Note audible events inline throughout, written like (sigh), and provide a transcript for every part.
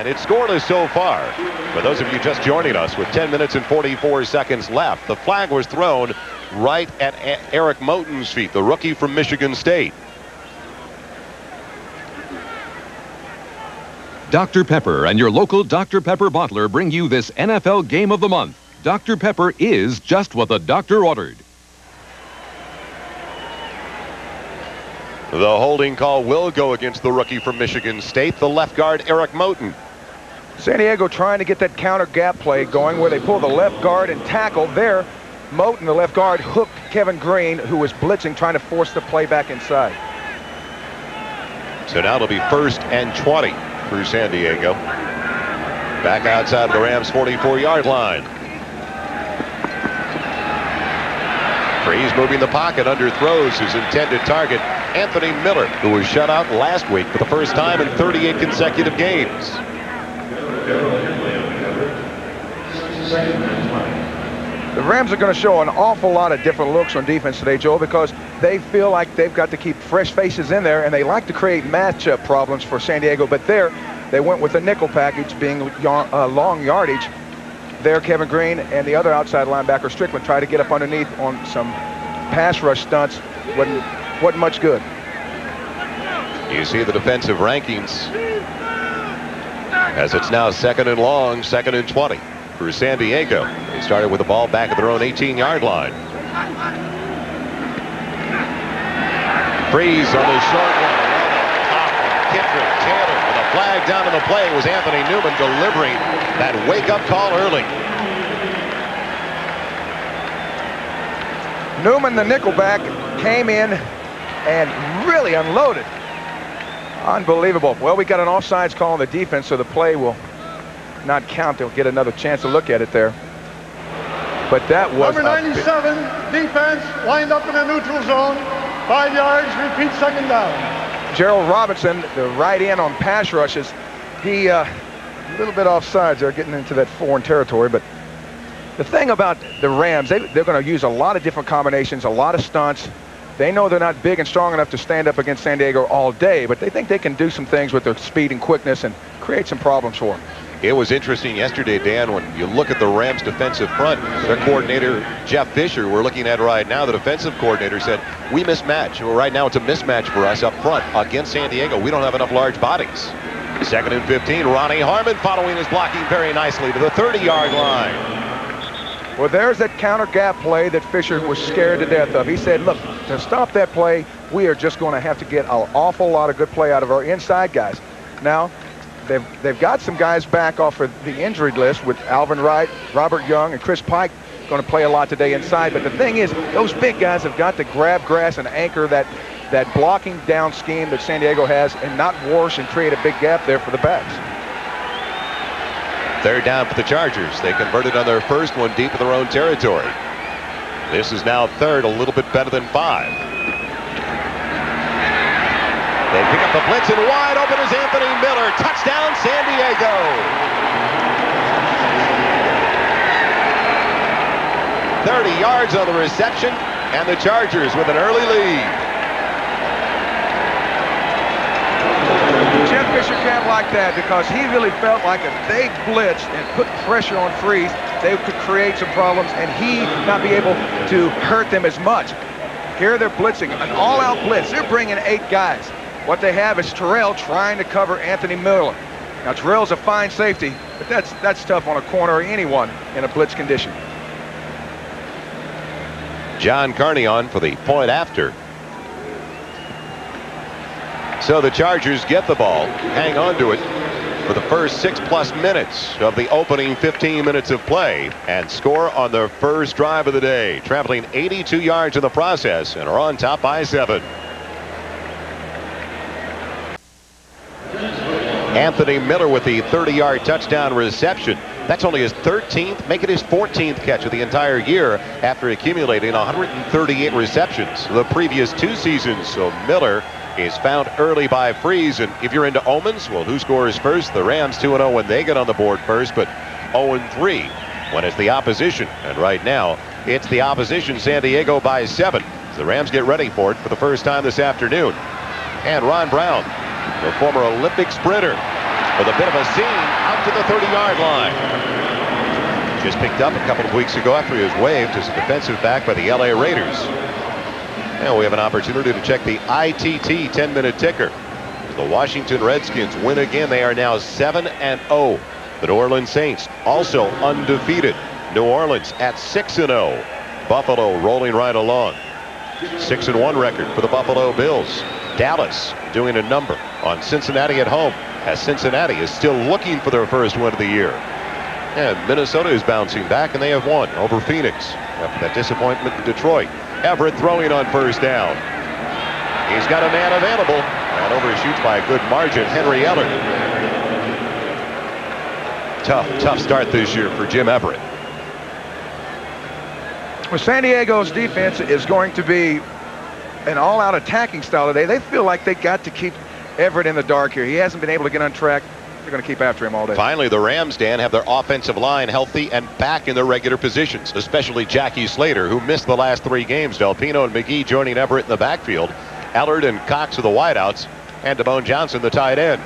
And it's scoreless so far. For those of you just joining us with 10 minutes and 44 seconds left, the flag was thrown right at Eric Moten's feet, the rookie from Michigan State. Dr. Pepper and your local Dr. Pepper bottler bring you this NFL Game of the Month. Dr. Pepper is just what the doctor ordered. The holding call will go against the rookie from Michigan State, the left guard Eric Moten. San Diego trying to get that counter gap play going where they pull the left guard and tackle there. Moten, the left guard, hooked Kevin Greene, who was blitzing, trying to force the play back inside. So now it'll be first and 20 for San Diego. Back outside of the Rams 44-yard line. Friesz moving the pocket under throws his intended target, Anthony Miller, who was shut out last week for the first time in 38 consecutive games. The Rams are going to show an awful lot of different looks on defense today, Joe, because they feel like they've got to keep fresh faces in there, and they like to create matchup problems for San Diego. But there, they went with a nickel package, being uh, long yardage. There, Kevin Greene and the other outside linebacker, Strickland, try to get up underneath on some pass rush stunts. Wasn't, wasn't much good. You see the defensive rankings as it's now second and long, second and 20 for San Diego. They started with the ball back at their own 18-yard line. Friesz on the short one. Kitrick, Taylor with a flag down in the play was Anthony Newman delivering that wake-up call early. Newman, the nickelback, came in and really unloaded. Unbelievable. Well, we got an offsides call on the defense, so the play will not count. They'll get another chance to look at it there. But that was number 97 defense lined up in the neutral zone. Five yards. Repeat second down. Gerald Robinson, the right end on pass rushes. He uh, a little bit offsides. They're getting into that foreign territory, but the thing about the Rams, they, they're going to use a lot of different combinations, a lot of stunts. They know they're not big and strong enough to stand up against San Diego all day, but they think they can do some things with their speed and quickness and create some problems for them. It was interesting yesterday, Dan, when you look at the Rams defensive front, their coordinator, Jeff Fisher, we're looking at right now, the defensive coordinator said, we mismatch. Well, right now it's a mismatch for us up front against San Diego. We don't have enough large bodies. Second and 15, Ronnie Harmon following his blocking very nicely to the 30-yard line. Well, there's that counter gap play that Fisher was scared to death of. He said, look, to stop that play, we are just going to have to get an awful lot of good play out of our inside guys. Now, they've, they've got some guys back off of the injured list with Alvin Wright, Robert Young, and Chris Pike going to play a lot today inside. But the thing is, those big guys have got to grab grass and anchor that, that blocking down scheme that San Diego has and not wash and create a big gap there for the backs. Third down for the Chargers. They converted on their first one deep in their own territory. This is now third, a little bit better than five. They pick up the blitz and wide open is Anthony Miller. Touchdown, San Diego. Thirty yards on the reception, and the Chargers with an early lead. Fisher can't like that because he really felt like if they blitzed and put pressure on Friesz, they could create some problems and he not be able to hurt them as much. Here they're blitzing, an all-out blitz. They're bringing eight guys. What they have is Terrell trying to cover Anthony Miller. Now Terrell's a fine safety, but that's that's tough on a corner or anyone in a blitz condition. John Carney on for the point after. So the Chargers get the ball, hang on to it for the first six plus minutes of the opening 15 minutes of play and score on their first drive of the day, traveling 82 yards in the process and are on top by seven. Anthony Miller with the 30-yard touchdown reception. That's only his 13th, make it his 14th catch of the entire year after accumulating 138 receptions the previous two seasons. So Miller is found early by Friesz. And if you're into omens, well, who scores first? The Rams 2-0 when they get on the board first, but 0-3 when it's the opposition. And right now, it's the opposition, San Diego by seven. The Rams get ready for it for the first time this afternoon. And Ron Brown, the former Olympic sprinter, with a bit of a seam out to the 30-yard line. Just picked up a couple of weeks ago after he was waived as a defensive back by the LA Raiders. Now we have an opportunity to check the ITT 10-minute ticker. The Washington Redskins win again. They are now 7 and 0. The New Orleans Saints also undefeated. New Orleans at 6 and 0. Buffalo rolling right along. 6 and 1 record for the Buffalo Bills. Dallas doing a number on Cincinnati at home as Cincinnati is still looking for their first win of the year. And Minnesota is bouncing back and they have won over Phoenix after that disappointment in Detroit. Everett throwing on first down. He's got a man available and overshoots by a good margin. Henry Ellard. Tough, tough start this year for Jim Everett. Well, San Diego's defense is going to be an all-out attacking style today. They feel like they got to keep Everett in the dark here. He hasn't been able to get on track. They're going to keep after him all day. Finally, the Rams, Dan, have their offensive line healthy and back in their regular positions, especially Jackie Slater, who missed the last three games. Delpino and McGee joining Everett in the backfield. Ellard and Cox are the wideouts, and Damone Johnson, the tight end.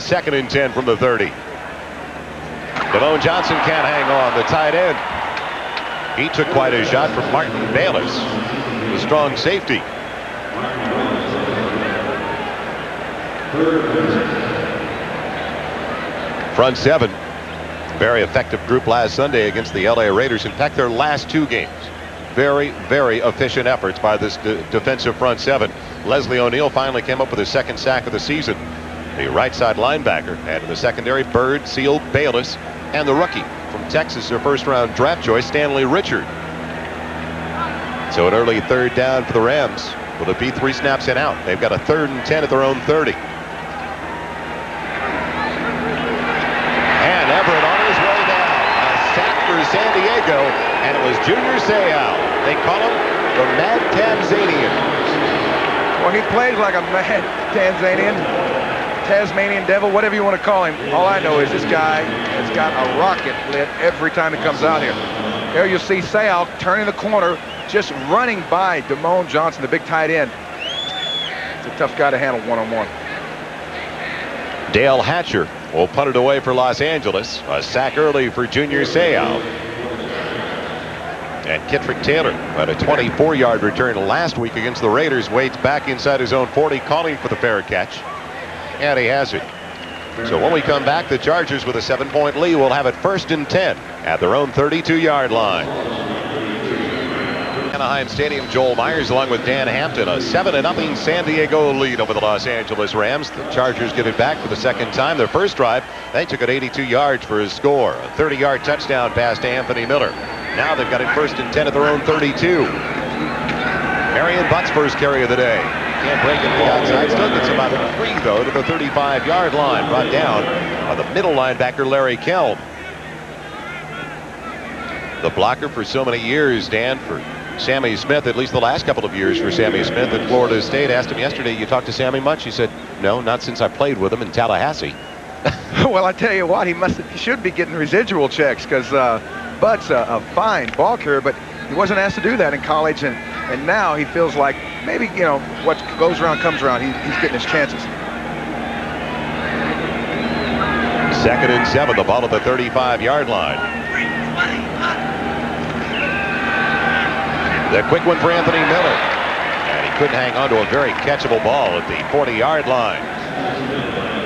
Second and 10 from the 30. Damone Johnson can't hang on, the tight end. He took quite a shot from Martin Bayless, the strong safety. Front seven. Very effective group last Sunday against the LA Raiders. In fact, their last two games. Very, very efficient efforts by this de defensive front seven. Leslie O'Neal finally came up with his second sack of the season. The right side linebacker. And the secondary, Byrd, Seale, Bayless, and the rookie from Texas, their first round draft choice, Stanley Richard. So an early third down for the Rams. Will it be three snaps and out? They've got a third and 10 at their own 30. And Everett on his way down. A sack for San Diego, and it was Junior Seau. They call him the Mad Tanzanian. Well, he plays like a mad Tanzanian, Tasmanian devil, whatever you want to call him. All I know is this guy has got a rocket lit every time he comes out here. There you see Seau turning the corner, just running by Damone Johnson, the big tight end. It's a tough guy to handle one-on-one. -on -one. Dale Hatcher will punt it away for Los Angeles. A sack early for Junior Seau. And Kitrick Taylor had a 24-yard return last week against the Raiders. Waits back inside his own 40, calling for the fair catch. And he has it. So when we come back, the Chargers with a seven-point lead will have it first and 10 at their own 32-yard line. Anaheim Stadium, Joel Meyers along with Dan Hampton. A 7-0 San Diego lead over the Los Angeles Rams. The Chargers get it back for the second time. Their first drive, they took it 82 yards for his score. A 30-yard touchdown pass to Anthony Miller. Now they've got it first and 10 at their own 32. Marion Butts' first carry of the day. Can't break it to the outside. Still gets about three, though, to the 35-yard line. Brought down by the middle linebacker, Larry Kelm. The blocker for so many years, Dan, for Sammy Smith, at least the last couple of years for Sammy Smith at Florida State. Asked him yesterday, you talked to Sammy much? He said, no, not since I played with him in Tallahassee. (laughs) well, I tell you what, he must should be getting residual checks because uh, Butt's a, a fine ball carrier, but he wasn't asked to do that in college, and, and now he feels like maybe, you know, what goes around comes around. He, he's getting his chances. Second and seven, the ball at the 35-yard line. The quick one for Anthony Miller. And he couldn't hang on to a very catchable ball at the 40-yard line.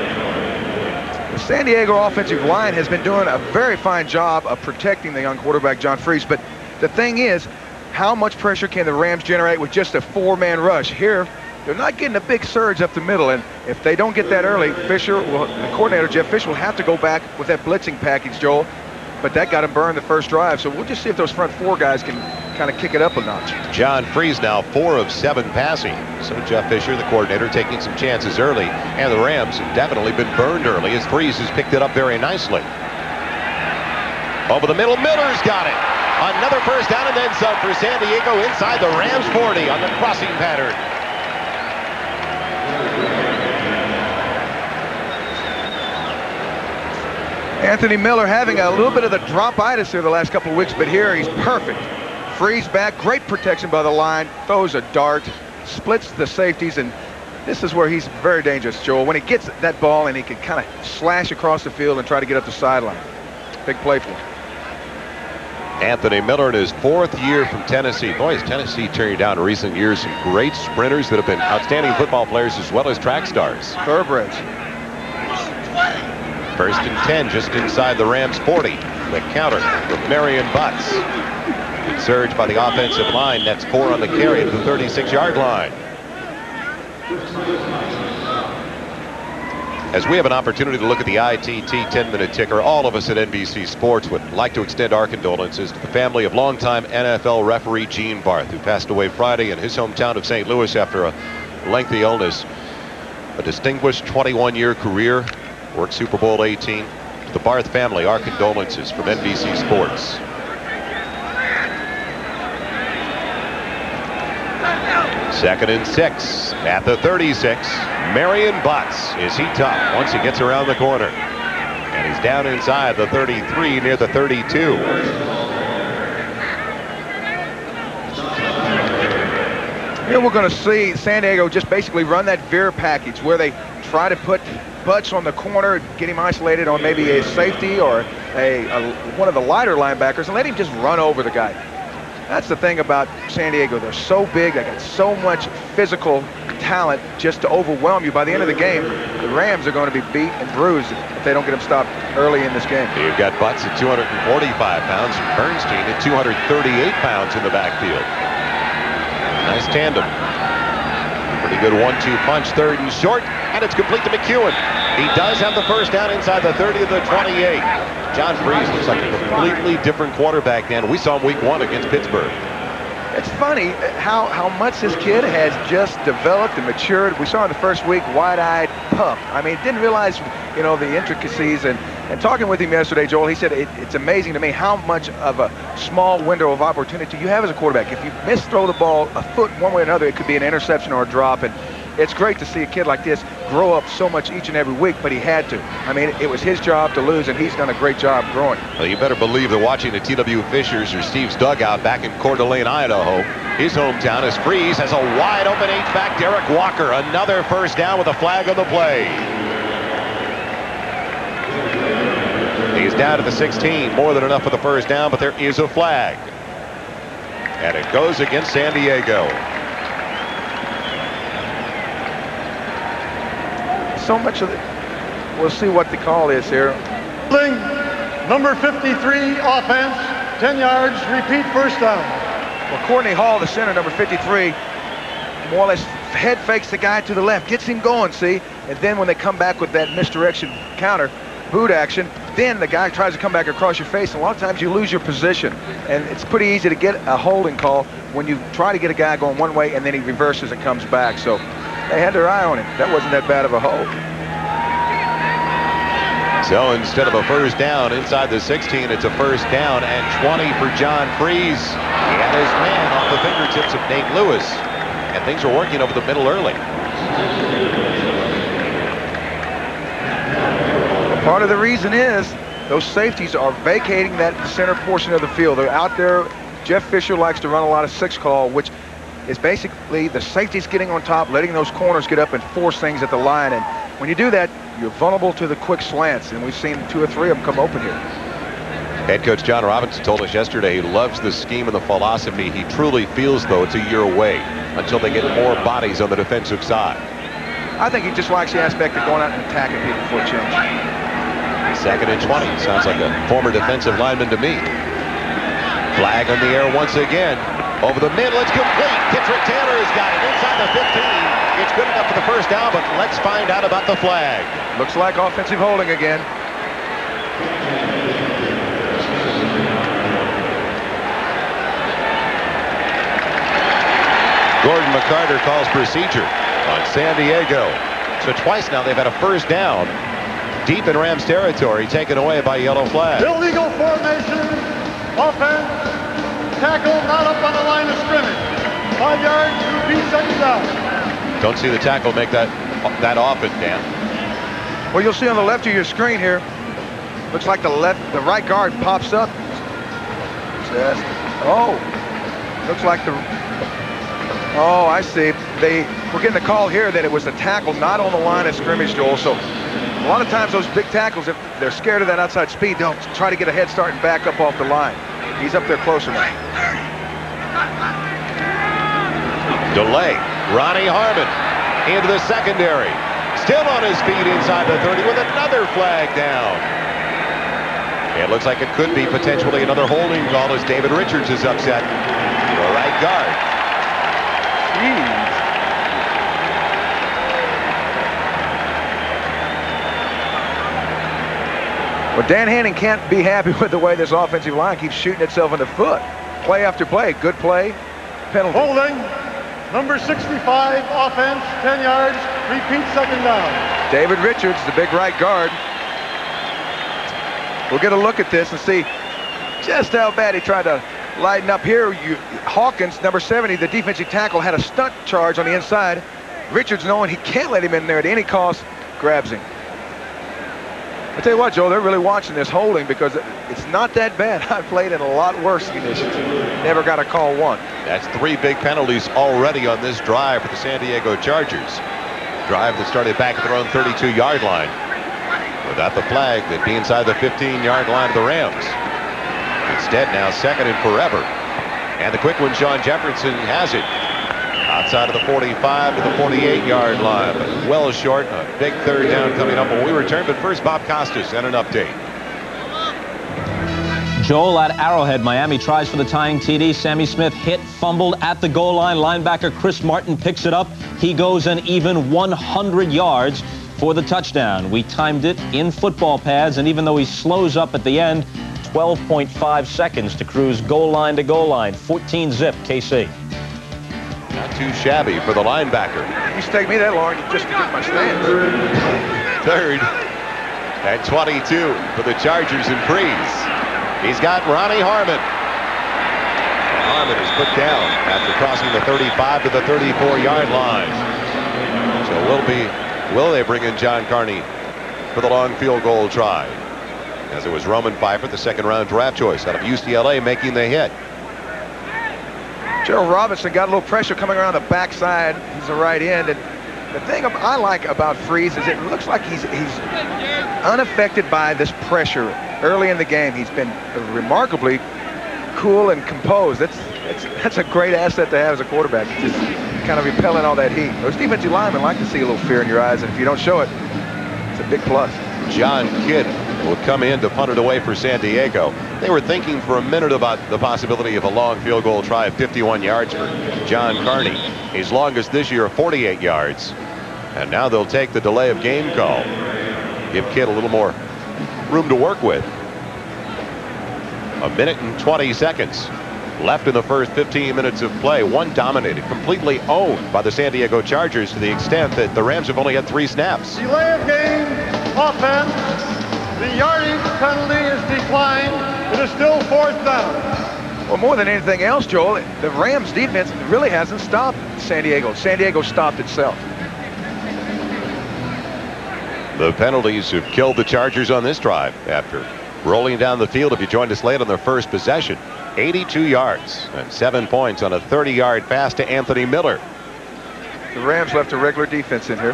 San Diego offensive line has been doing a very fine job of protecting the young quarterback, John Friesz. But the thing is, how much pressure can the Rams generate with just a four-man rush? Here, they're not getting a big surge up the middle, and if they don't get that early, Fisher, will, the coordinator, Jeff Fisher, will have to go back with that blitzing package, Joel. But that got him burned the first drive, so we'll just see if those front four guys can kind of kick it up a notch. John Friesz now four of seven passing. So Jeff Fisher, the coordinator, taking some chances early. And the Rams have definitely been burned early as Friesz has picked it up very nicely. Over the middle, Miller's got it. Another first down and then some for San Diego inside the Rams 40 on the crossing pattern. Anthony Miller having a little bit of the drop-itis here the last couple of weeks, but here he's perfect. Friesz back, great protection by the line, throws a dart, splits the safeties, and this is where he's very dangerous, Joel. When he gets that ball and he can kind of slash across the field and try to get up the sideline. Big play for him. Anthony Miller in his fourth year from Tennessee. Boy, has Tennessee turned down in recent years some great sprinters that have been outstanding football players as well as track stars. Thoroughbreds. First and 10 just inside the Rams 40. The counter with Marion Butts. Good surge by the offensive line. That's four on the carry to the 36-yard line. As we have an opportunity to look at the ITT 10-minute ticker, all of us at NBC Sports would like to extend our condolences to the family of longtime NFL referee Gene Barth, who passed away Friday in his hometown of St. Louis after a lengthy illness. A distinguished 21-year career, worked Super Bowl 18. To the Barth family, our condolences from NBC Sports. Second and six at the 36. Marion Butts. Is he tough once he gets around the corner? And he's down inside the 33 near the 32. Here we're going to see San Diego just basically run that veer package where they try to put Butts on the corner, get him isolated on maybe a safety or a, a one of the lighter linebackers and let him just run over the guy. That's the thing about San Diego. They're so big. They got so much physical talent just to overwhelm you. By the end of the game, the Rams are going to be beat and bruised if they don't get them stopped early in this game. You've got Butts at 245 pounds and Bernstein at 238 pounds in the backfield. Nice tandem. Pretty good one-two punch, third and short, and it's complete to McEwen. He does have the first down inside the 30 of the 28. John Friesz looks like a completely different quarterback than we saw him week one against Pittsburgh. It's funny how, how much this kid has just developed and matured. We saw in the first week, wide-eyed, pumped. I mean, didn't realize, you know, the intricacies. And, and talking with him yesterday, Joel, he said it, it's amazing to me how much of a small window of opportunity you have as a quarterback. If you misthrow the ball a foot one way or another, it could be an interception or a drop. And it's great to see a kid like this grow up so much each and every week, but he had to. I mean, it was his job to lose, and he's done a great job growing. Well, you better believe that watching the T.W. Fishers or Steve's dugout back in Coeur d'Alene, Idaho, his hometown, as Friesz has a wide open H-back Derek Walker. Another first down with a flag on the play. He's down to the 16. More than enough for the first down, but there is a flag. And it goes against San Diego. So much of it. We'll see what the call is here. Number 53 offense, 10 yards, repeat first down. Well, Courtney Hall, the center, number 53, more or less head fakes the guy to the left, gets him going, see? And then when they come back with that misdirection counter, boot action, then the guy tries to come back across your face, and a lot of times you lose your position. And it's pretty easy to get a holding call when you try to get a guy going one way and then he reverses and comes back. So they had their eye on him. That wasn't that bad of a hold. So instead of a first down inside the 16, it's a first down and 20 for John Friesz. He had his man off the fingertips of Nate Lewis. And things were working over the middle early. Part of the reason is those safeties are vacating that center portion of the field. They're out there. Jeff Fisher likes to run a lot of six call, which is basically the safeties getting on top, letting those corners get up and force things at the line. And when you do that, you're vulnerable to the quick slants. And we've seen two or three of them come open here. Head coach John Robinson told us yesterday he loves the scheme and the philosophy. He truly feels, though, it's a year away until they get more bodies on the defensive side. I think he just likes the aspect of going out and attacking people for a change. Second and 20. Sounds like a former defensive lineman to me. Flag on the air once again. Over the middle, it's complete. Kitrick Taylor has got it inside the 15. It's good enough for the first down, but let's find out about the flag. Looks like offensive holding again. Gordon McCarter calls procedure on San Diego. So twice now they've had a first down deep in Rams territory taken away by yellow flag. Illegal formation, offense, tackle not up on the line of scrimmage. Five yards, repeat second down. Don't see the tackle make that that often, Dan. Well, you'll see on the left of your screen here, looks like the left, the right guard pops up. Just, oh, looks like the, oh, I see. they were getting a call here that it was a tackle not on the line of scrimmage, Joel. So a lot of times those big tackles, if they're scared of that outside speed, they'll try to get a head start and back up off the line. He's up there closer now. Delay. Ronnie Harmon into the secondary. Still on his feet inside the 30 with another flag down. It looks like it could be potentially another holding call as David Richards is upset. The right guard. Jeez. Well, Dan Henning can't be happy (laughs) with the way this offensive line keeps shooting itself in the foot. Play after play, good play, penalty. Holding. Number 65, offense, 10 yards. Repeat second down. David Richards, the big right guard. We'll get a look at this and see just how bad he tried to lighten up here. You, Hawkins, number 70, the defensive tackle, had a stunt charge on the inside. Richards, knowing he can't let him in there at any cost, grabs him. I tell you what, Joe, they're really watching this holding because it's not that bad. (laughs) I've played in a lot worse conditions. Never got a call one. That's three big penalties already on this drive for the San Diego Chargers. Drive that started back at their own 32-yard line. Without the flag, they'd be inside the 15-yard line of the Rams. Instead, now second and forever. And the quick one, Shawn Jefferson has it. Outside of the 45 to the 48-yard line, but well short. A big third down coming up when we return. But first, Bob Costas and an update. Joel at Arrowhead. Miami tries for the tying TD. Sammy Smith hit, fumbled at the goal line. Linebacker Chris Martin picks it up. He goes an even 100 yards for the touchdown. We timed it in football pads, and even though he slows up at the end, 12.5 seconds to cruise goal line to goal line. 14 zip, KC. Too shabby for the linebacker. It used to take me that long just to get my stance. Third and 22 for the Chargers and Friesz. He's got Ronnie Harmon. Harmon is put down after crossing the 35 to the 34-yard line. So will be will they bring in John Carney for the long field goal try? As it was Roman Phifer, the second round draft choice out of UCLA, making the hit. Gerald Robinson got a little pressure coming around the backside. He's a right end. And the thing I like about Friesz is it looks like he's he's unaffected by this pressure early in the game. He's been remarkably cool and composed. That's that's that's a great asset to have as a quarterback. Just kind of repelling all that heat. Those defensive linemen like to see a little fear in your eyes, and if you don't show it, it's a big plus. John Kidd will come in to punt it away for San Diego. They were thinking for a minute about the possibility of a long field goal try of 51 yards for John Carney. His longest this year, 48 yards. And now they'll take the delay of game call. Give Kidd a little more room to work with. A minute and 20 seconds left in the first 15 minutes of play. One dominated, completely owned by the San Diego Chargers to the extent that the Rams have only had three snaps. Delay of game, offense. The yardage penalty is declined. It is still fourth down. Well, more than anything else, Joel, the Rams defense really hasn't stopped San Diego. San Diego stopped itself. The penalties have killed the Chargers on this drive after rolling down the field. If you joined us late on their first possession, 82 yards and seven points on a 30-yard pass to Anthony Miller. The Rams left a regular defense in here.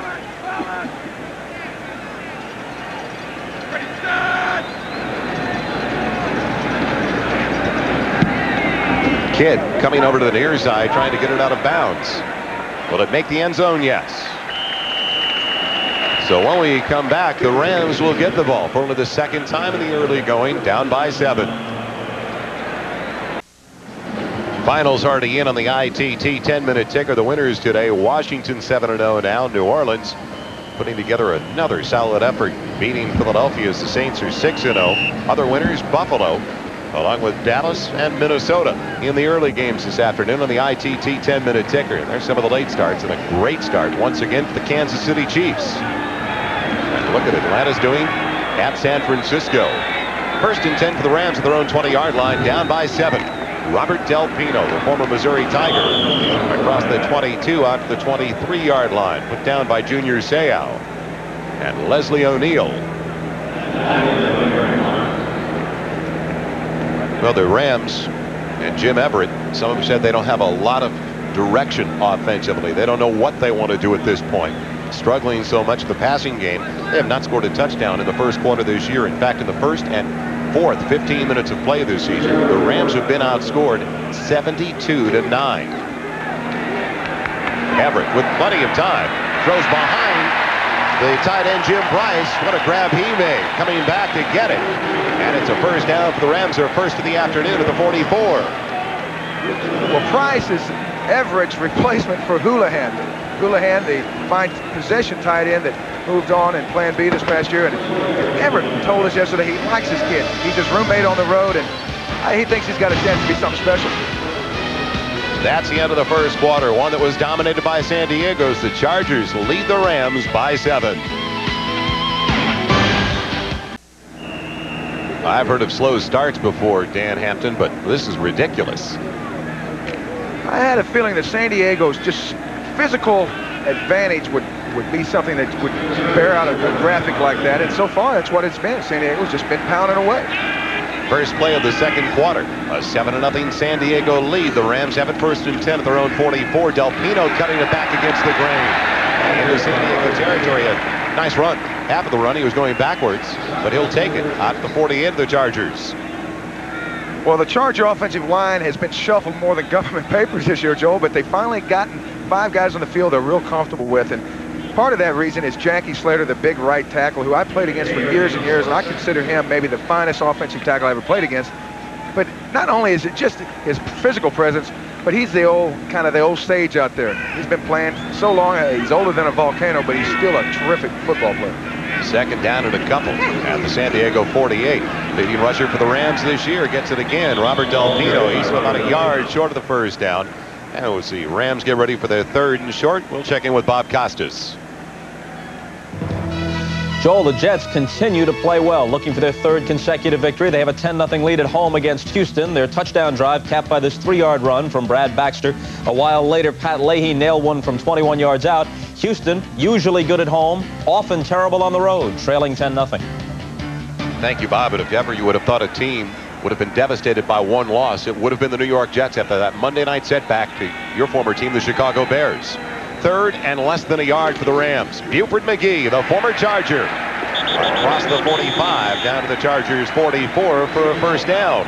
Kidd coming over to the near side, trying to get it out of bounds. Will it make the end zone? Yes. So when we come back, the Rams will get the ball for only the second time in the early going, down by seven. Finals already in on the ITT 10-minute ticker. The winners today, Washington 7-0 now. New Orleans putting together another solid effort, beating Philadelphia as the Saints are 6-0. Other winners, Buffalo, along with Dallas and Minnesota in the early games this afternoon on the ITT 10-minute ticker. There's some of the late starts and a great start once again for the Kansas City Chiefs. And look at Atlanta's doing at San Francisco. First and 10 for the Rams at their own 20-yard line, down by seven. Robert Del Pino, the former Missouri Tiger, across the 22 out to the 23-yard line, put down by Junior Seau and Leslie O'Neal. Well, the Rams and Jim Everett, some of them said they don't have a lot of direction offensively. They don't know what they want to do at this point. Struggling so much the passing game, they have not scored a touchdown in the first quarter this year. In fact, in the first and fourth 15 minutes of play this season, the Rams have been outscored 72 to 9. Everett with plenty of time throws behind the tight end Jim Price. What a grab he made coming back to get it. And it's a first down for the Rams. Their first of the afternoon at the 44. Well, Price is Everett's replacement for Holohan. Holohan, the fine possession tight end that moved on in Plan B this past year. And Everett told us yesterday he likes his kid. He's his roommate on the road, and uh, he thinks he's got a chance to be something special. That's the end of the first quarter, one that was dominated by San Diego's. The Chargers lead the Rams by seven. I've heard of slow starts before, Dan Hampton, but this is ridiculous. I had a feeling that San Diego's just physical advantage would, would be something that would bear out a, a graphic like that, and so far that's what it's been. San Diego's just been pounding away. First play of the second quarter. A 7-0 San Diego lead. The Rams have it first and 10 at their own 44. Del Pino cutting it back against the grain. Into San Diego territory. A nice run. Half of the run he was going backwards, but he'll take it out to the 48 of the Chargers. Well, the Charger offensive line has been shuffled more than government (laughs) papers this year, Joel, but they finally gotten five guys on the field they're real comfortable with. And part of that reason is Jackie Slater, the big right tackle, who I played against for years and years, and I consider him maybe the finest offensive tackle I ever played against. But not only is it just his physical presence, but he's the old, kind of the old sage out there. He's been playing so long, uh, he's older than a volcano, but he's still a terrific football player. Second down and a couple at the San Diego 48. Leading rusher for the Rams this year gets it again. Robert Delpino. He's about a yard short of the first down. And we'll see. Rams get ready for their third and short. We'll check in with Bob Costas. Joel, the Jets continue to play well, looking for their third consecutive victory. They have a 10-0 lead at home against Houston. Their touchdown drive capped by this three-yard run from Brad Baxter. A while later, Pat Leahy nailed one from 21 yards out. Houston, usually good at home, often terrible on the road, trailing 10-0. Thank you, Bob. And if ever you would have thought a team would have been devastated by one loss, it would have been the New York Jets after that Monday night setback to your former team, the Chicago Bears. Third and less than a yard for the Rams. Buford McGee, the former Charger, across the 45 down to the Chargers 44 for a first down.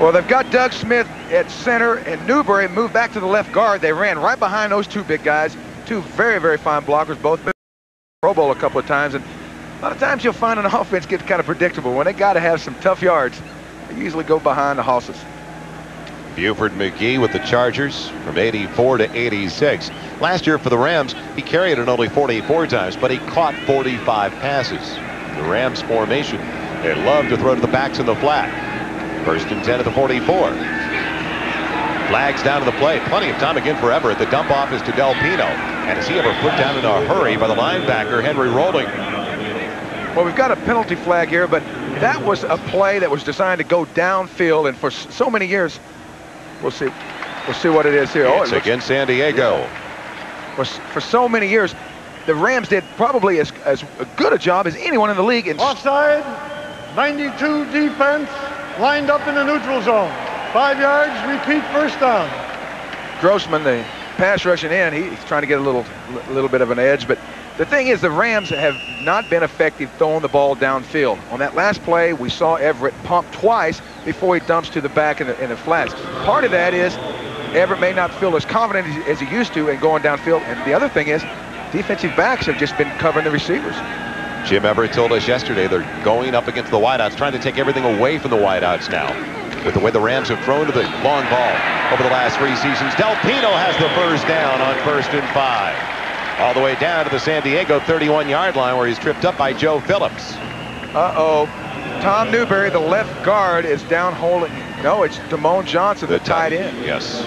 Well, they've got Doug Smith at center and Newberry moved back to the left guard. They ran right behind those two big guys. Two very, very fine blockers, both Pro Bowl a couple of times. And a lot of times you'll find an (laughs) offense gets kind of predictable. When they got to have some tough yards, they usually go behind the horses. Buford McGee with the Chargers from 84 to 86. Last year for the Rams, he carried it only 44 times, but he caught 45 passes. The Rams formation, they love to throw to the backs in the flat. First and 10 at the 44. Flags down to the play. Plenty of time again for Everett. The dump off is to Delpino. And is he ever put down in a hurry by the linebacker, Henry Rolling? Well, we've got a penalty flag here, but that was a play that was designed to go downfield. And for so many years, we'll see. We'll see what it is here. It's oh, it against San Diego. For, for so many years, the Rams did probably as, as good a job as anyone in the league. In Offside, 92 defense, lined up in the neutral zone. Five yards, repeat first down. Grossman, the pass rushing in, he's trying to get a little, little bit of an edge, but the thing is, the Rams have not been effective throwing the ball downfield. On that last play, we saw Everett pump twice before he dumps to the back in the, in the flats. Part of that is Everett may not feel as confident as, as he used to in going downfield. And the other thing is, defensive backs have just been covering the receivers. Jim Everett told us yesterday they're going up against the wideouts, trying to take everything away from the wideouts now. With the way the Rams have thrown to the long ball over the last three seasons, Delpino has the first down on first and five. All the way down to the San Diego 31-yard line where he's tripped up by Joe Phillips. Uh-oh. Tom Newberry, the left guard, is down holding. No, it's Damone Johnson, the, the tight end. Yes.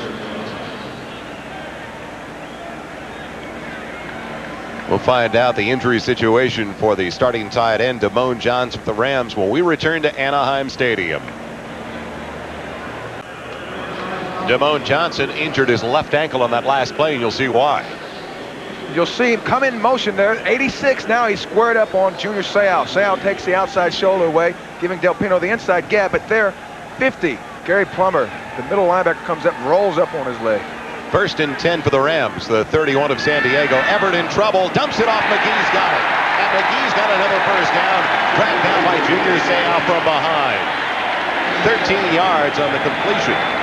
We'll find out the injury situation for the starting tight end, Damone Johns of the Rams, when we return to Anaheim Stadium. Damone Johnson injured his left ankle on that last play, and you'll see why. you'll see him come in motion there. 86 now. He's squared up on Junior Seau. Seau takes the outside shoulder away, giving Delpino the inside gap. But there, 50. Gary Plummer, the middle linebacker, comes up, rolls up on his leg. First and 10 for the Rams. The 31 of San Diego. Everett in trouble. Dumps it off. McGee's got it. And McGee's got another first down. Dragged down by Junior Seau from behind. 13 yards on the completion.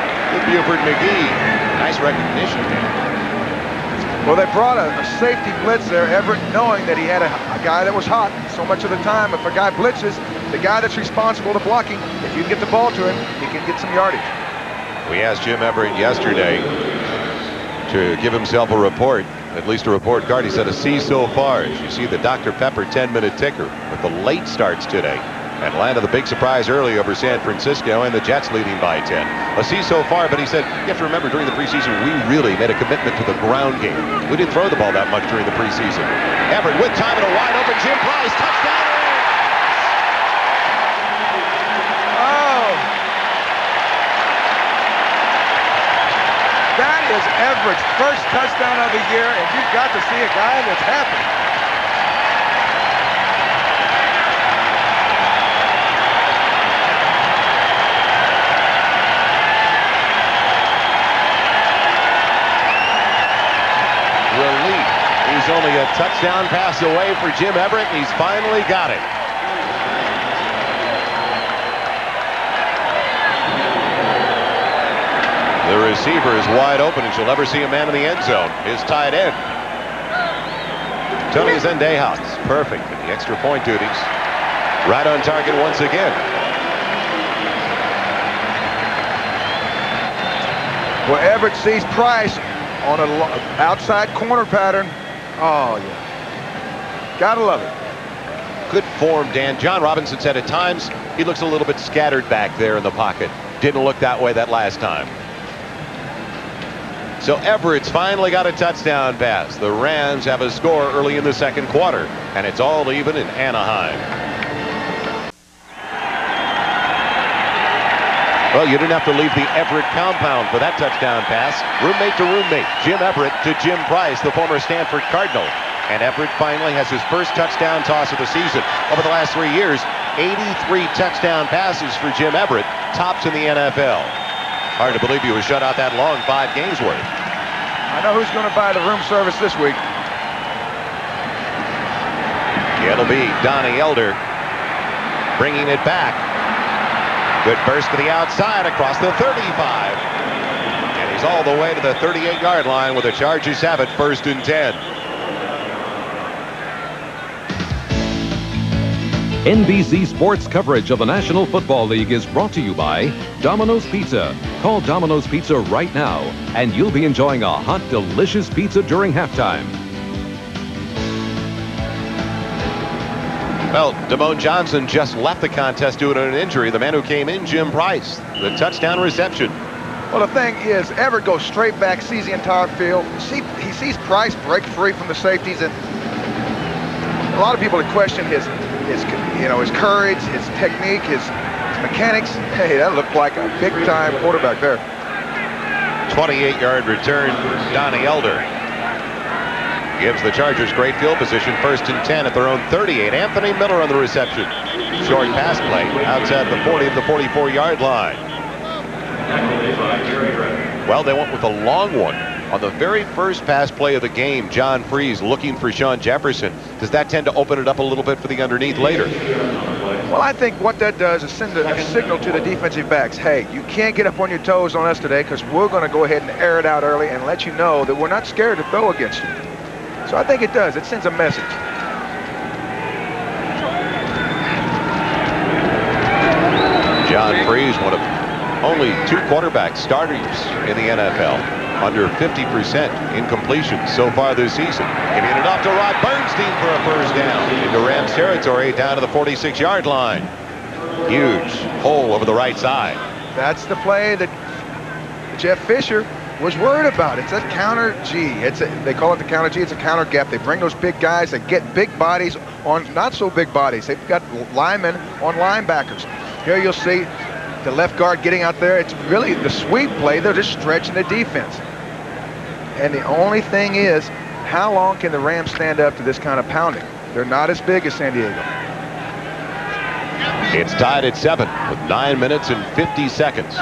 Buford McGee. Nice recognition. Well, they brought a, a, safety blitz there, Everett, knowing that he had a, a, guy that was hot. So much of the time, if a guy blitzes, the guy that's responsible to blocking, if you get the ball to him, he can get some yardage. We asked Jim Everett yesterday to give himself a report, at least a report card. He said a C so far. As you see the Dr. Pepper 10-minute ticker with the late starts today. Atlanta, the big surprise early over San Francisco, and the Jets leading by 10. A C so far, but he said, you have to remember, during the preseason, we really made a commitment to the ground game. We didn't throw the ball that much during the preseason. Everett with time and a wide open Jim Price, touchdown! Oh! That is Everett's first touchdown of the year, and you've got to see a guy that's happy. He's only a touchdown pass away for Jim Everett, and he's finally got it. The receiver is wide open, and she'll never see a man in the end zone. His tight end. Tony Zendejas, perfect in the extra point duties. Right on target once again. Well, Everett sees Price on an outside corner pattern. Oh, yeah. Gotta love it. Good form, Dan. John Robinson said at times he looks a little bit scattered back there in the pocket. Didn't look that way that last time. So Everett's finally got a touchdown pass. The Rams have a score early in the second quarter, and it's all even in Anaheim. Well, you didn't have to leave the Everett compound for that touchdown pass. Roommate to roommate, Jim Everett to Jim Price, the former Stanford Cardinal. And Everett finally has his first touchdown toss of the season. Over the last three years, 83 touchdown passes for Jim Everett, tops in the NFL. Hard to believe he was shut out that long, five games worth. I know who's going to buy the room service this week. It'll be Donnie Elder bringing it back Good burst to the outside across the 35. And he's all the way to the 38-yard line with the Chargers have it first and 10. NBC Sports coverage of the National Football League is brought to you by Domino's Pizza. Call Domino's Pizza right now, and you'll be enjoying a hot, delicious pizza during halftime. Well, Damone Johnson just left the contest due to an injury. The man who came in, Jim Price, the touchdown reception. Well, the thing is, Everett goes straight back, sees the entire field. See, he sees Price break free from the safeties, and a lot of people have questioned his, his, you know, his courage, his technique, his, his mechanics. Hey, that looked like a big-time quarterback there. 28-yard return, Donnie Elder gives the Chargers great field position, first and 10 at their own 38. Anthony Miller on the reception. Short pass play outside the 40 of the 44-yard line. Well, they went with a long one. On the very first pass play of the game, John Friesz looking for Shawn Jefferson. Does that tend to open it up a little bit for the underneath later? Well, I think what that does is send a, a signal to the defensive backs. Hey, you can't get up on your toes on us today because we're going to go ahead and air it out early and let you know that we're not scared to throw against you. So I think it does. It sends a message. John Friesz, one of only two quarterback starters in the NFL, under 50% incompletion so far this season. Giving it off to Rod Bernstein for a first down into Rams territory down to the 46-yard line. Huge hole over the right side. That's the play that Jeff Fisher was worried about. It's a counter G. It's a, they call it the counter G. It's a counter gap. They bring those big guys. They get big bodies on not so big bodies. They've got linemen on linebackers. Here you'll see the left guard getting out there. It's really the sweep play. They're just stretching the defense. And the only thing is, how long can the Rams stand up to this kind of pounding? They're not as big as San Diego. It's tied at seven with nine minutes and 50 seconds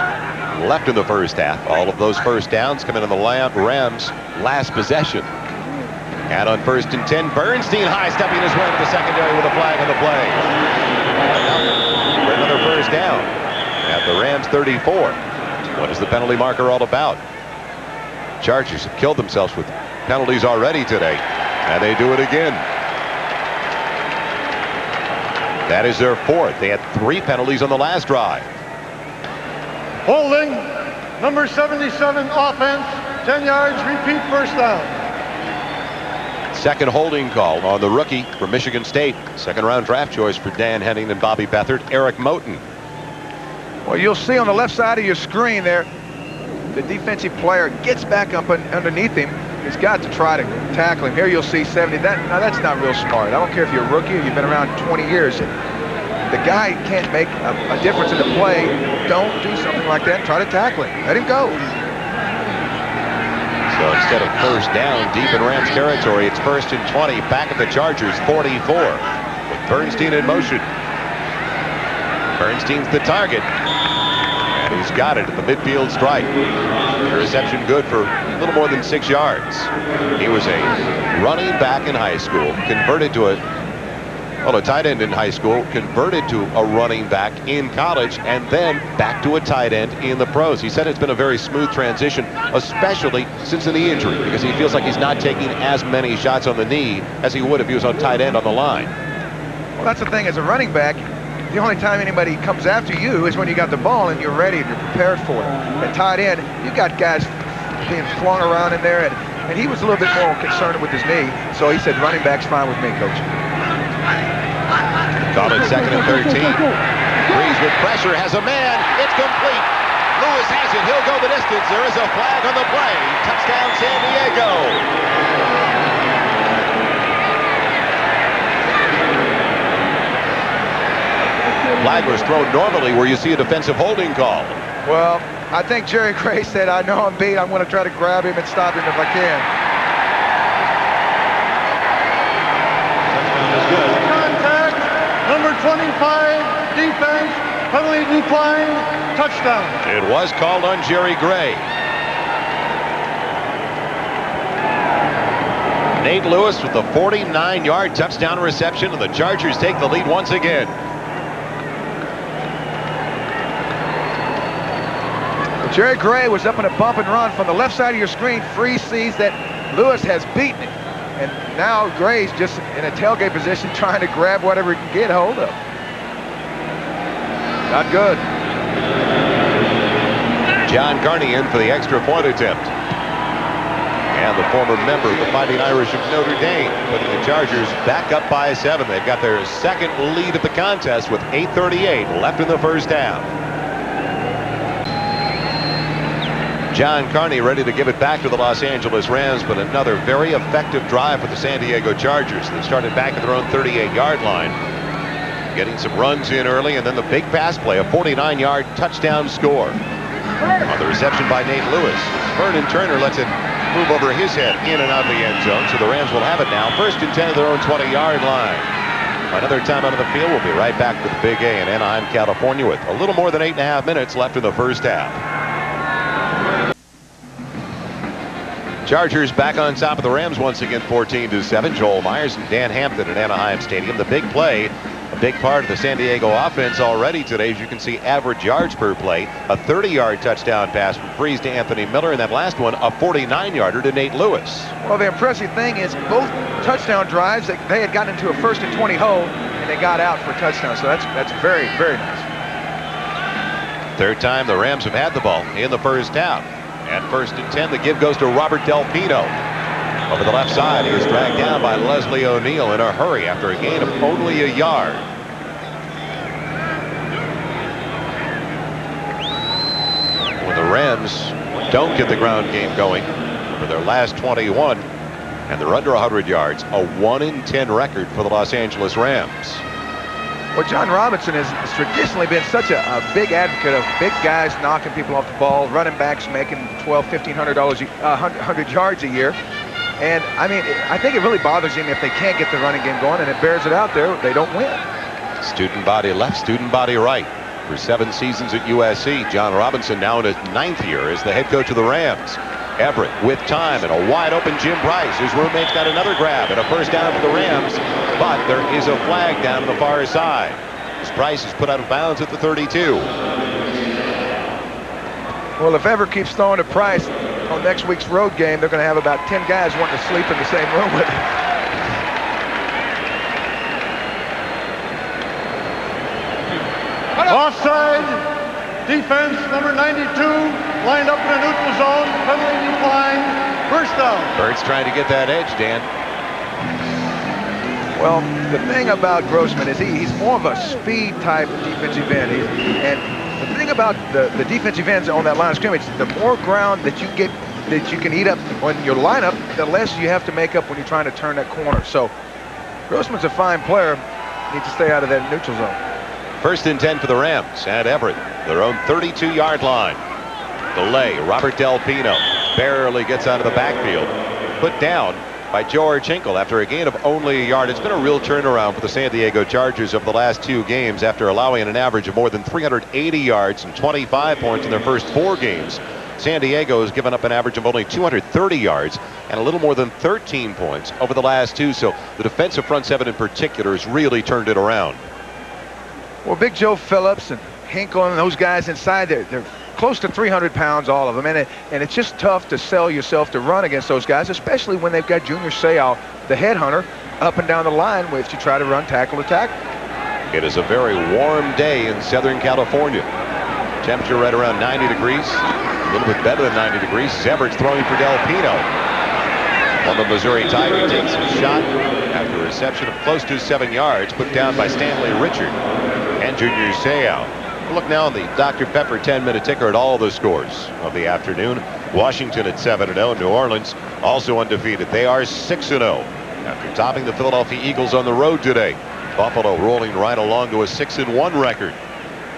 left in the first half. All of those first downs coming in on the Rams' last possession. And on first and 10, Bernstein high stepping his way to the secondary with a flag on the play. Another first down at the Rams 34. What is the penalty marker all about? Chargers have killed themselves with penalties already today, and they do it again. That is their fourth. They had three penalties on the last drive. Holding, number 77 offense, 10 yards, repeat first down. Second holding call on the rookie from Michigan State. Second round draft choice for Dan Henning and Bobby Beathard, Eric Moten. Well, you'll see on the left side of your screen there, the defensive player gets back up underneath him. He's got to try to tackle him. Here you'll see 70. That Now, that's not real smart. I don't care if you're a rookie or you've been around 20 years. The guy can't make a, a difference in the play. Don't do something like that. Try to tackle him. Let him go. So instead of first down deep in Rams territory, it's first and 20 back at the Chargers 44 with Bernstine in motion. Bernstine's the target. And he's got it at the midfield strike. The reception good for a little more than six yards. He was a running back in high school, converted to a well, a tight end in high school, converted to a running back in college, and then back to a tight end in the pros. He said it's been a very smooth transition, especially since the knee injury, because he feels like he's not taking as many shots on the knee as he would if he was on tight end on the line. Well, that's the thing. As a running back, the only time anybody comes after you is when you got the ball and you're ready and you're prepared for it. At tight end, you got guys being flung around in there, and, and he was a little bit more concerned with his knee, so he said running back's fine with me, coach. Call it second and 13. Friesz with pressure, has a man. It's complete. Lewis has it. He'll go the distance. There is a flag on the play. Touchdown, San Diego. Flag was thrown normally where you see a defensive holding call. Well, I think Jerry Gray said, I know I'm beat. I'm going to try to grab him and stop him if I can. Number 25, defense, penalty decline, touchdown. It was called on Jerry Gray. Nate Lewis with the 49-yard touchdown reception, and the Chargers take the lead once again. Jerry Gray was up in a bump and run from the left side of your screen. Friesz sees that Lewis has beaten it. And now Gray's just in a tailgate position (laughs) trying to grab whatever he can get hold of. Not good. John Carney in for the extra point attempt. And the former member of the Fighting Irish of Notre Dame putting the Chargers back up by seven. They've got their second lead of the contest with 8.38 left in the first half. John Carney ready to give it back to the Los Angeles Rams, but another very effective drive for the San Diego Chargers. They started back at their own 38-yard line, getting some runs in early, and then the big pass play, a 49-yard touchdown score. On the reception by Nate Lewis, Vernon Turner lets it move over his head in and out of the end zone, so the Rams will have it now. First and 10 at their own 20-yard line. Another time out of the field. We'll be right back with the Big A in Anaheim, California with a little more than eight and a half minutes left in the first half. Chargers back on top of the Rams once again 14 to 7. Joel Meyers and Dan Hampton at Anaheim Stadium. The big play, a big part of the San Diego offense already today. As you can see, average yards per play. A 30-yard touchdown pass from Friesz to Anthony Miller, and that last one, a 49-yarder to Nate Lewis. Well, the impressive thing is both touchdown drives, they, they had gotten into a first and 20 hole, and they got out for a touchdown. So that's that's very, very nice. Third time the Rams have had the ball in the first half. At first and 10, the give goes to Robert Delpino. Over the left side, he was dragged down by Leslie O'Neal in a hurry after a gain of only a yard. When the Rams don't get the ground game going for their last 21, and they're under 100 yards, a 1 in 10 record for the Los Angeles Rams. Well, John Robinson has, has traditionally been such a, a, big advocate of big guys knocking people off the ball, running backs making 12, 1500 dollars, uh, 100 yards a year. And, I mean, I think it really bothers him if they can't get the running game going, and it bears it out there. They don't win. Student body left, student body right. For seven seasons at USC, John Robinson now in his ninth year as the head coach of the Rams. Everett with time and a wide open Jim Price. His roommate's got another grab and a first down for the Rams, but there is a flag down on the far side. As Price is put out of bounds at the 32. Well, if Everett keeps throwing to Price on next week's road game, they're going to have about 10 guys wanting to sleep in the same room with him. Offside. Defense number 92 lined up in a neutral zone. Penalty decline. First down. Bird's trying to get that edge, Dan. Well, the thing about Grossman is he, he's more of a speed type defensive end. He, and the thing about the, the defensive ends on that line of scrimmage, the more ground that you get, that you can eat up on your lineup, the less you have to make up when you're trying to turn that corner. So Grossman's a fine player. Needs to stay out of that neutral zone. First and 10 for the Rams at Everett, their own 32-yard line. Delay, Robert Delpino barely gets out of the backfield. Put down by George Hinkle after a gain of only a yard. It's been a real turnaround for the San Diego Chargers over the last two games after allowing an average of more than 380 yards and 25 points in their first four games. San Diego has given up an average of only 230 yards and a little more than 13 points over the last two. So the defensive front seven in particular has really turned it around. Well, Big Joe Phillips and Hinkle and those guys inside there, they're close to 300 pounds, all of them. And, it, and it's just tough to sell yourself to run against those guys, especially when they've got Junior Seau, the headhunter, up and down the line if you try to run tackle to tackle. It is a very warm day in Southern California. Temperature right around 90 degrees. A little bit better than 90 degrees. Everett's throwing for Delpino. On the Missouri Tiger takes a shot after a reception of close to seven yards put down by Stanley Richard and Junior Seau. Look now on the Dr. Pepper 10-minute ticker at all the scores of the afternoon. Washington at 7-0. New Orleans also undefeated. They are 6-0 after topping the Philadelphia Eagles on the road today. Buffalo rolling right along to a 6-1 record.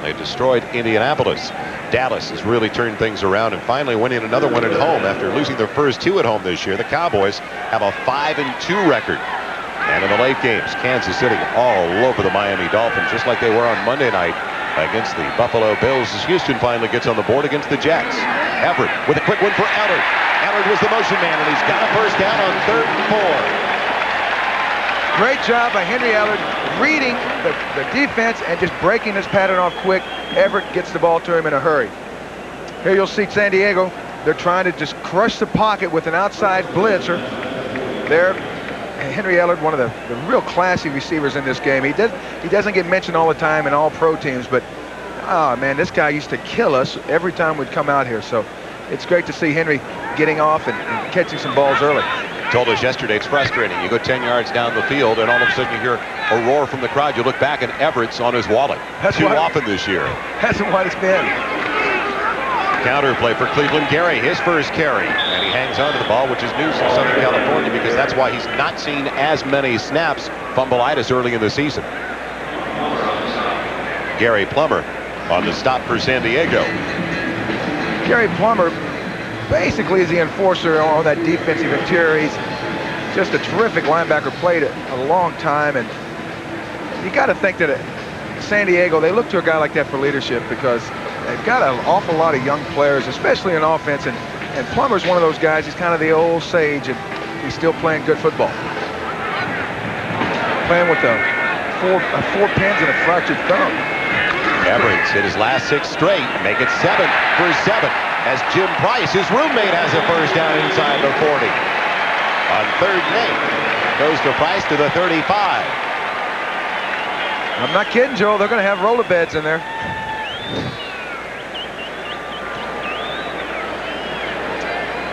They destroyed Indianapolis. Dallas has really turned things around and finally winning another one at home after losing their first two at home this year. The Cowboys have a 5-2 record. And in the late games, Kansas City all over the Miami Dolphins, just like they were on Monday night against the Buffalo Bills as Houston finally gets on the board against the Jets. Everett with a quick one for Ellard. Ellard was the motion man, and he's got a first down on third and four. Great job by Henry Ellard reading the, the defense and just breaking this pattern off quick. Everett gets the ball to him in a hurry. Here you'll see San Diego. They're trying to just crush the pocket with an outside blitzer. There, Henry Ellard, one of the, the real classy receivers in this game. He does he doesn't get mentioned all the time in all pro teams, but oh man, this guy used to kill us every time we'd come out here. So it's great to see Henry getting off and, and catching some balls early told us yesterday it's frustrating. You go 10 yards down the field, and all of a sudden you hear a roar from the crowd. You look back, and Everett's on his wallet. That's Too often this year. (laughs) That's what it's been. Counter play for Cleveland Gary, his first carry, hangs on to the ball, which is news in Southern California because that's why he's not seen as many snaps fumbleitis early in the season. Gary Plummer on the stop for San Diego. Gary Plummer basically is the enforcer on that defensive interior. He's just a terrific linebacker, played a, a long time, and you got to think that San Diego, they look to a guy like that for leadership because they've got an awful lot of young players, especially in offense, and, and Plummer's one of those guys, he's kind of the old sage, and he's still playing good football. Playing with the four, uh, four pins and a fractured thumb. Everett's hit his last six straight, make it seven for seven as Jim Price, his roommate, has a first down inside the 40. On third and eight, goes to Price to the 35. I'm not kidding, Joe. They're going to have roller beds in there.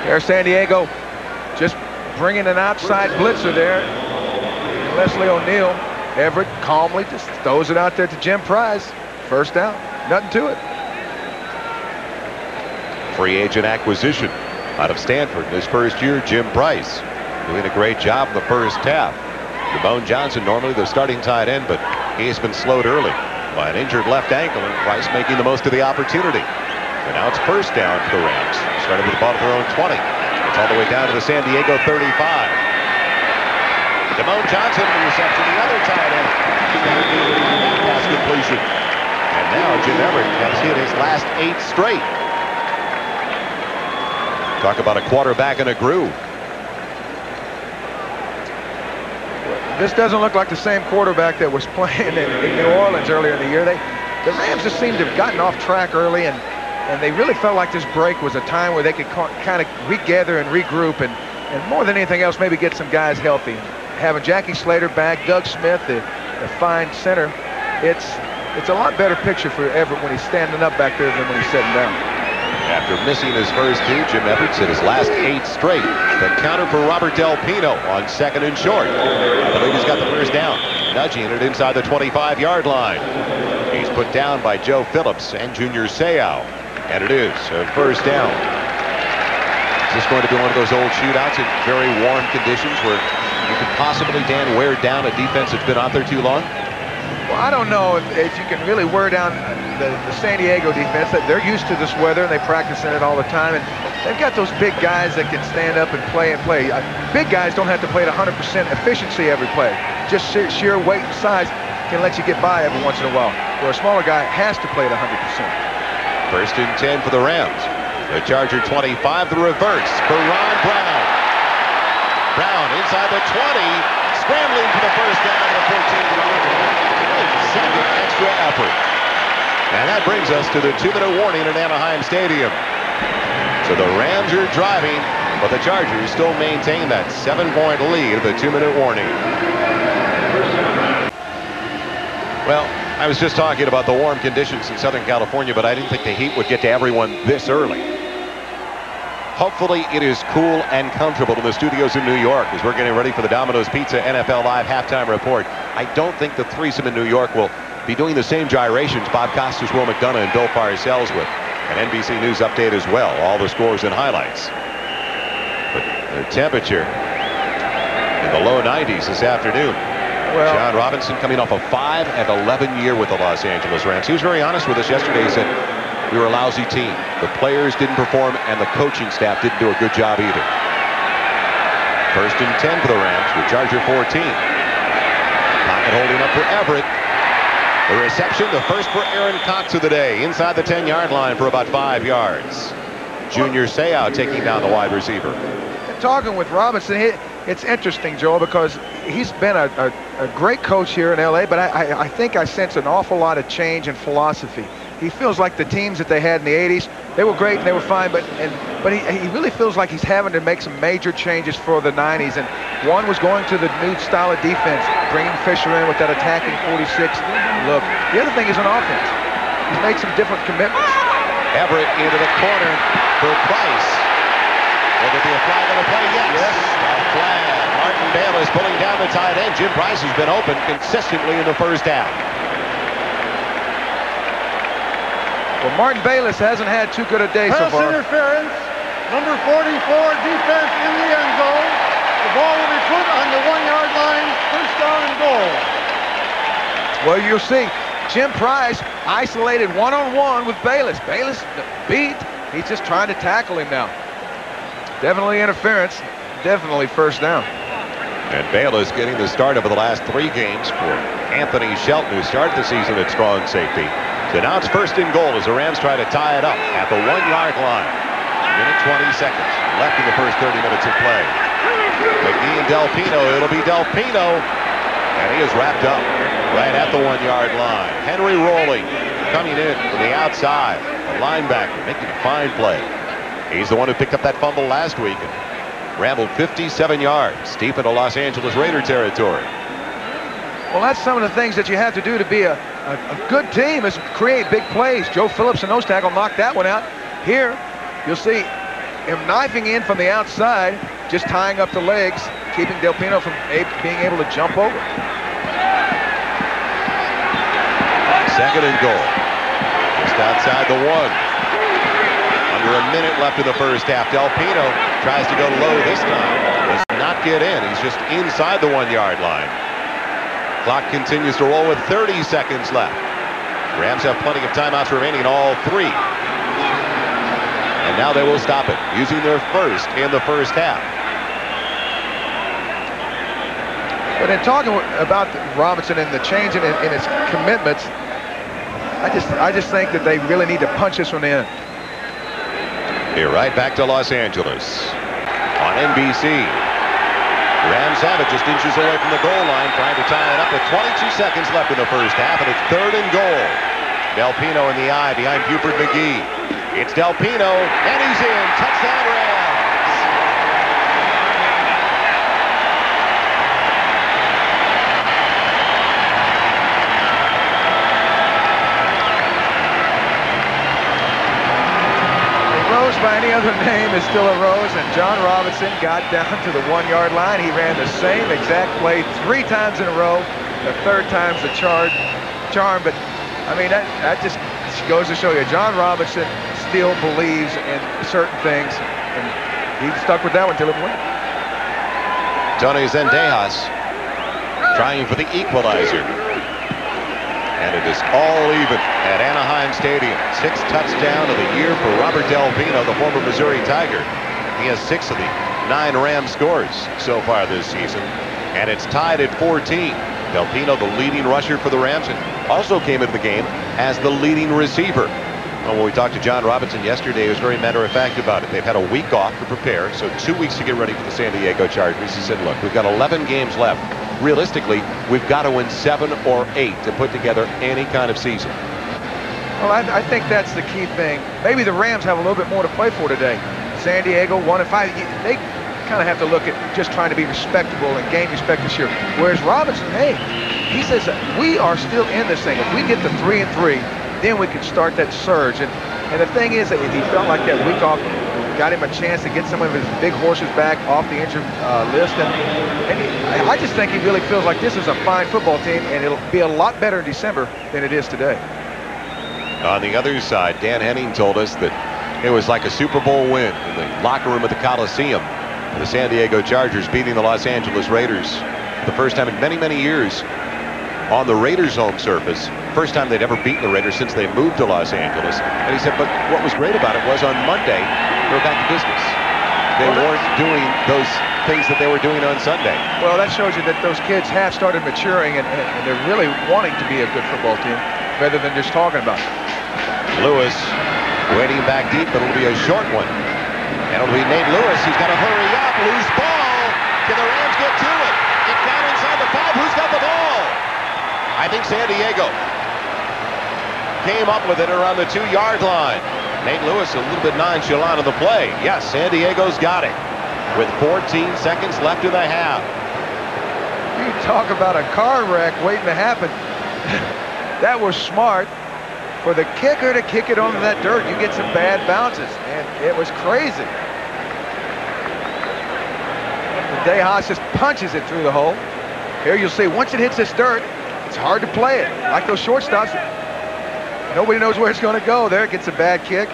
There's San Diego just bringing an outside blitzer there. Leslie O'Neal, Everett calmly just throws it out there to Jim Price. First down. Nothing to it. Free agent acquisition out of Stanford his first year, Jim Price. Doing a great job in the first half. Damone Johnson, normally the starting tight end, but he's been slowed early by an injured left ankle, and Price making the most of the opportunity. And now it's first down for the Rams. Started with the ball at their own 20. It's all the way down to the San Diego 35. Damone Johnson, the reception, the other tight end. Pass completion. And now Jim Everett has hit his last eight straight. Talk about a quarterback in a groove. This doesn't look like the same quarterback that was (laughs) playing in, in New Orleans earlier in the year. They, the Rams just seem to have gotten off track early, and and they really felt like this break was a time where they could kind of regather and regroup, and and more than anything else, maybe get some guys healthy. Having Jackie Slater back, Doug Smith, the, the fine center, it's it's a lot better picture for Everett when he's standing up back there than when he's sitting down. After missing his first two, Jim Everett's hit his last eight straight. The counter for Robert Delpino on second and short. I believe he's got the first down. Nudging it inside the 25-yard line. He's put down by Joe Phillips and Junior Seau. And it is a first down. Is this going to be one of those old shootouts in very warm conditions where you could possibly, Dan, wear down a defense that's been out there too long? Well, I don't know if, if you can really wear down the, the San Diego defense. They're used to this weather and they practice in it all the time. And they've got those big guys that can stand up and play and play. Uh, big guys don't have to play at 100% efficiency every play. Just sheer, sheer weight and size can let you get by every once in a while. Where a smaller guy has to play at 100%. First and 10 for the Rams. The Charger 25, the reverse for Ron Brown. Brown inside the 20, scrambling for the first down at the 14 second extra effort. And that brings us to the two-minute warning at Anaheim Stadium. So the Rams are driving, but the Chargers still maintain that seven-point lead of the two-minute warning. Well, I was just talking about the warm conditions in Southern California, but I didn't think the heat would get to everyone this early. Hopefully it is cool and comfortable in the studios in New York as we're getting ready for the Domino's Pizza NFL Live halftime report. I don't think the threesome in New York will be doing the same gyrations Bob Costas, Will McDonough, and Bill Parcells with. An NBC News update as well, all the scores and highlights. But the temperature in the low 90s this afternoon. Well, John Robinson coming off a 5 and 11 year with the Los Angeles Rams. He was very honest with us yesterday. He said, we were a lousy team. The players didn't perform, and the coaching staff didn't do a good job either. First and 10 for the Rams with Charger 14. Pocket holding up for Everett. The reception, the first for Aaron Cox of the day, inside the 10-yard line for about five yards. Junior Seau taking down the wide receiver. Talking with Robinson, it's interesting, Joel, because he's been a, a, a great coach here in L.A., but I, I, I think I sense an awful lot of change in philosophy he feels like the teams that they had in the 80s, they were great and they were fine, but and but he, he really feels like he's having to make some major changes for the 90s. And one was going to the new style of defense, bringing Fisher in with that attacking 46 look. The other thing is an offense. He's made some different commitments. Everett into the corner for Price. Will there be a flag on the play? Yes. yes. A flag. Martin Bayless pulling down the tight end. Jim Price has been open consistently in the first half. Well, Martin Bayless hasn't had too good a day Pass so far. interference. Number 44, defense in the end zone. The ball will be put on the one-yard line. First down and goal. Well, you'll see. Jim Price isolated one-on-one -on -one with Bayless. Bayless beat. He's just trying to tackle him now. Definitely interference. Definitely first down. And Bayless getting the start over the last three games for Anthony Shelton, who started the season at strong safety. So now it's first and goal as the Rams try to tie it up at the one-yard line. Minute 20 seconds left in the first 30 minutes of play. McGee and Delpino. It'll be Delpino. And he is wrapped up right at the one-yard line. Henry Rolle coming in from the outside. The linebacker making a fine play. He's the one who picked up that fumble last week and rambled 57 yards deep into Los Angeles Raider territory. Well, that's some of the things that you have to do to be a, a, a good team is create big plays. Joe Phillips and nose tackle knocked that one out. Here, you'll see him knifing in from the outside, just tying up the legs, keeping Delpino from being able to jump over. Second and goal. Just outside the one. A minute left in the first half. Del Pino tries to go low this time. Does not get in. He's just inside the one-yard line. Clock continues to roll with 30 seconds left. Rams have plenty of timeouts remaining, in all three. And now they will stop it, using their first in the first half. But in talking about Robinson and the change in, in his commitments, I just I just think that they really need to punch this one in. Here, right back to Los Angeles on NBC. Rams have it just inches away from the goal line, trying to tie it up with 22 seconds left in the first half, and it's third and goal. Delpino in the eye behind Buford McGee. It's Delpino, and he's in. Touchdown Rams. Rose by any other name is still a Rose, and John Robinson got down to the one-yard line. He ran the same exact play three times in a row. The third time's the charm, charm. But I mean, that, that just goes to show you, John Robinson still believes in certain things, and he stuck with that one until it went. Tony Zendejas trying for the equalizer. And it is all even at Anaheim Stadium. Sixth touchdown of the year for Robert Delpino, the former Missouri Tiger. He has six of the nine Ram scores so far this season. And it's tied at 14. Delpino, the leading rusher for the Rams, and also came into the game as the leading receiver. Well, when we talked to John Robinson yesterday, he was very matter-of-fact about it. They've had a week off to prepare, so two weeks to get ready for the San Diego Chargers. He said, look, we've got 11 games left. Realistically, we've got to win seven or eight to put together any kind of season. Well, I, I think that's the key thing. Maybe the Rams have a little bit more to play for today. San Diego, one and five. They kind of have to look at just trying to be respectable and gain respect this year. Whereas Robinson, hey, he says we are still in this thing. If we get to three and three, then we can start that surge. And and the thing is, that he felt like that week off got him a chance to get some of his big horses back off the injured uh, list. And, and he, I just think he really feels like this is a fine football team, and it'll be a lot better in December than it is today. On the other side, Dan Henning told us that it was like a Super Bowl win in the locker room at the Coliseum. The San Diego Chargers beating the Los Angeles Raiders for the first time in many, many years on the Raiders' home surface. First time they'd ever beaten the Raiders since they moved to Los Angeles. And he said, but what was great about it was on Monday, they were back to business. They well, weren't doing those things that they were doing on Sunday. Well, that shows you that those kids have started maturing and, and they're really wanting to be a good football team rather than just talking about it. Lewis waiting back deep, but it'll be a short one. And it'll be Nate Lewis. He's got to hurry up. Loose ball. Can the Rams get to it? It's down inside the five. Who's got the ball? I think San Diego came up with it around the two-yard line. Nate Lewis a little bit nonchalant of the play. Yes, San Diego's got it with 14 seconds left in the half. You talk about a car wreck waiting to happen. (laughs) that was smart for the kicker to kick it onto that dirt. You get some bad bounces, and it was crazy. DeHaas just punches it through the hole. Here you'll see, once it hits this dirt, it's hard to play it. Like those shortstops, nobody knows where it's going to go. There it gets a bad kick.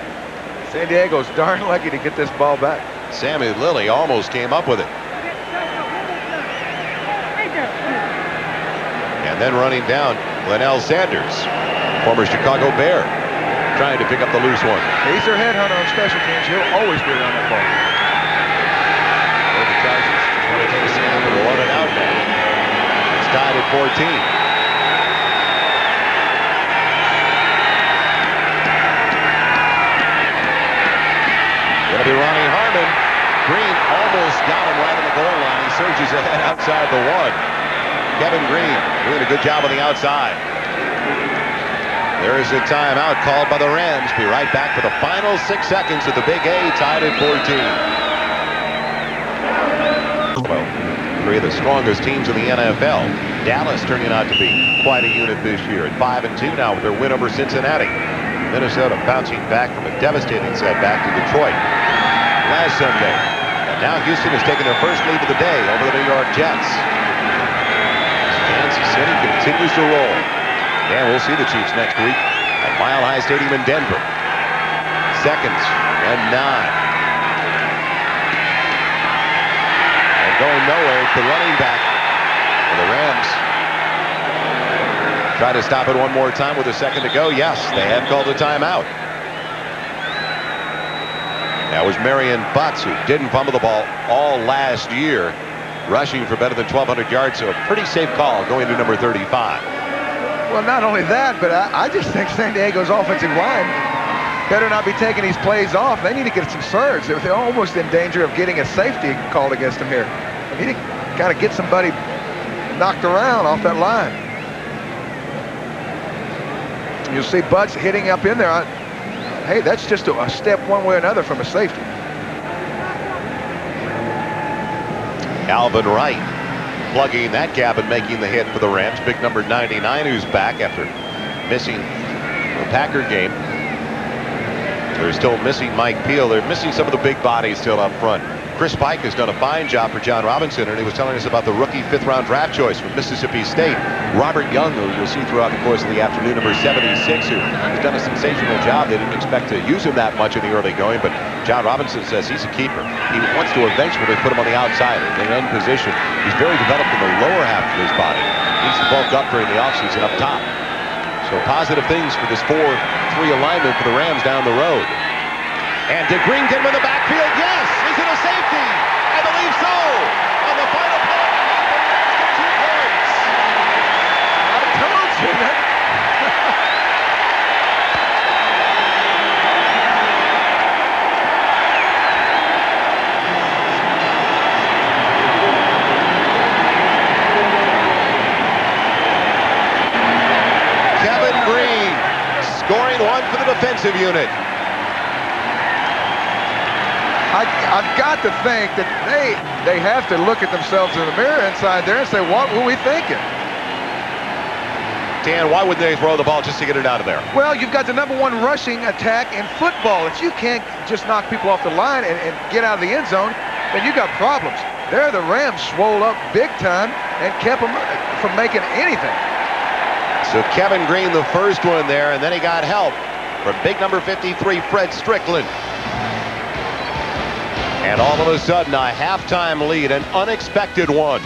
San Diego's (laughs) darn lucky to get this ball back. Sammy Lilly almost came up with it. And then running down, Linnell Sanders former Chicago Bear, trying to pick up the loose one. He's their headhunter on special teams. He'll always be around that ball. Well, the Chargers just want to take a snap and run it out now. It's tied at 14. Surges ahead outside the one. Kevin Greene doing a good job on the outside. There is a timeout called by the Rams. Be right back for the final six seconds of the Big A, tied at 14. Well, three of the strongest teams in the NFL. Dallas turning out to be quite a unit this year at 5 and 2 now with their win over Cincinnati. Minnesota bouncing back from a devastating setback to Detroit last Sunday. Now Houston has taken their first lead of the day over the New York Jets. Kansas City continues to roll. And we'll see the Chiefs next week at Mile High Stadium in Denver. Seconds and nine. And going nowhere, the running back for the Rams. Try to stop it one more time with a second to go. Yes, they have called a timeout. That was Marion Butts, who didn't fumble the ball all last year, rushing for better than 1,200 yards, so a pretty safe call going to number 35. Well, not only that, but I, I just think San Diego's offensive line better not be taking these plays off. They need to get some surge. They're almost in danger of getting a safety called against them here. They need to kind of get somebody knocked around off that line. You'll see Butts hitting up in there. Hey, that's just a, a step one way or another from a safety. Alvin Wright plugging that gap and making the hit for the Rams. Big number 99 who's back after missing the Packer game. They're still missing Mike Piel. They're missing some of the big bodies still up front. Chris Pike has done a fine job for John Robinson, and he was telling us about the rookie fifth-round draft choice from Mississippi State, Robert Young, who you'll see throughout the course of the afternoon, number 76, who has done a sensational job. They didn't expect to use him that much in the early going, but John Robinson says he's a keeper. He wants to eventually put him on the outside in the end position. He's very developed in the lower half of his body. He's bulked up during the offseason up top. So positive things for this 4-3 alignment for the Rams down the road. And did Greene get him in the backfield? Yes! Is it a safety? I believe so! On the final play, two points! I told you. Kevin Greene scoring one for the defensive unit. I, I've got to think that they they have to look at themselves in the mirror inside there and say, what were we thinking? Dan, why wouldn't they throw the ball just to get it out of there? Well, you've got the number one rushing attack in football. If you can't just knock people off the line and, and get out of the end zone, then you've got problems. There, the Rams swole up big time and kept them uh, from making anything. So Kevin Greene, the first one there, and then he got help from big number 53, Fred Strickland. And all of a sudden, a halftime lead, an unexpected one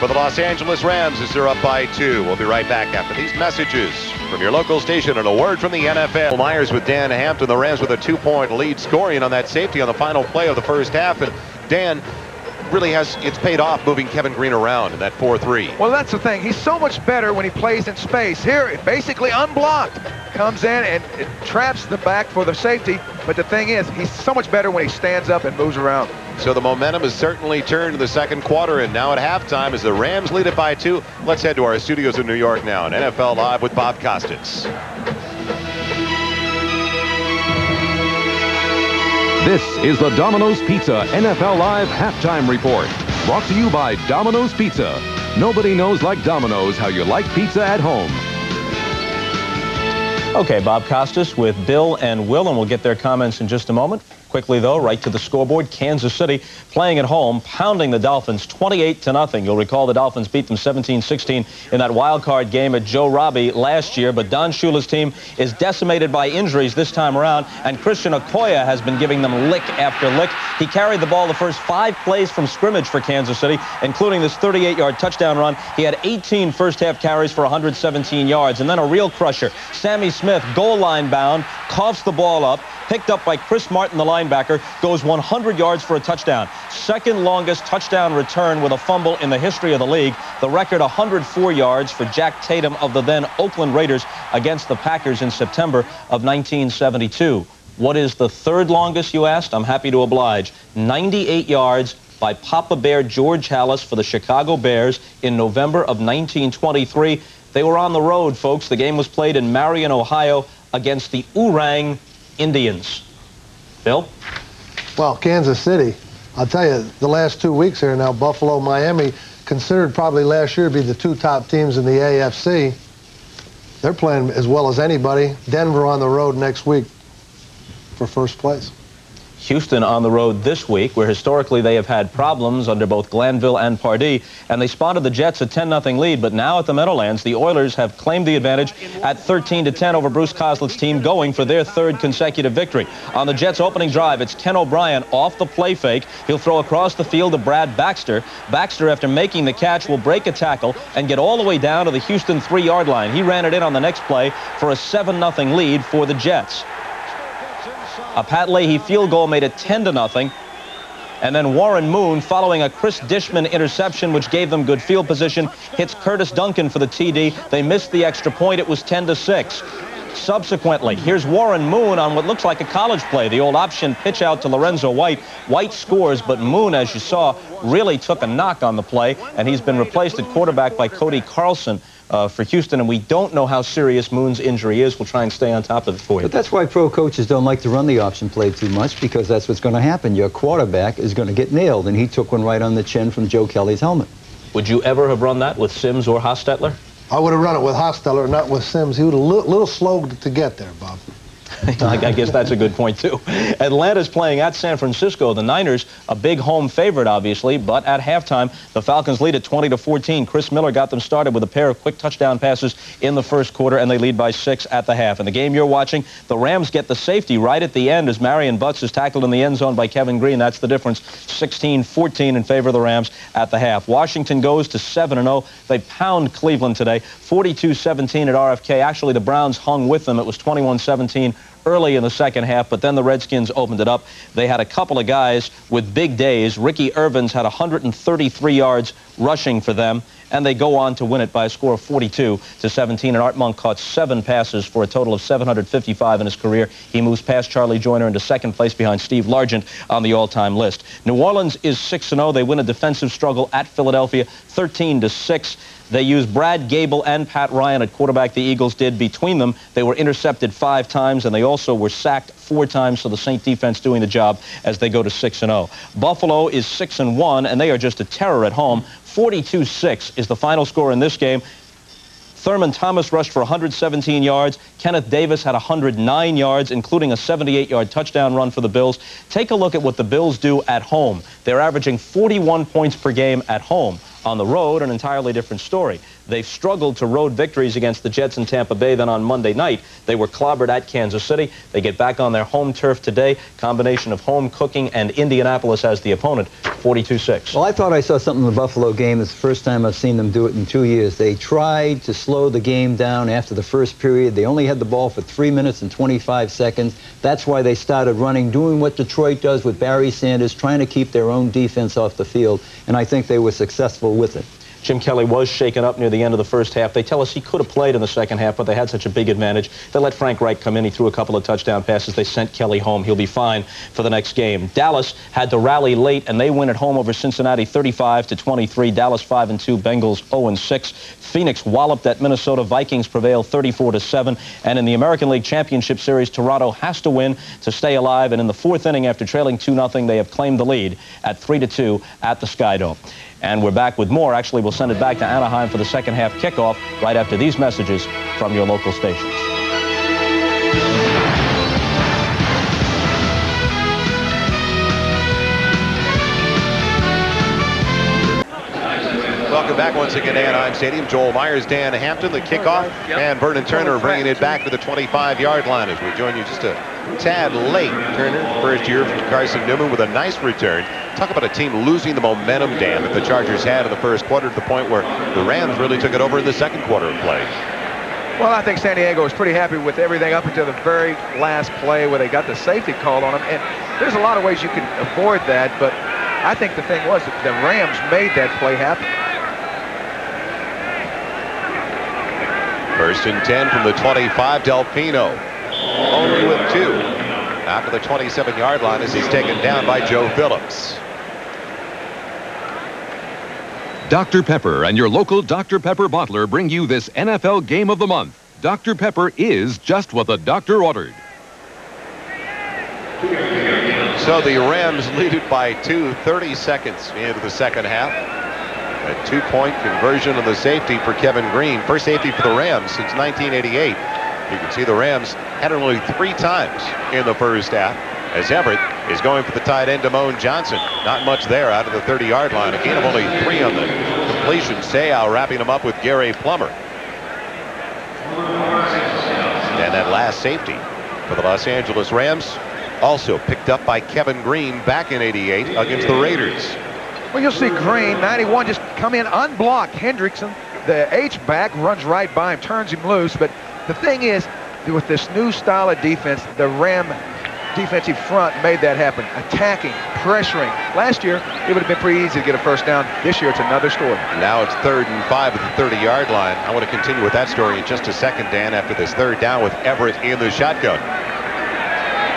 for the Los Angeles Rams as they're up by two. We'll be right back after these messages from your local station and a word from the NFL. Meyers with Dan Hampton, the Rams with a two-point lead, scoring on that safety on the final play of the first half. And Dan really has it's paid off moving Kevin Greene around in that 4-3. Well, that's the thing. He's so much better when he plays in space. Here, basically unblocked. Comes in and traps the back for the safety. But the thing is, he's so much better when he stands up and moves around. So the momentum has certainly turned in the second quarter, and now at halftime as the Rams lead it by two. Let's head to our studios in New York now, and NFL Live with Bob Costas. This is the Domino's Pizza NFL Live Halftime Report. Brought to you by Domino's Pizza. Nobody knows like Domino's how you like pizza at home. Okay, Bob Costas with Bill and Will, and we'll get their comments in just a moment. Quickly, though, right to the scoreboard. Kansas City playing at home, pounding the Dolphins 28 to nothing. You'll recall the Dolphins beat them 17-16 in that wild card game at Joe Robbie last year, but Don Shula's team is decimated by injuries this time around, and Christian Okoye has been giving them lick after lick. He carried the ball the first five plays from scrimmage for Kansas City, including this 38-yard touchdown run. He had 18 first-half carries for 117 yards, and then a real crusher. Sammy Smith, goal line bound, coughs the ball up, picked up by Chris Martin, the linebacker, goes 100 yards for a touchdown. Second longest touchdown return with a fumble in the history of the league. The record 104 yards for Jack Tatum of the then Oakland Raiders against the Packers in September of 1972. What is the third longest, you asked? I'm happy to oblige. 98 yards by Papa Bear George Halas for the Chicago Bears in November of 1923. They were on the road, folks. The game was played in Marion, Ohio against the Oorang Indians. Bill? Well, Kansas City, I'll tell you, the last two weeks here now, Buffalo, Miami, considered probably last year to be the two top teams in the AFC. They're playing as well as anybody. Denver on the road next week for first place. Houston on the road this week, where historically they have had problems under both Glanville and Pardee, and they spotted the Jets a 10-0 lead. But now at the Meadowlands, the Oilers have claimed the advantage at 13-10 over Bruce Coslet's team, going for their third consecutive victory. On the Jets' opening drive, it's Ken O'Brien off the play fake. He'll throw across the field to Brad Baxter. Baxter, after making the catch, will break a tackle and get all the way down to the Houston three-yard line. He ran it in on the next play for a 7-0 lead for the Jets. A Pat Leahy field goal made it 10 to nothing. And then Warren Moon, following a Cris Dishman interception, which gave them good field position, hits Curtis Duncan for the TD. They missed the extra point. It was 10 to 6. Subsequently, here's Warren Moon on what looks like a college play. The old option pitch out to Lorenzo White. White scores, but Moon, as you saw, really took a knock on the play, and he's been replaced at quarterback by Cody Carlson. Uh, for Houston, and we don't know how serious Moon's injury is. We'll try and stay on top of it for you. But that's why pro coaches don't like to run the option play too much because that's what's going to happen. Your quarterback is going to get nailed, and he took one right on the chin from Joe Kelly's helmet. Would you ever have run that with Sims or Hostetler? I would have run it with Hostetler, not with Sims. He was a little, slow to get there, Bob. (laughs) I guess that's a good point, too. Atlanta's playing at San Francisco. The Niners, a big home favorite, obviously, but at halftime, the Falcons lead at 20 to 14. Chris Miller got them started with a pair of quick touchdown passes in the first quarter, and they lead by six at the half. In the game you're watching, the Rams get the safety right at the end as Marion Butts is tackled in the end zone by Kevin Greene. That's the difference, 16-14 in favor of the Rams at the half. Washington goes to 7-0. They pound Cleveland today, 42-17 at RFK. Actually, the Browns hung with them. It was 21-17 early in the second half, but then the Redskins opened it up. They had a couple of guys with big days. Ricky Ervins had 133 yards rushing for them, and they go on to win it by a score of 42 to 17. And Art Monk caught seven passes for a total of 755 in his career. He moves past Charlie Joiner into second place behind Steve Largent on the all-time list. New Orleans is 6-0. They win a defensive struggle at Philadelphia, 13 to 6. They used Brad Goebel and Pat Ryan at quarterback. The Eagles did between them. They were intercepted five times, and they also were sacked four times. So the Saint defense doing the job as they go to 6 and 0. Buffalo is 6 and 1, and they are just a terror at home. 42-6 is the final score in this game. Thurman Thomas rushed for 117 yards. Kenneth Davis had 109 yards, including a 78-yard touchdown run for the Bills. Take a look at what the Bills do at home. They're averaging 41 points per game at home. On the road, an entirely different story. They've struggled to road victories against the Jets in Tampa Bay. Then on Monday night, they were clobbered at Kansas City. They get back on their home turf today. Combination of home cooking and Indianapolis as the opponent, 42-6. Well, I thought I saw something in the Buffalo game. It's the first time I've seen them do it in two years. They tried to slow the game down after the first period. They only had the ball for three minutes and 25 seconds. That's why they started running, doing what Detroit does with Barry Sanders, trying to keep their own defense off the field. And I think they were successful with it. Jim Kelly was shaken up near the end of the first half. They tell us he could have played in the second half, but they had such a big advantage. They let Frank Reich come in. He threw a couple of touchdown passes. They sent Kelly home. He'll be fine for the next game. Dallas had to rally late, and they win at home over Cincinnati 35 to 23. Dallas 5 and 2, Bengals 0 and 6. Phoenix walloped at Minnesota. Vikings prevail 34 to 7. And in the American League Championship Series, Toronto has to win to stay alive. And in the fourth inning, after trailing 2 0, they have claimed the lead at 3 to 2 at the Skydome. And we're back with more. Actually, we'll send it back to Anaheim for the second half kickoff right after these messages from your local stations. Welcome back once again to Anaheim Stadium. Joel Meyers, Dan Hampton, the kickoff, and Vernon Turner bringing it back to the 25-yard line as we join you just a tad late. Turner, first year from Carson Newman with a nice return. Talk about a team losing the momentum, Dan, that the Chargers had in the first quarter to the point where the Rams really took it over in the second quarter of play. Well, I think San Diego was pretty happy with everything up until the very last play where they got the safety called on them. And there's a lot of ways you can avoid that, but I think the thing was that the Rams made that play happen. First and 10 from the 25, Delpino. Only with two. Out to the 27-yard line as he's taken down by Joe Phillips. Dr. Pepper and your local Dr. Pepper bottler bring you this NFL Game of the Month. Dr. Pepper is just what the doctor ordered. So the Rams lead it by two, 30 seconds into the second half. A two-point conversion on the safety for Kevin Greene. First safety for the Rams since 1988. You can see the Rams had it only three times in the first half as Everett is going for the tight end, Damone Johnson. Not much there out of the 30-yard line. A gain of only three on the completion. Seau wrapping him up with Gary Plummer. And that last safety for the Los Angeles Rams also picked up by Kevin Greene back in 88 against the Raiders. Well, you'll see Greene, 91, just come in unblocked. Hendrickson, the H-back, runs right by him, turns him loose. But the thing is, with this new style of defense, the Ram defensive front made that happen. Attacking, pressuring. Last year, it would have been pretty easy to get a first down. This year, it's another story. Now it's third and five at the 30-yard line. I want to continue with that story in just a second, Dan, after this third down with Everett in the shotgun.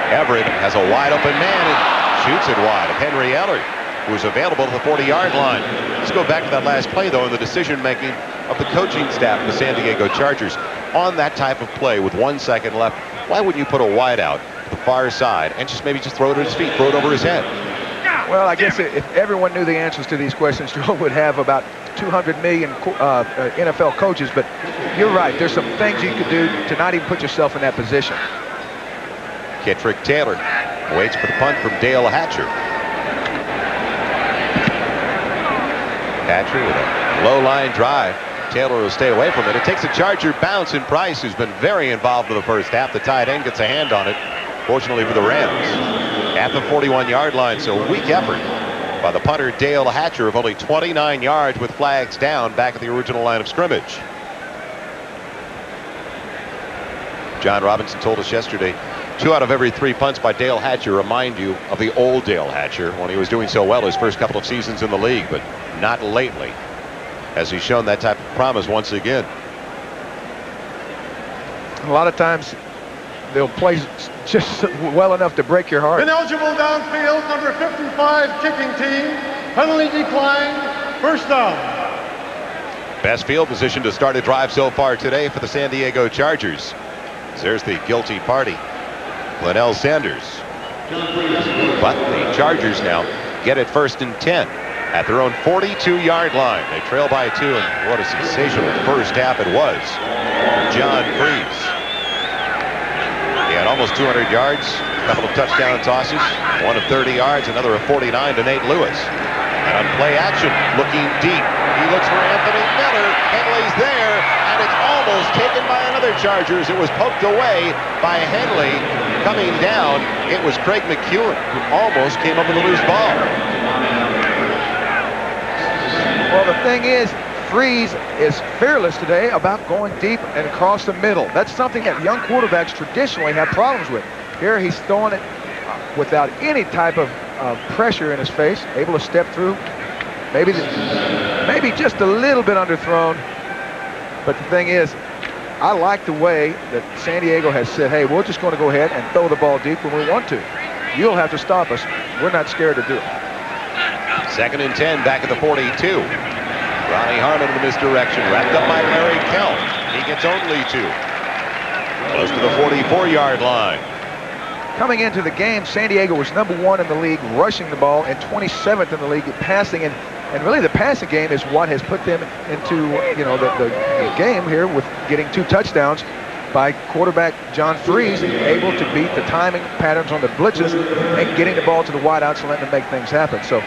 Everett has a wide open man and shoots it wide Henry Ellard, who's available at the 40-yard line. Let's go back to that last play, though, and the decision-making of the coaching staff of the San Diego Chargers. On that type of play with one second left, why wouldn't you put a wide out to the far side and just maybe just throw it at his feet, throw it over his head? Well, I guess if everyone knew the answers to these questions, (laughs) Joe would have about 200 million uh, NFL coaches. But you're right. There's some things you could do to not even put yourself in that position. Kitrick Taylor waits for the punt from Dale Hatcher. Hatcher with a low line drive. Taylor will stay away from it. It takes a Charger bounce in Price, who's been very involved in the first half. The tight end gets a hand on it, fortunately for the Rams. At the 41-yard line, so weak effort by the punter Dale Hatcher of only 29 yards with flags down back at the original line of scrimmage. John Robinson told us yesterday Two out of every three punts by Dale Hatcher remind you of the old Dale Hatcher when he was doing so well his first couple of seasons in the league, but not lately. Has he's shown that type of promise once again? A lot of times they'll play just well enough to break your heart. Ineligible downfield, number 55 kicking team. Penalty declined, first down. Best field position to start a drive so far today for the San Diego Chargers. There's the guilty party. Linnell Sanders. But the Chargers now get it first and 10 at their own 42-yard line. They trail by two, and what a sensational first half it was. John Friesz. He had almost 200 yards, a couple of touchdown tosses, one of 30 yards, another of 49 to Nate Lewis. And on play action, looking deep, he looks for Anthony Miller. Henley's there, and it's almost taken by another Chargers. It was poked away by Henley. Coming down, it was Craig McEwen who almost came up with a loose ball. Well, the thing is, Friesz is fearless today about going deep and across the middle. That's something that young quarterbacks traditionally have problems with. Here he's throwing it without any type of uh, pressure in his face, able to step through. Maybe, the, maybe just a little bit underthrown. But the thing is, I like the way that San Diego has said, hey, we're just going to go ahead and throw the ball deep when we want to. You'll have to stop us. We're not scared to do it. Second and 10 back at the 42. Ronnie Harmon in the misdirection. Wrapped up by Larry Kelm. He gets only two. Close to the 44-yard line. Coming into the game, San Diego was number one in the league rushing the ball and 27th in the league passing. And, and really the passing game is what has put them into, you know, the, the, the game here with getting two touchdowns by quarterback John Friesz, able to beat the timing patterns on the blitzes and getting the ball to the wideouts and letting them make things happen. So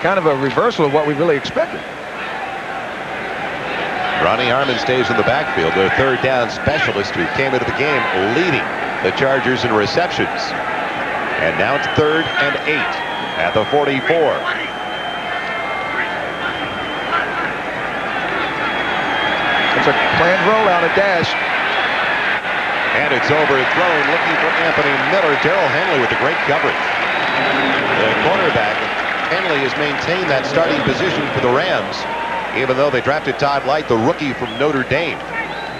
kind of a reversal of what we really expected. Ronnie Harmon stays in the backfield, their third down specialist who came into the game leading the Chargers in receptions. And now it's third and eight at the 44. It's a planned rollout, a dash. And it's overthrown, looking for Anthony Miller. Darryl Henley with the great coverage. The cornerback, Henley has maintained that starting position for the Rams, even though they drafted Todd Lyght, the rookie from Notre Dame.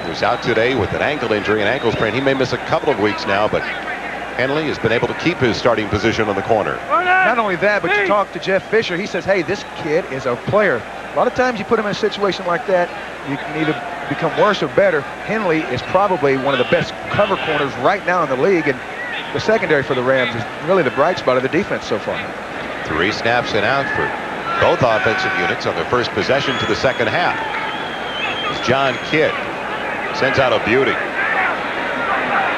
Who's out today with an ankle injury, an ankle sprain. He may miss a couple of weeks now, but Henley has been able to keep his starting position on the corner. Not only that, but you talk to Jeff Fisher, he says, hey, this kid is a player. A lot of times you put him in a situation like that, you can either become worse or better. Henley is probably one of the best cover corners right now in the league, and the secondary for the Rams is really the bright spot of the defense so far. Three snaps and out for both offensive units on their first possession to the second half. It's John Kidd sends out a beauty.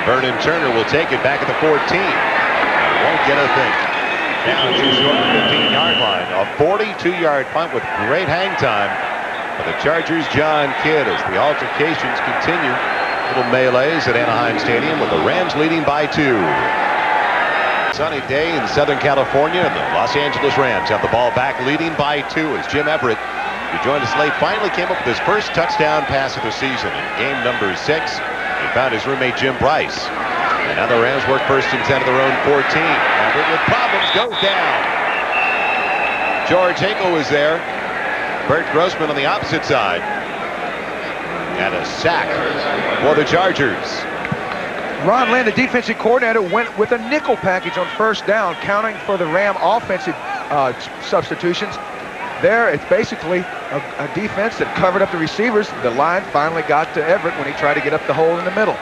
Vernon Turner will take it back at the 14. Won't get a thing. Down to short 15-yard line. A 42-yard punt with great hang time. For the Chargers, John Kidd, as the altercations continue. Little melees at Anaheim Stadium with the Rams leading by two. Sunny day in Southern California, and the Los Angeles Rams have the ball back leading by two as Jim Everett, who joined us late, finally came up with his first touchdown pass of the season in game number six. He found his roommate Jim Price. And Now the Rams work first and 10 of their own 14. Everett with problems goes down. George Hinkle was there. Burt Grossman on the opposite side. And a sack for the Chargers. Ron Lynn, the defensive coordinator, went with a nickel package on first down, counting for the Ram offensive uh, substitutions. There, it's basically a, a, defense that covered up the receivers. The line finally got to Everett when he tried to get up the hole in the middle.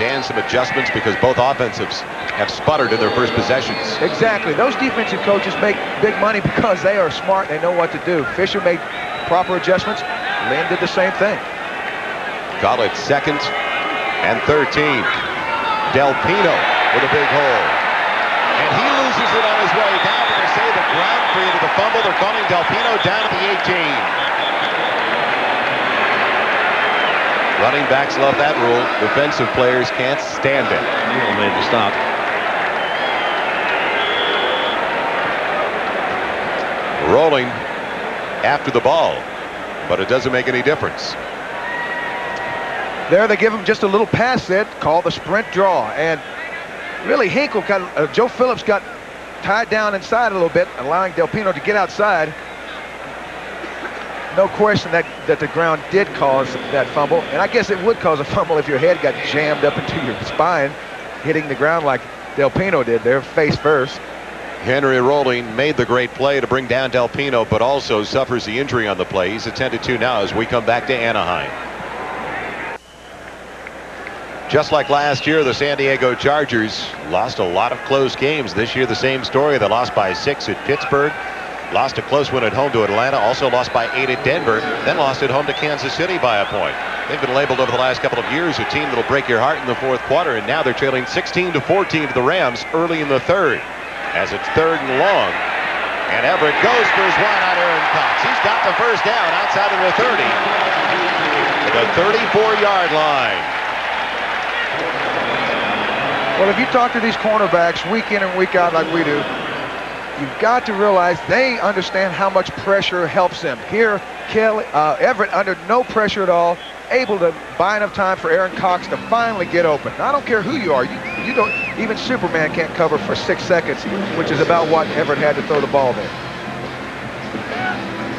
Dan, some adjustments because both offensives have sputtered in their first possessions. Exactly. Those defensive coaches make big money because they are smart. They know what to do. Fisher made proper adjustments. Lynn did the same thing. Call it second and 13. Delpino with a big hole. And he loses it on his way down. They say the ground created the fumble. They're calling Delpino down at the 18. Running backs love that rule. Defensive players can't stand it. Rule made the stop. Rolling after the ball, but it doesn't make any difference. There they give him just a little pass set called the sprint draw. And really Hinkle got, uh, Joe Phillips got tied down inside a little bit, allowing Delpino to get outside. No question that, that the ground did cause that fumble. And I guess it would cause a fumble if your head got jammed up into your spine, hitting the ground like Delpino did there, face first. Henry Rolling made the great play to bring down Delpino, but also suffers the injury on the play. He's attended to now as we come back to Anaheim. Just like last year, the San Diego Chargers lost a lot of close games. This year, the same story. They lost by six at Pittsburgh, lost a close one at home to Atlanta, also lost by eight at Denver, then lost at home to Kansas City by a point. They've been labeled over the last couple of years a team that'll break your heart in the fourth quarter, and now they're trailing 16 to 14 to the Rams early in the third as it's third and long. And Everett goes for his one on Aaron Cox. He's got the first down outside of the 30 the 34-yard line. Well, if you talk to these cornerbacks week in and week out like we do, you've got to realize they understand how much pressure helps them. Here, Kelly, uh, Everett under no pressure at all, able to buy enough time for Aaron Cox to finally get open. I don't care who you are. You, you don't. Even Superman can't cover for six seconds, which is about what Everett had to throw the ball there.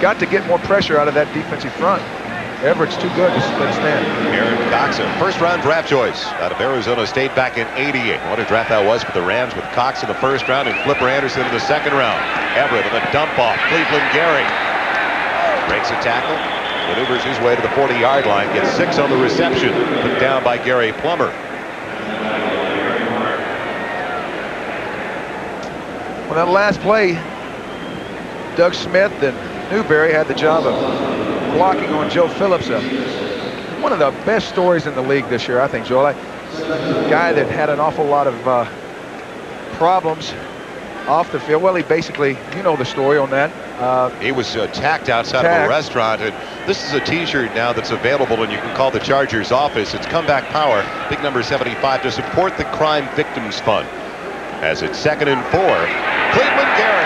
Got to get more pressure out of that defensive front. Everett's too good to split stand. Aaron Cox, a first-round draft choice out of Arizona State back in 88. What a draft that was for the Rams with Cox in the first round and Flipper Anderson in the second round. Everett with a dump off. Cleveland Gary breaks a tackle, maneuvers his way to the 40-yard line, gets six on the reception, put down by Gary Plummer. Well, that last play, Doug Smith and Newberry had the job of blocking on Joe Phillips. Uh, one of the best stories in the league this year, I think, Joel. A guy that had an awful lot of uh, problems off the field. Well, he basically, you know the story on that. Uh, he was attacked outside attacked. of a restaurant. And this is a T-shirt now that's available, and you can call the Chargers office. It's Comeback Power, big number 75, to support the Crime Victims Fund. As it's second and four, Cleveland Gary.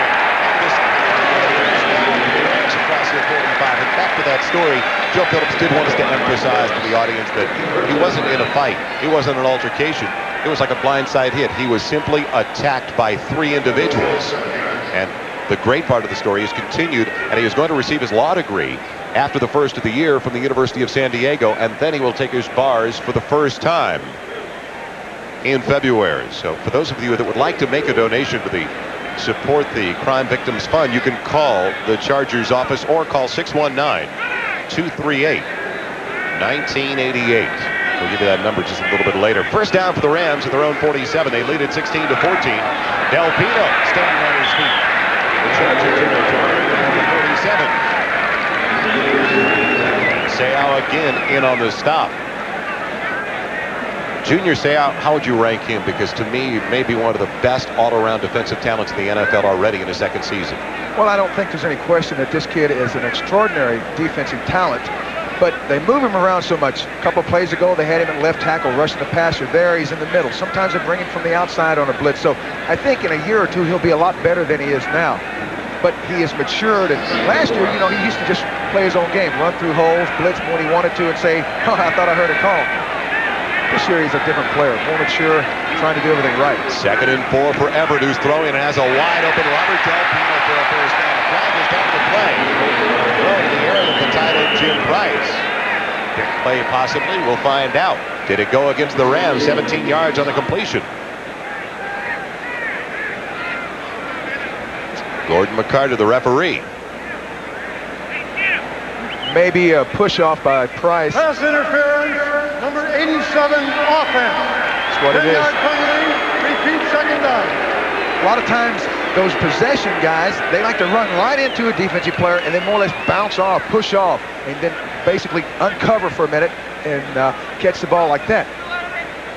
Across the 45. And back to that story, Joe Phillips did want us to emphasize to the audience that he wasn't in a fight. He wasn't an altercation. It was like a blindside hit. He was simply attacked by three individuals. And the great part of the story is continued, and he is going to receive his law degree after the first of the year from the University of San Diego, and then he will take his bars for the first time in February. So for those of you that would like to make a donation to the support the Crime Victims Fund, you can call the Chargers office or call 619-238-1988. We'll give you that number just a little bit later. First down for the Rams at their own 47. They lead at 16 to 14. Delpino standing on his feet. The Charger territory at 47. Seau again in on the stop. Junior Seau, how would you rank him? Because to me, he may be one of the best all-around defensive talents in the NFL already in his second season. Well, I don't think there's any question that this kid is an extraordinary defensive talent but they move him around so much. A couple plays ago, they had him in left tackle rushing the passer. There, he's in the middle. Sometimes they bring him from the outside on a blitz. So I think in a year or two, he'll be a lot better than he is now. But he has matured. And last year, you know, he used to just play his own game, run through holes, blitz when he wanted to, and say, (laughs) oh, I thought I heard a call. This year he's a different player, more mature, trying to do everything right. Second and four for Everett, who's throwing and has a wide open Robert Delpino for a first down. Flag is down the play. Throwing in the air with the tight end Jim Price. Big play possibly, we'll find out. Did it go against the Rams? 17 yards on the completion. Gordon McCarter, the referee. Maybe a push off by Price. Pass interference, number 87 offense. That's what it is. 10-yard penalty, repeat second down. A lot of times, those possession guys, they like to run right into a defensive player and then more or less bounce off, push off, and then basically uncover for a minute and uh, catch the ball like that.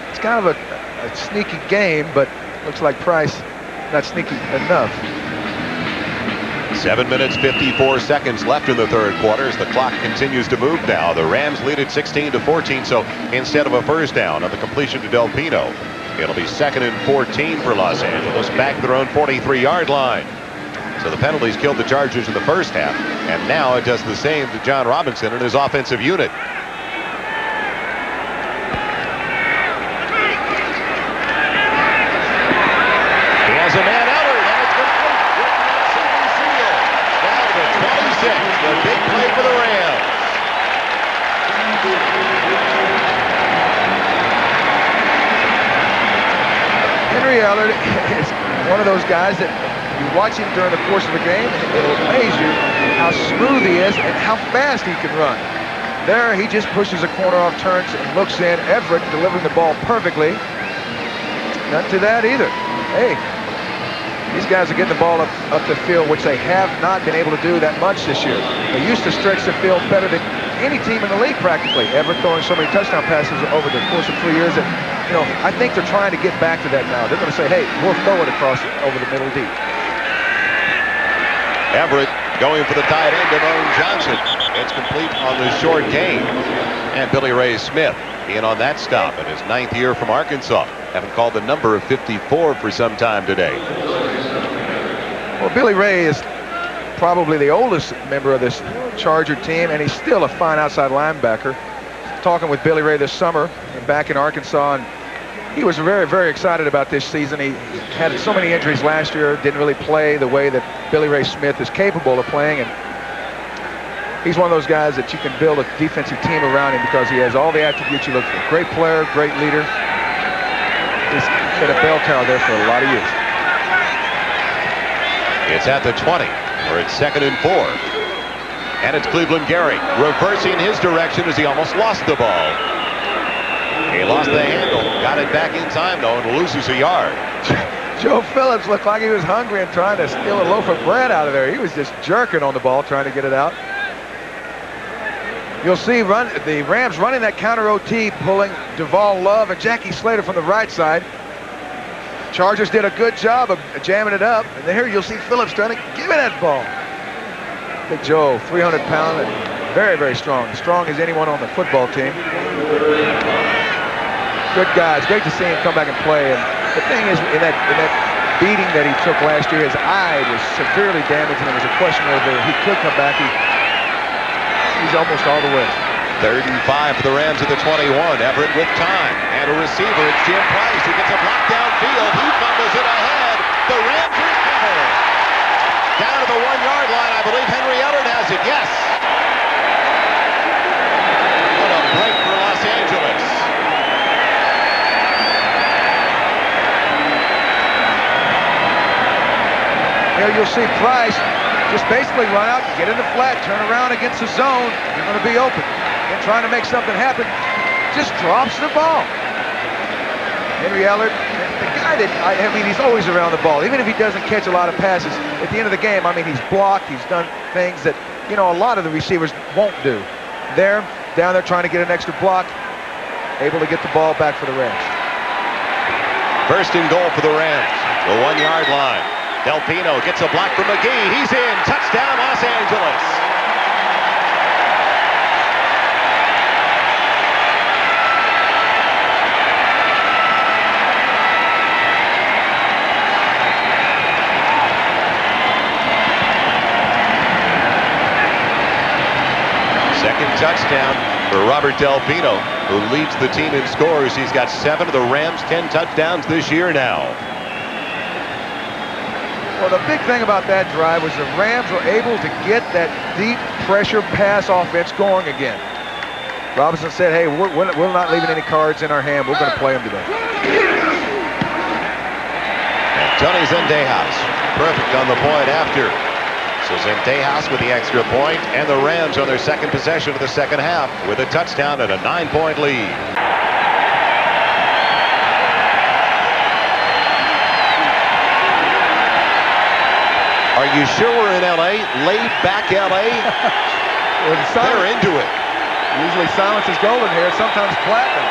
It's kind of a, a sneaky game, but looks like Price not sneaky enough. Seven minutes, 54 seconds left in the third quarter as the clock continues to move now. The Rams lead it 16 to 14, so instead of a first down on the completion to Delpino, it'll be second and 14 for Los Angeles back their own 43-yard line. So the penalties killed the Chargers in the first half, and now it does the same to John Robinson and his offensive unit. He has a man Ellard, and it's complete with the outside seal. Down to the 26, the big play for the Rams. Henry Ellard is one of those guys that you watch him during the course of the game, it'll amaze you how smooth he is and how fast he can run. There, he just pushes a corner off, turns, and looks in. Everett delivering the ball perfectly. None to that either. Hey, these guys are getting the ball up, up the field, which they have not been able to do that much this year. They used to stretch the field better than any team in the league practically. Everett throwing so many touchdown passes over the course of three years that, you know, I think they're trying to get back to that now. They're going to say, hey, we'll throw it across over the middle deep. Everett going for the tight end, Damone Johnson. It's complete on the short game. And Billy Ray Smith in on that stop in his ninth year from Arkansas. Haven't called the number of 54 for some time today. Well, Billy Ray is probably the oldest member of this Charger team, and he's still a fine outside linebacker. Talking with Billy Ray this summer back in Arkansas, and he was very, very excited about this season. He had so many injuries last year, didn't really play the way that Billy Ray Smith is capable of playing, and he's one of those guys that you can build a defensive team around him because he has all the attributes you look for. Great player, great leader. He's been a bell tower there for a lot of years. It's at the 20, where it's second and four. And it's Cleveland Gary reversing his direction as he almost lost the ball. He lost the handle, got it back in time though, and loses a yard. (laughs) Joe Phillips looked like he was hungry and trying to steal a loaf of bread out of there. He was just jerking on the ball, trying to get it out. You'll see run the Rams running that counter OT, pulling Duvall Love and Jackie Slater from the right side. Chargers did a good job of jamming it up. And here you'll see Phillips trying to give it that ball. Big Joe, 300 pound very, very strong. Strong as anyone on the football team. Good guy. It's great to see him come back and play. And the thing is, in that, in that beating that he took last year, his eye was severely damaged, and it was a question whether he could come back. He, he's almost all the way. Third and five for the Rams at the 21. Everett with time. And a receiver. It's Jim Price who gets a block downfield. He fumbles it ahead. The Rams to the one-yard line. I believe Henry Ellard has it. Yes. What a break for Los Angeles. Here you'll see Price just basically run out, get in the flat, turn around against the zone. You're going to be open. And trying to make something happen, just drops the ball. Henry Ellard, guy that, I, I mean, he's always around the ball. Even if he doesn't catch a lot of passes, at the end of the game, I mean, he's blocked, he's done things that, you know, a lot of the receivers won't do. There, down there trying to get an extra block, able to get the ball back for the Rams. First and goal for the Rams. The one-yard line. Delpino gets a block from McGee. He's in. Touchdown, Los Angeles. Second touchdown for Robert Delpino, who leads the team in scores. He's got seven of the Rams' 10 touchdowns this year now. Well, the big thing about that drive was the Rams were able to get that deep pressure pass offense going again. Robinson said, hey, we're, we're not leaving any cards in our hand. We're going to play them today. And Tony Zendejas, perfect on the point after. So Zendejas with the extra point, and the Rams on their second possession of the second half with a touchdown and a nine-point lead. Are you sure we're in L.A.? Laid back L.A.? (laughs) They're into it. Usually silence is golden here, sometimes platinum.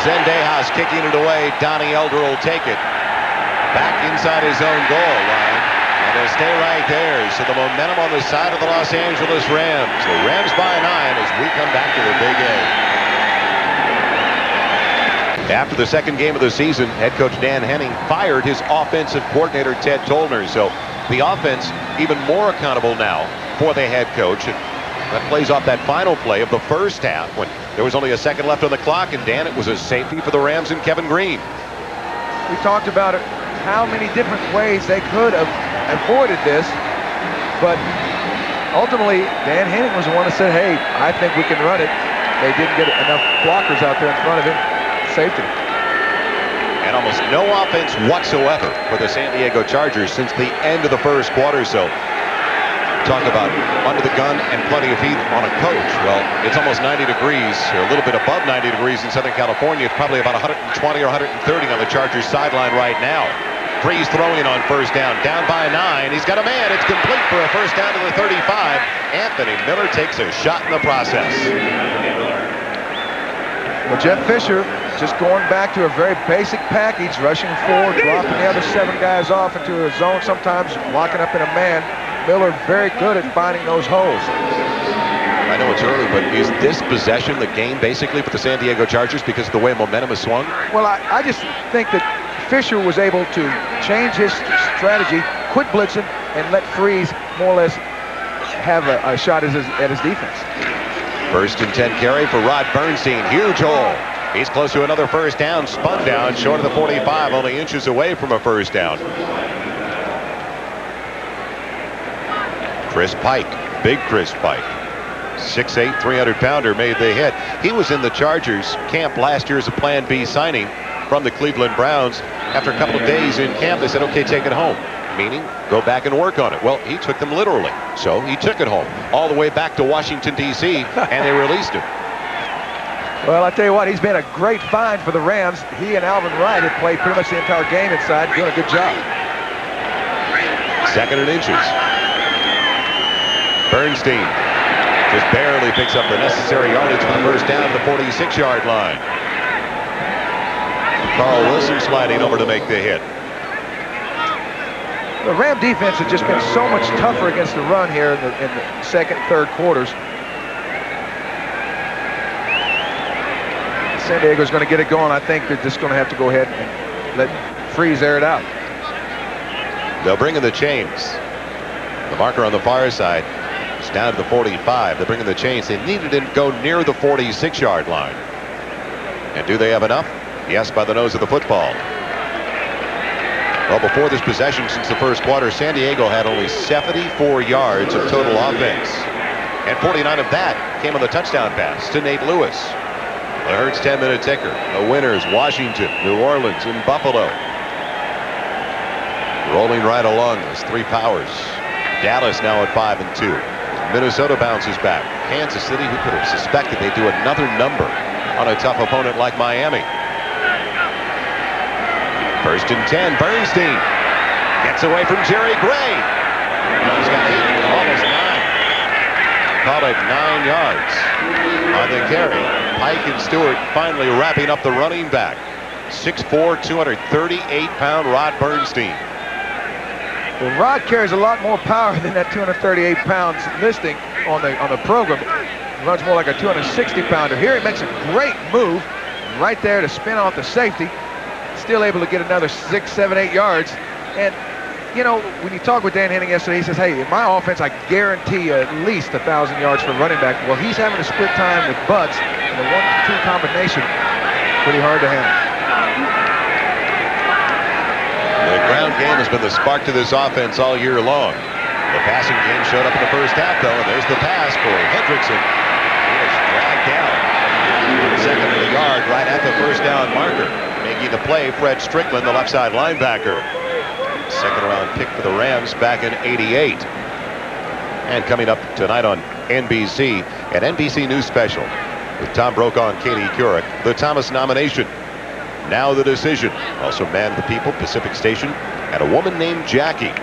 Zendejas kicking it away. Donnie Elder will take it. Back inside his own goal line. They'll stay right there. So the momentum on the side of the Los Angeles Rams. The Rams by nine as we come back to the Big A. After the second game of the season, head coach Dan Henning fired his offensive coordinator Ted Tollner. So the offense even more accountable now for the head coach. And that plays off that final play of the first half when there was only a second left on the clock. And Dan, it was a safety for the Rams and Kevin Greene. We talked about how many different ways they could have avoided this. But ultimately, Dan Henning was the one that said, hey, I think we can run it. They didn't get enough blockers out there in front of him. Safety. And almost no offense whatsoever for the San Diego Chargers since the end of the first quarter. So talk about under the gun and plenty of heat on a coach. Well, it's almost 90 degrees, or a little bit above 90 degrees in Southern California. It's probably about 120 or 130 on the Chargers sideline right now. Friesz throwing on first down, down by nine. He's got a man. It's complete for a first down to the 35. Anthony Miller takes a shot in the process. Well, Jeff Fisher just going back to a very basic package, rushing forward, dropping the other seven guys off into a zone, sometimes locking up in a man. Miller very good at finding those holes. I know it's early, but is this possession the game basically for the San Diego Chargers because of the way momentum has swung? Well, I, I just think that Fisher was able to change his strategy, quit blitzing, and let Friesz more or less have a, a shot at his, at his defense. First and 10 carry for Rod Bernstine. Huge hole. He's close to another first down. Spun down short of the 45, only inches away from a first down. Chris Pike, big Chris Pike. 6'8", 300-pounder made the hit. He was in the Chargers camp last year as a Plan B signing from the Cleveland Browns. After a couple of days in camp, they said, okay, take it home. Meaning, go back and work on it. Well, he took them literally. So he took it home all the way back to Washington, D.C., (laughs) and they released him. Well, I tell you what, he's been a great find for the Rams. He and Alvin Wright have played pretty much the entire game inside, doing a good job. Second and inches. Bernstine just barely picks up the necessary yardage for the first down to the 46-yard line. Carl Wilson sliding over to make the hit. The Ram defense has just been so much tougher against the run here in the, in the second, third quarters. San Diego's going to get it going. I think they're just going to have to go ahead and let Friesz air it out. They'll bring in the chains. The marker on the far side is down to the 45. They bring in the chains. They needed to go near the 46-yard line. And do they have enough? Yes, by the nose of the football. Well, before this possession, since the first quarter, San Diego had only 74 yards of total offense. And 49 of that came on the touchdown pass to Nate Lewis. The Hertz 10-minute ticker. The winners, Washington, New Orleans, and Buffalo. Rolling right along, those three powers. Dallas now at 5 and 2. Minnesota bounces back. Kansas City, who could have suspected they'd do another number on a tough opponent like Miami. First and 10, Bernstine gets away from Jerry Gray. He's got eight, almost nine. Call it nine yards on the carry. Pike and Stewart finally wrapping up the running back. 6'4", 238-pound Rod Bernstine. Well, Rod carries a lot more power than that 238 pounds listing on the on the program. He runs more like a 260 pounder. Here he makes a great move right there to spin off the safety. Still able to get another six, seven, eight yards. And you know, when you talk with Dan Henning yesterday, he says, hey, in my offense, I guarantee you at least 1,000 yards for running back. Well, he's having a split time with Butts in the one-two combination. Pretty hard to handle. The ground game has been the spark to this offense all year long. The passing game showed up in the first half, though, and there's the pass for Hendrickson. He was dragged down. Second of the yard right at the first down marker. Making the play, Fred Strickland, the left side linebacker. Second round pick for the Rams back in 88. And coming up tonight on NBC, an NBC News special with Tom Brokaw and Katie Couric, the Thomas nomination. Now the decision. Also Man the People, Pacific Station, and a woman named Jackie.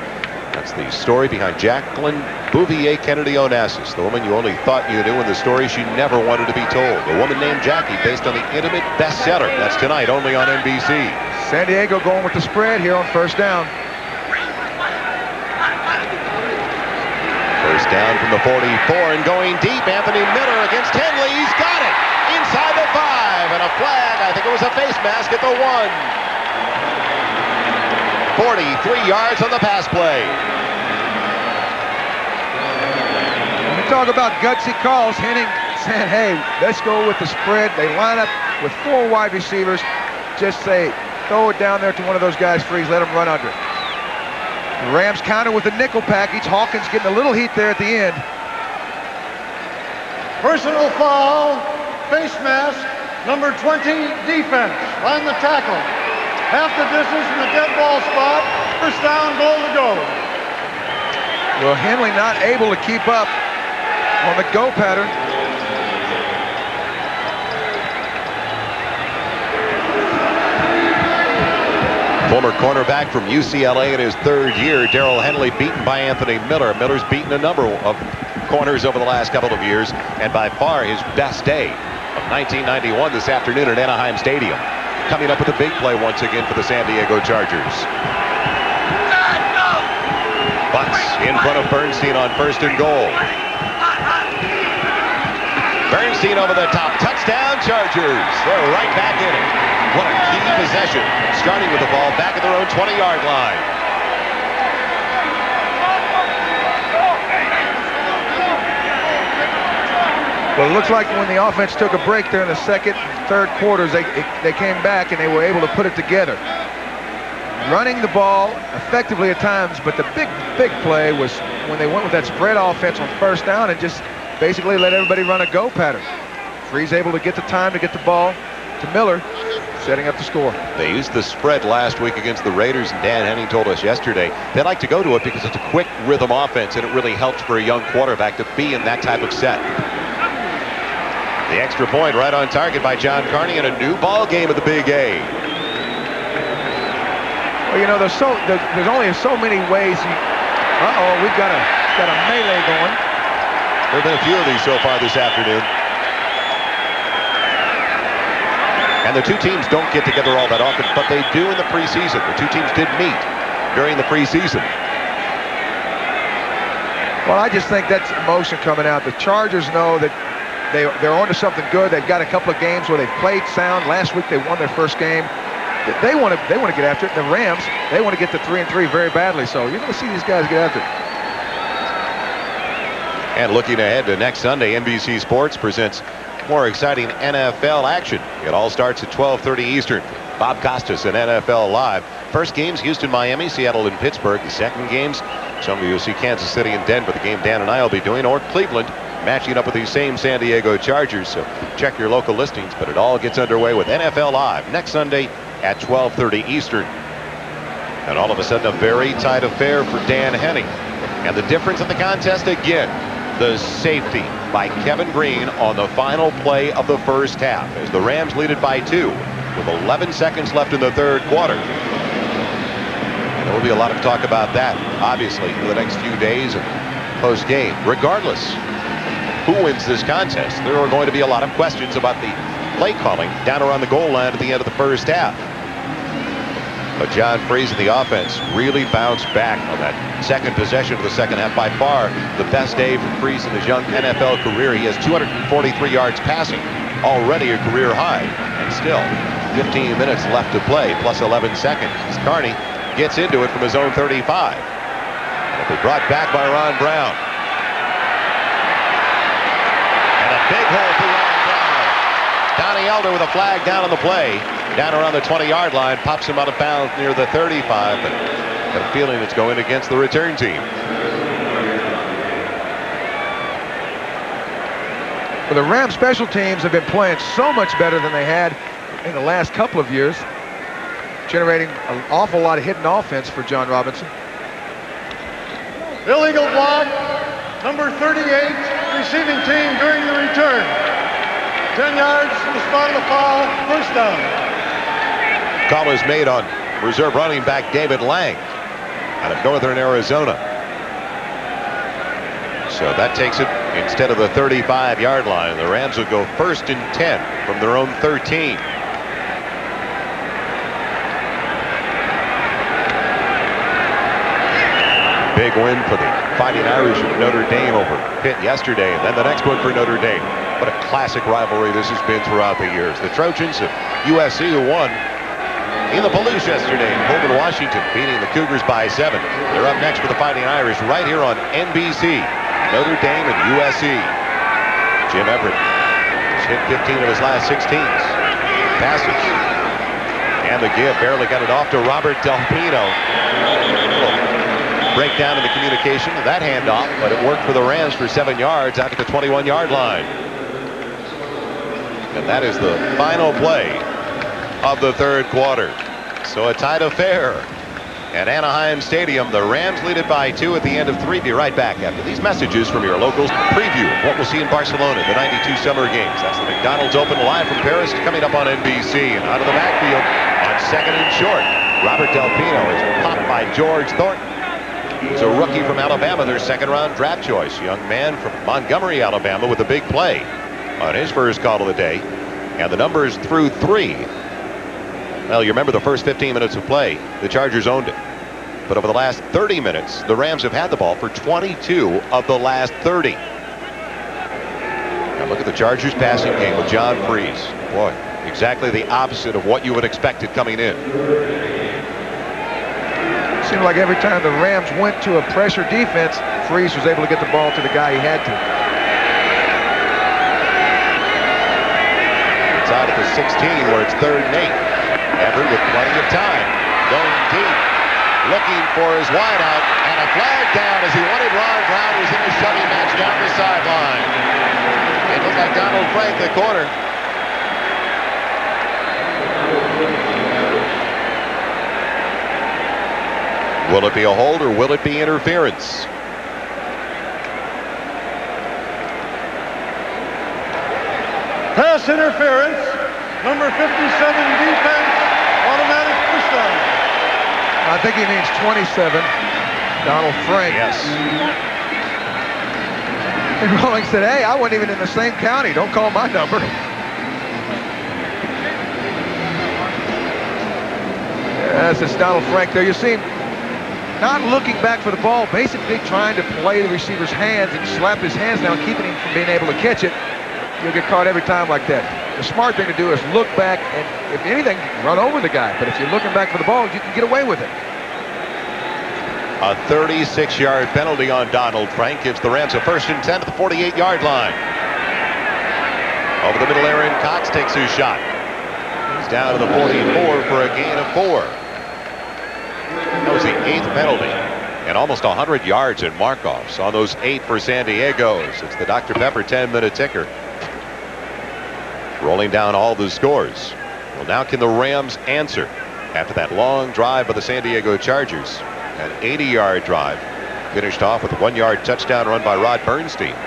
That's the story behind Jacqueline Bouvier Kennedy Onassis, the woman you only thought you knew in the story she never wanted to be told. A woman named Jackie, based on the intimate bestseller. That's tonight only on NBC. San Diego going with the spread here on first down. First down from the 44 and going deep. Anthony Miller against Henley. He's got it inside the five and a flag. I think it was a face mask at the one. 43 yards on the pass play. When we talk about gutsy calls, Henning said, hey, let's go with the spread. They line up with four wide receivers. Just say, throw it down there to one of those guys Friesz. Let them run under it. The Rams counter with the nickel package. Hawkins getting a little heat there at the end. Personal foul, face mask, number 20, defense, on the tackle. Half the distance from the dead ball spot, first down, goal to go. Well, Henley not able to keep up on the go pattern. Former cornerback from UCLA in his third year, Darryl Henley beaten by Anthony Miller. Miller's beaten a number of corners over the last couple of years, and by far his best day of 1991 this afternoon at Anaheim Stadium. Coming up with a big play once again for the San Diego Chargers. Butts in front of Bernstine on first and goal. Bernstine over the top. Touchdown Chargers. They're right back in it. What a key possession. Starting with the ball back at their own 20-yard line. Well, it looks like when the offense took a break there in the second, third quarters, they, they came back and they were able to put it together. Running the ball effectively at times, but the big, big play was when they went with that spread offense on first down and just basically let everybody run a go pattern. Friesz able to get the time to get the ball to Miller, setting up the score. They used the spread last week against the Raiders, and Dan Henning told us yesterday they like to go to it because it's a quick rhythm offense, and it really helps for a young quarterback to be in that type of set. The extra point right on target by John Carney and a new ball game at the Big A. Well, you know, there's so there, there's only so many ways. Uh-oh, we've got a got a melee going. There have been a few of these so far this afternoon. And the two teams don't get together all that often, but they do in the preseason. The two teams did meet during the preseason. Well, I just think that's emotion coming out. The Chargers know that they, they're onto something good. They've got a couple of games where they've played sound. Last week they won their first game. They want to they want to get after it. The Rams they want to get to three and three very badly. So you're going to see these guys get after it. And looking ahead to next Sunday, NBC Sports presents more exciting NFL action. It all starts at 12:30 Eastern. Bob Costas and NFL Live. First games Houston, Miami, Seattle, and Pittsburgh. The second games, some of you will see Kansas City and Denver. The game Dan and I will be doing, or Cleveland matching up with these same San Diego Chargers. So check your local listings, but it all gets underway with NFL Live next Sunday at 12:30 Eastern. And all of a sudden, a very tight affair for Dan Henning. And the difference in the contest again, the safety by Kevin Greene on the final play of the first half as the Rams lead it by two with 11 seconds left in the third quarter. And there will be a lot of talk about that, obviously, for the next few days and post game. Regardless who wins this contest, there are going to be a lot of questions about the play calling down around the goal line at the end of the first half. But John Friesz and the offense really bounced back on that second possession of the second half. By far the best day for Friesz in his young NFL career. He has 243 yards passing, already a career high. And still 15 minutes left to play, plus 11 seconds. Carney gets into it from his own 35. It'll be brought back by Ron Brown. And a big hole for Ron Brown. Donnie Elder with a flag down on the play. Down around the 20-yard line. Pops him out of bounds near the 35. But got a feeling it's going against the return team. Well, the Rams special teams have been playing so much better than they had in the last couple of years, generating an awful lot of hidden offense for John Robinson. Illegal block, number 38, receiving team during the return. 10 yards from the spot of the foul, first down. Call is made on reserve running back David Lang out of Northern Arizona. So that takes it instead of the 35-yard line. The Rams will go first and 10 from their own 13. Big win for the Fighting Irish of Notre Dame over Pitt yesterday, and then the next one for Notre Dame. What a classic rivalry this has been throughout the years. The Trojans of USC who won in the Palouse yesterday Pullman, Washington, beating the Cougars by seven. They're up next for the Fighting Irish right here on NBC. Notre Dame and USC. Jim Everett has hit 15 of his last 16 passes. And the give barely got it off to Robert Delpino breakdown in the communication of that handoff, but it worked for the Rams for seven yards out to the 21-yard line. And that is the final play of the third quarter. So a tied affair at Anaheim Stadium. The Rams lead it by two at the end of three. Be right back after these messages from your locals. Preview of what we'll see in Barcelona, the 92 Summer Games. That's the McDonald's Open live from Paris coming up on NBC. And out of the backfield on second and short, Robert Delpino is popped by George Thornton. He's a rookie from Alabama, their second round draft choice. Young man from Montgomery, Alabama with a big play on his first call of the day. And the numbers through three. Well, you remember the first 15 minutes of play, the Chargers owned it. But over the last 30 minutes, the Rams have had the ball for 22 of the last 30. Now look at the Chargers passing game with John Friesz. Boy, exactly the opposite of what you would expected coming in. Seemed like every time the Rams went to a pressure defense, Friesz was able to get the ball to the guy he had to. It's out at the 16 where it's third and eight. Everett with plenty of time. Going deep. Looking for his wideout. And a flag down as he wanted Ron Brown was in the shoving match down the sideline. It looked like Donald Frank, the corner. Will it be a hold or will it be interference? Pass interference, number 57 defense, automatic first down. I think he means 27. Donald Frank. Yes. (laughs) And Rawlings said, hey, I wasn't even in the same county. Don't call my number. Yes, it's Donald Frank there. You see him not looking back for the ball, basically trying to play the receiver's hands and slap his hands down, keeping him from being able to catch it. You'll get caught every time like that. The smart thing to do is look back and, if anything, run over the guy. But if you're looking back for the ball, you can get away with it. A 36-yard penalty on Donald Frank gives the Rams a first and 10 to the 48-yard line. Over the middle, Aaron Cox takes his shot. He's down to the 44 for a gain of four. Was the eighth penalty. And almost 100 yards in mark-offs on those eight for San Diego. It's the Dr. Pepper 10-minute ticker. Rolling down all the scores. Well, now can the Rams answer after that long drive by the San Diego Chargers? An 80-yard drive finished off with a one-yard touchdown run by Rod Bernstine.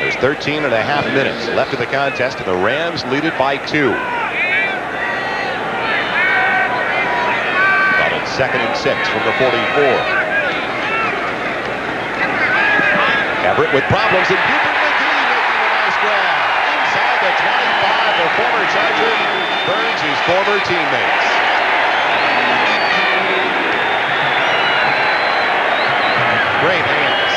There's 13 and a half minutes left in the contest, and the Rams lead it by two. Second and six from the 44. Everett with problems, and Buford McGee making a nice grab. Inside the 25, the former Charger burns his former teammates. Great hands.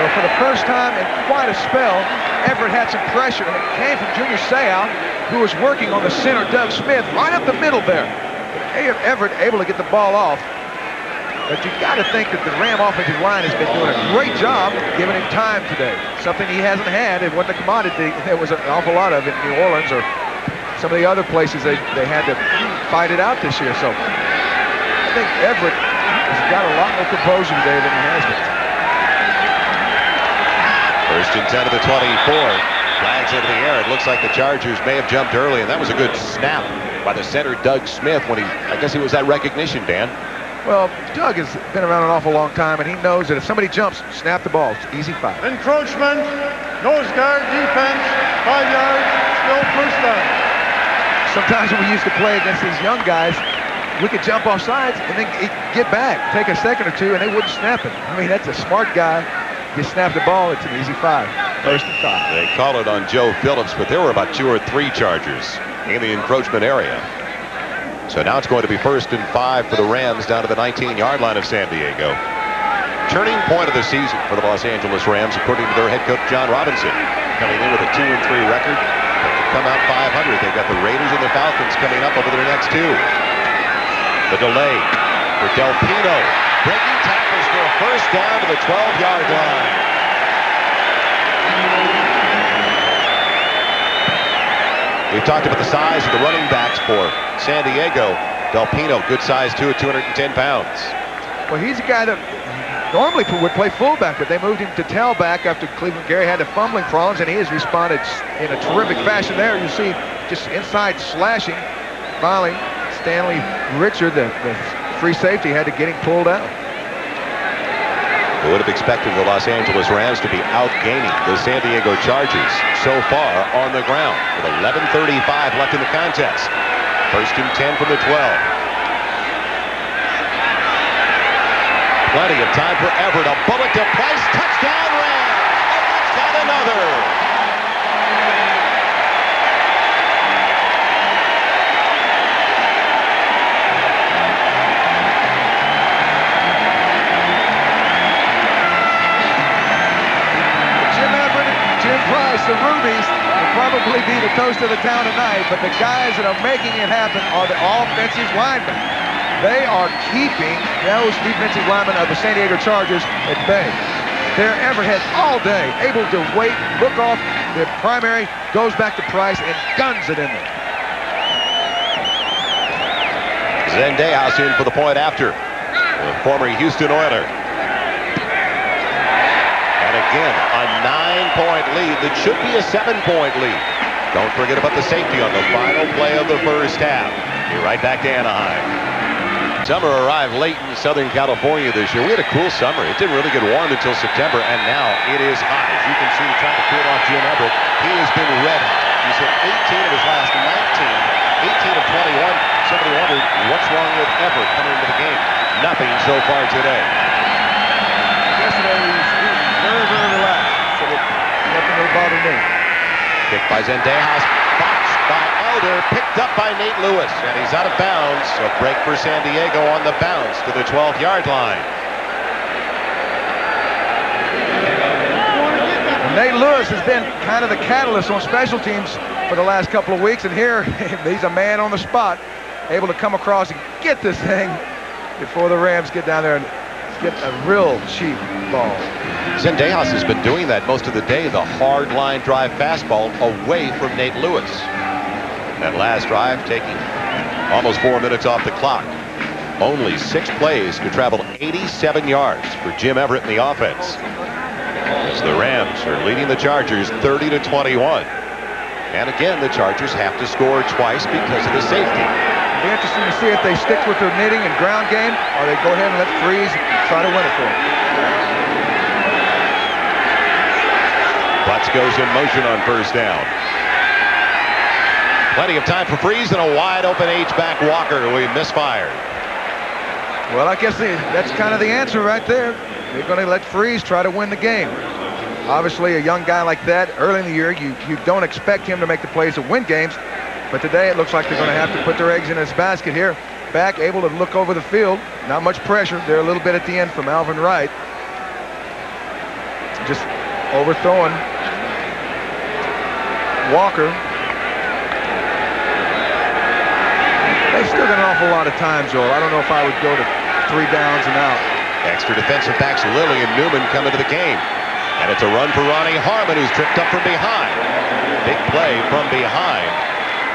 Well, for the first time in quite a spell, Everett had some pressure, it came from Junior Seau, who was working on the center, Doug Smith, right up the middle there. Everett able to get the ball off. But you got to think that the Ram offensive line has been doing a great job giving him time today. Something he hasn't had. It wasn't a commodity. There was an awful lot of in New Orleans or some of the other places they, they had to fight it out this year. So I think Everett has got a lot more composure today than he has been. First and 10 of the 24. Flags into the air. It looks like the Chargers may have jumped early, and that was a good snap by the center, Doug Smith, when he, I guess he was that recognition, Dan. Well, Doug has been around an awful long time, and he knows that if somebody jumps, snap the ball. It's easy five. Encroachment, nose guard, defense, five yards, still first down. Sometimes when we used to play against these young guys, we could jump off sides and then get back, take a second or two, and they wouldn't snap it. I mean, that's a smart guy. You snap the ball, it's an easy five. First and five. They call it on Joe Phillips, but there were about two or three Chargers in the encroachment area. So now it's going to be first and five for the Rams down to the 19-yard line of San Diego. Turning point of the season for the Los Angeles Rams, according to their head coach John Robinson, coming in with a two and three record. To come out 500, they've got the Raiders and the Falcons coming up over their next two. The delay for Delpino, breaking tackles for a first down to the 12-yard line. We've talked about the size of the running backs for San Diego. Delpino, good size too at 210 pounds. Well, he's a guy that normally would play fullback, but they moved him to tailback after Cleveland Gary had the fumbling problems, and he has responded in a terrific fashion there. You see just inside slashing. Finally, Stanley Richard, the, the free safety, had to get him pulled out. We would have expected the Los Angeles Rams to be outgaining the San Diego Chargers so far on the ground with 11.35 left in the contest. First and 10 from the 12. Plenty of time for Everett. A bullet to Price. Touchdown Rams. Be the the town tonight, but the guys that are making it happen are the offensive linemen. They are keeping those defensive linemen of the San Diego Chargers at bay. They're Everett all day, able to wait, look off. The primary goes back to Price and guns it in there. Zendejas in for the point after. The former Houston Oiler And again, a nine-point lead that should be a seven-point lead. Don't forget about the safety on the final play of the first half. You're right back to Anaheim. Summer arrived late in Southern California this year. We had a cool summer. It didn't really get warm until September, and now it is hot. As you can see, trying to cool off Jim Everett. He has been red hot. He's hit 18 of his last 19, 18 of 21. Somebody wondered what's wrong with Everett coming into the game. Nothing so far today. Yesterday, he was very, very relaxed. So it, nothing will bother me. Kick by Zendejas, botched by Elder, picked up by Nate Lewis, and he's out of bounds. A break for San Diego on the bounce to the 12-yard line. Nate Lewis has been kind of the catalyst on special teams for the last couple of weeks, and here (laughs) he's a man on the spot, able to come across and get this thing before the Rams get down there and get a real cheap ball. Zendejas has been doing that most of the day, the hard line drive fastball away from Nate Lewis. That last drive taking almost four minutes off the clock. Only six plays to travel 87 yards for Jim Everett in the offense. As the Rams are leading the Chargers 30 to 21. And again, the Chargers have to score twice because of the safety. It'll be interesting to see if they stick with their knitting and ground game or they go ahead and let Friesz try to win it for them. Butts goes in motion on first down. Plenty of time for Friesz and a wide open H-back Walker who he misfired. Well, I guess that's kind of the answer right there. They're going to let Friesz try to win the game. Obviously, a young guy like that, early in the year, you, you don't expect him to make the plays to win games. But today, it looks like they're going to have to put their eggs in his basket here. Back, able to look over the field. Not much pressure. They're a little bit at the end from Alvin Wright. Just overthrowing Walker. They still got an awful lot of time, Joel. I don't know if I would go to three downs and out. Extra defensive backs Lilly and Newman come into the game. And it's a run for Ronnie Harmon, who's tripped up from behind. Big play from behind.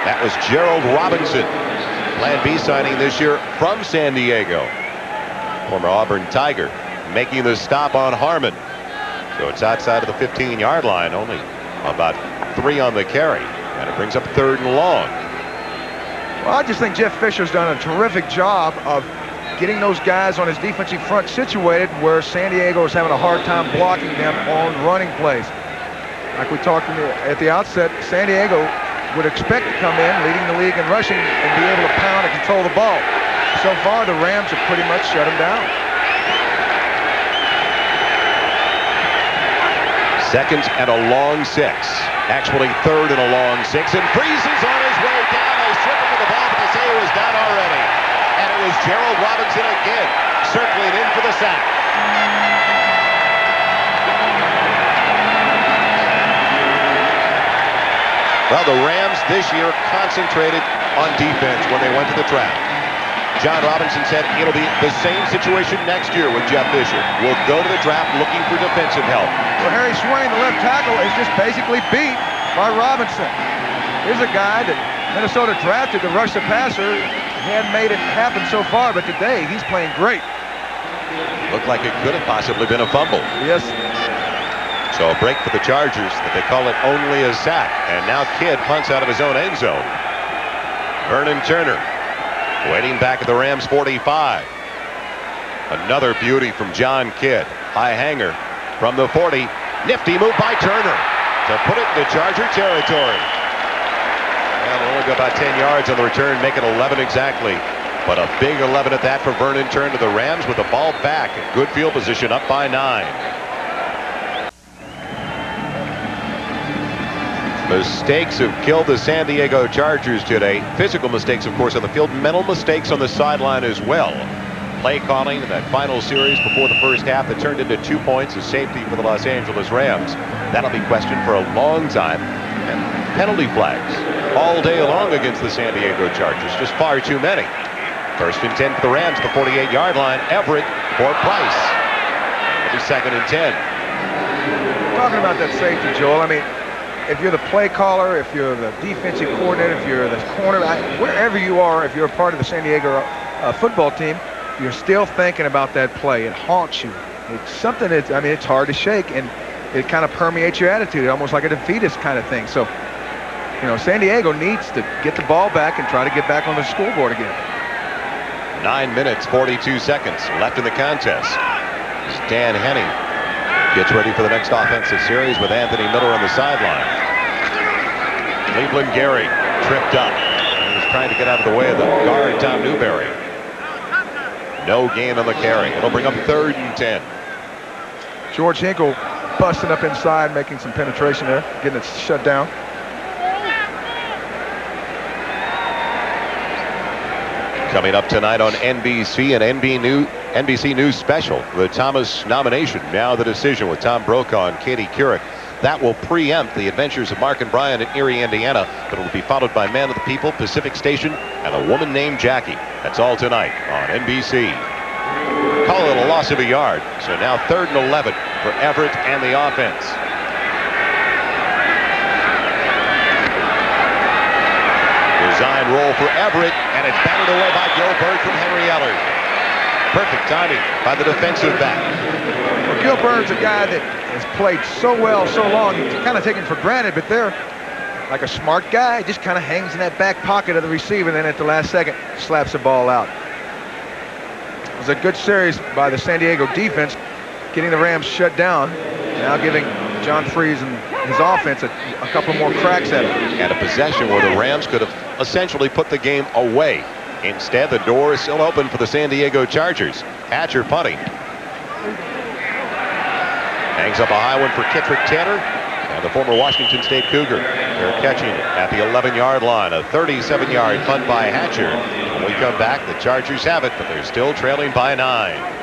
That was Gerald Robinson. Plan B signing this year from San Diego. Former Auburn Tiger making the stop on Harmon. So it's outside of the 15-yard line, only about three on the carry. And it brings up third and long. Well, I just think Jeff Fisher's done a terrific job of getting those guys on his defensive front situated where San Diego is having a hard time blocking them on running plays. Like we talked at the outset, San Diego would expect to come in leading the league in rushing and be able to pound and control the ball. So far, the Rams have pretty much shut them down. Second and a long six. Actually third and a long six. And freezes on his way down. They strip him of the ball, but they say he was down already. And it was Gerald Robinson again, circling in for the sack. Well, the Rams this year concentrated on defense when they went to the trap. John Robinson said it'll be the same situation next year with Jeff Fisher. We'll go to the draft looking for defensive help. Well, Harry Swayne, the left tackle, is just basically beat by Robinson. Here's a guy that Minnesota drafted to rush the passer. He hadn't made it happen so far, but today he's playing great. Looked like it could have possibly been a fumble. Yes. So a break for the Chargers that they call it only a sack. And now Kidd punts out of his own end zone. Vernon Turner waiting back at the Rams 45. Another beauty from John Kidd. High hanger from the 40. Nifty move by Turner to put it into Charger territory. Well, only go about 10 yards on the return, make it 11 exactly. But a big 11 at that for Vernon Turner. To the Rams with the ball back. Good field position up by nine. Mistakes have killed the San Diego Chargers today. Physical mistakes, of course, on the field. Mental mistakes on the sideline as well. Play calling in that final series before the first half that turned into two points of safety for the Los Angeles Rams. That'll be questioned for a long time. And penalty flags all day long against the San Diego Chargers. Just far too many. First and 10 for the Rams, the 48-yard line. Everett for Price. It'll be second and 10. Talking about that safety, Joel, I mean, if you're the play caller, if you're the defensive coordinator, if you're the corner, wherever you are, if you're a part of the San Diego uh, football team, you're still thinking about that play. It haunts you. It's something that, I mean, it's hard to shake, and it kind of permeates your attitude, almost like a defeatist kind of thing. So, you know, San Diego needs to get the ball back and try to get back on the scoreboard again. Nine minutes, 42 seconds left in the contest. It's Dan Henning gets ready for the next offensive series with Anthony Miller on the sideline. Cleveland Gary tripped up. He was trying to get out of the way of the guard, Tom Newberry. No gain on the carry. It'll bring up third and 10. George Hinkle busting up inside, making some penetration there, getting it shut down. Coming up tonight on NBC and NB New, NBC News Special, the Thomas nomination. Now the decision with Tom Brokaw and Katie Couric. That will preempt the adventures of Mark and Brian in Erie, Indiana, but it will be followed by Man of the People, Pacific Station, and a woman named Jackie. That's all tonight on NBC. Call it a loss of a yard. So now third and 11 for Everett and the offense. Design roll for Everett, and it's batted away by Gill Byrd from Henry Ellard. Perfect timing by the defensive back. Well, Gill Byrd's a guy that has played so well so long, he's kind of taken for granted, but they're like a smart guy, just kind of hangs in that back pocket of the receiver, and then at the last second, slaps the ball out. It was a good series by the San Diego defense, getting the Rams shut down, now giving John Friesz and his offense a, a couple more cracks at it. And a possession where the Rams could have essentially put the game away. Instead, the door is still open for the San Diego Chargers. Hatcher punting. Hangs up a high one for Kitrick Taylor and the former Washington State Cougar. They're catching at the 11-yard line. A 37-yard punt by Hatcher. When we come back, the Chargers have it, but they're still trailing by nine.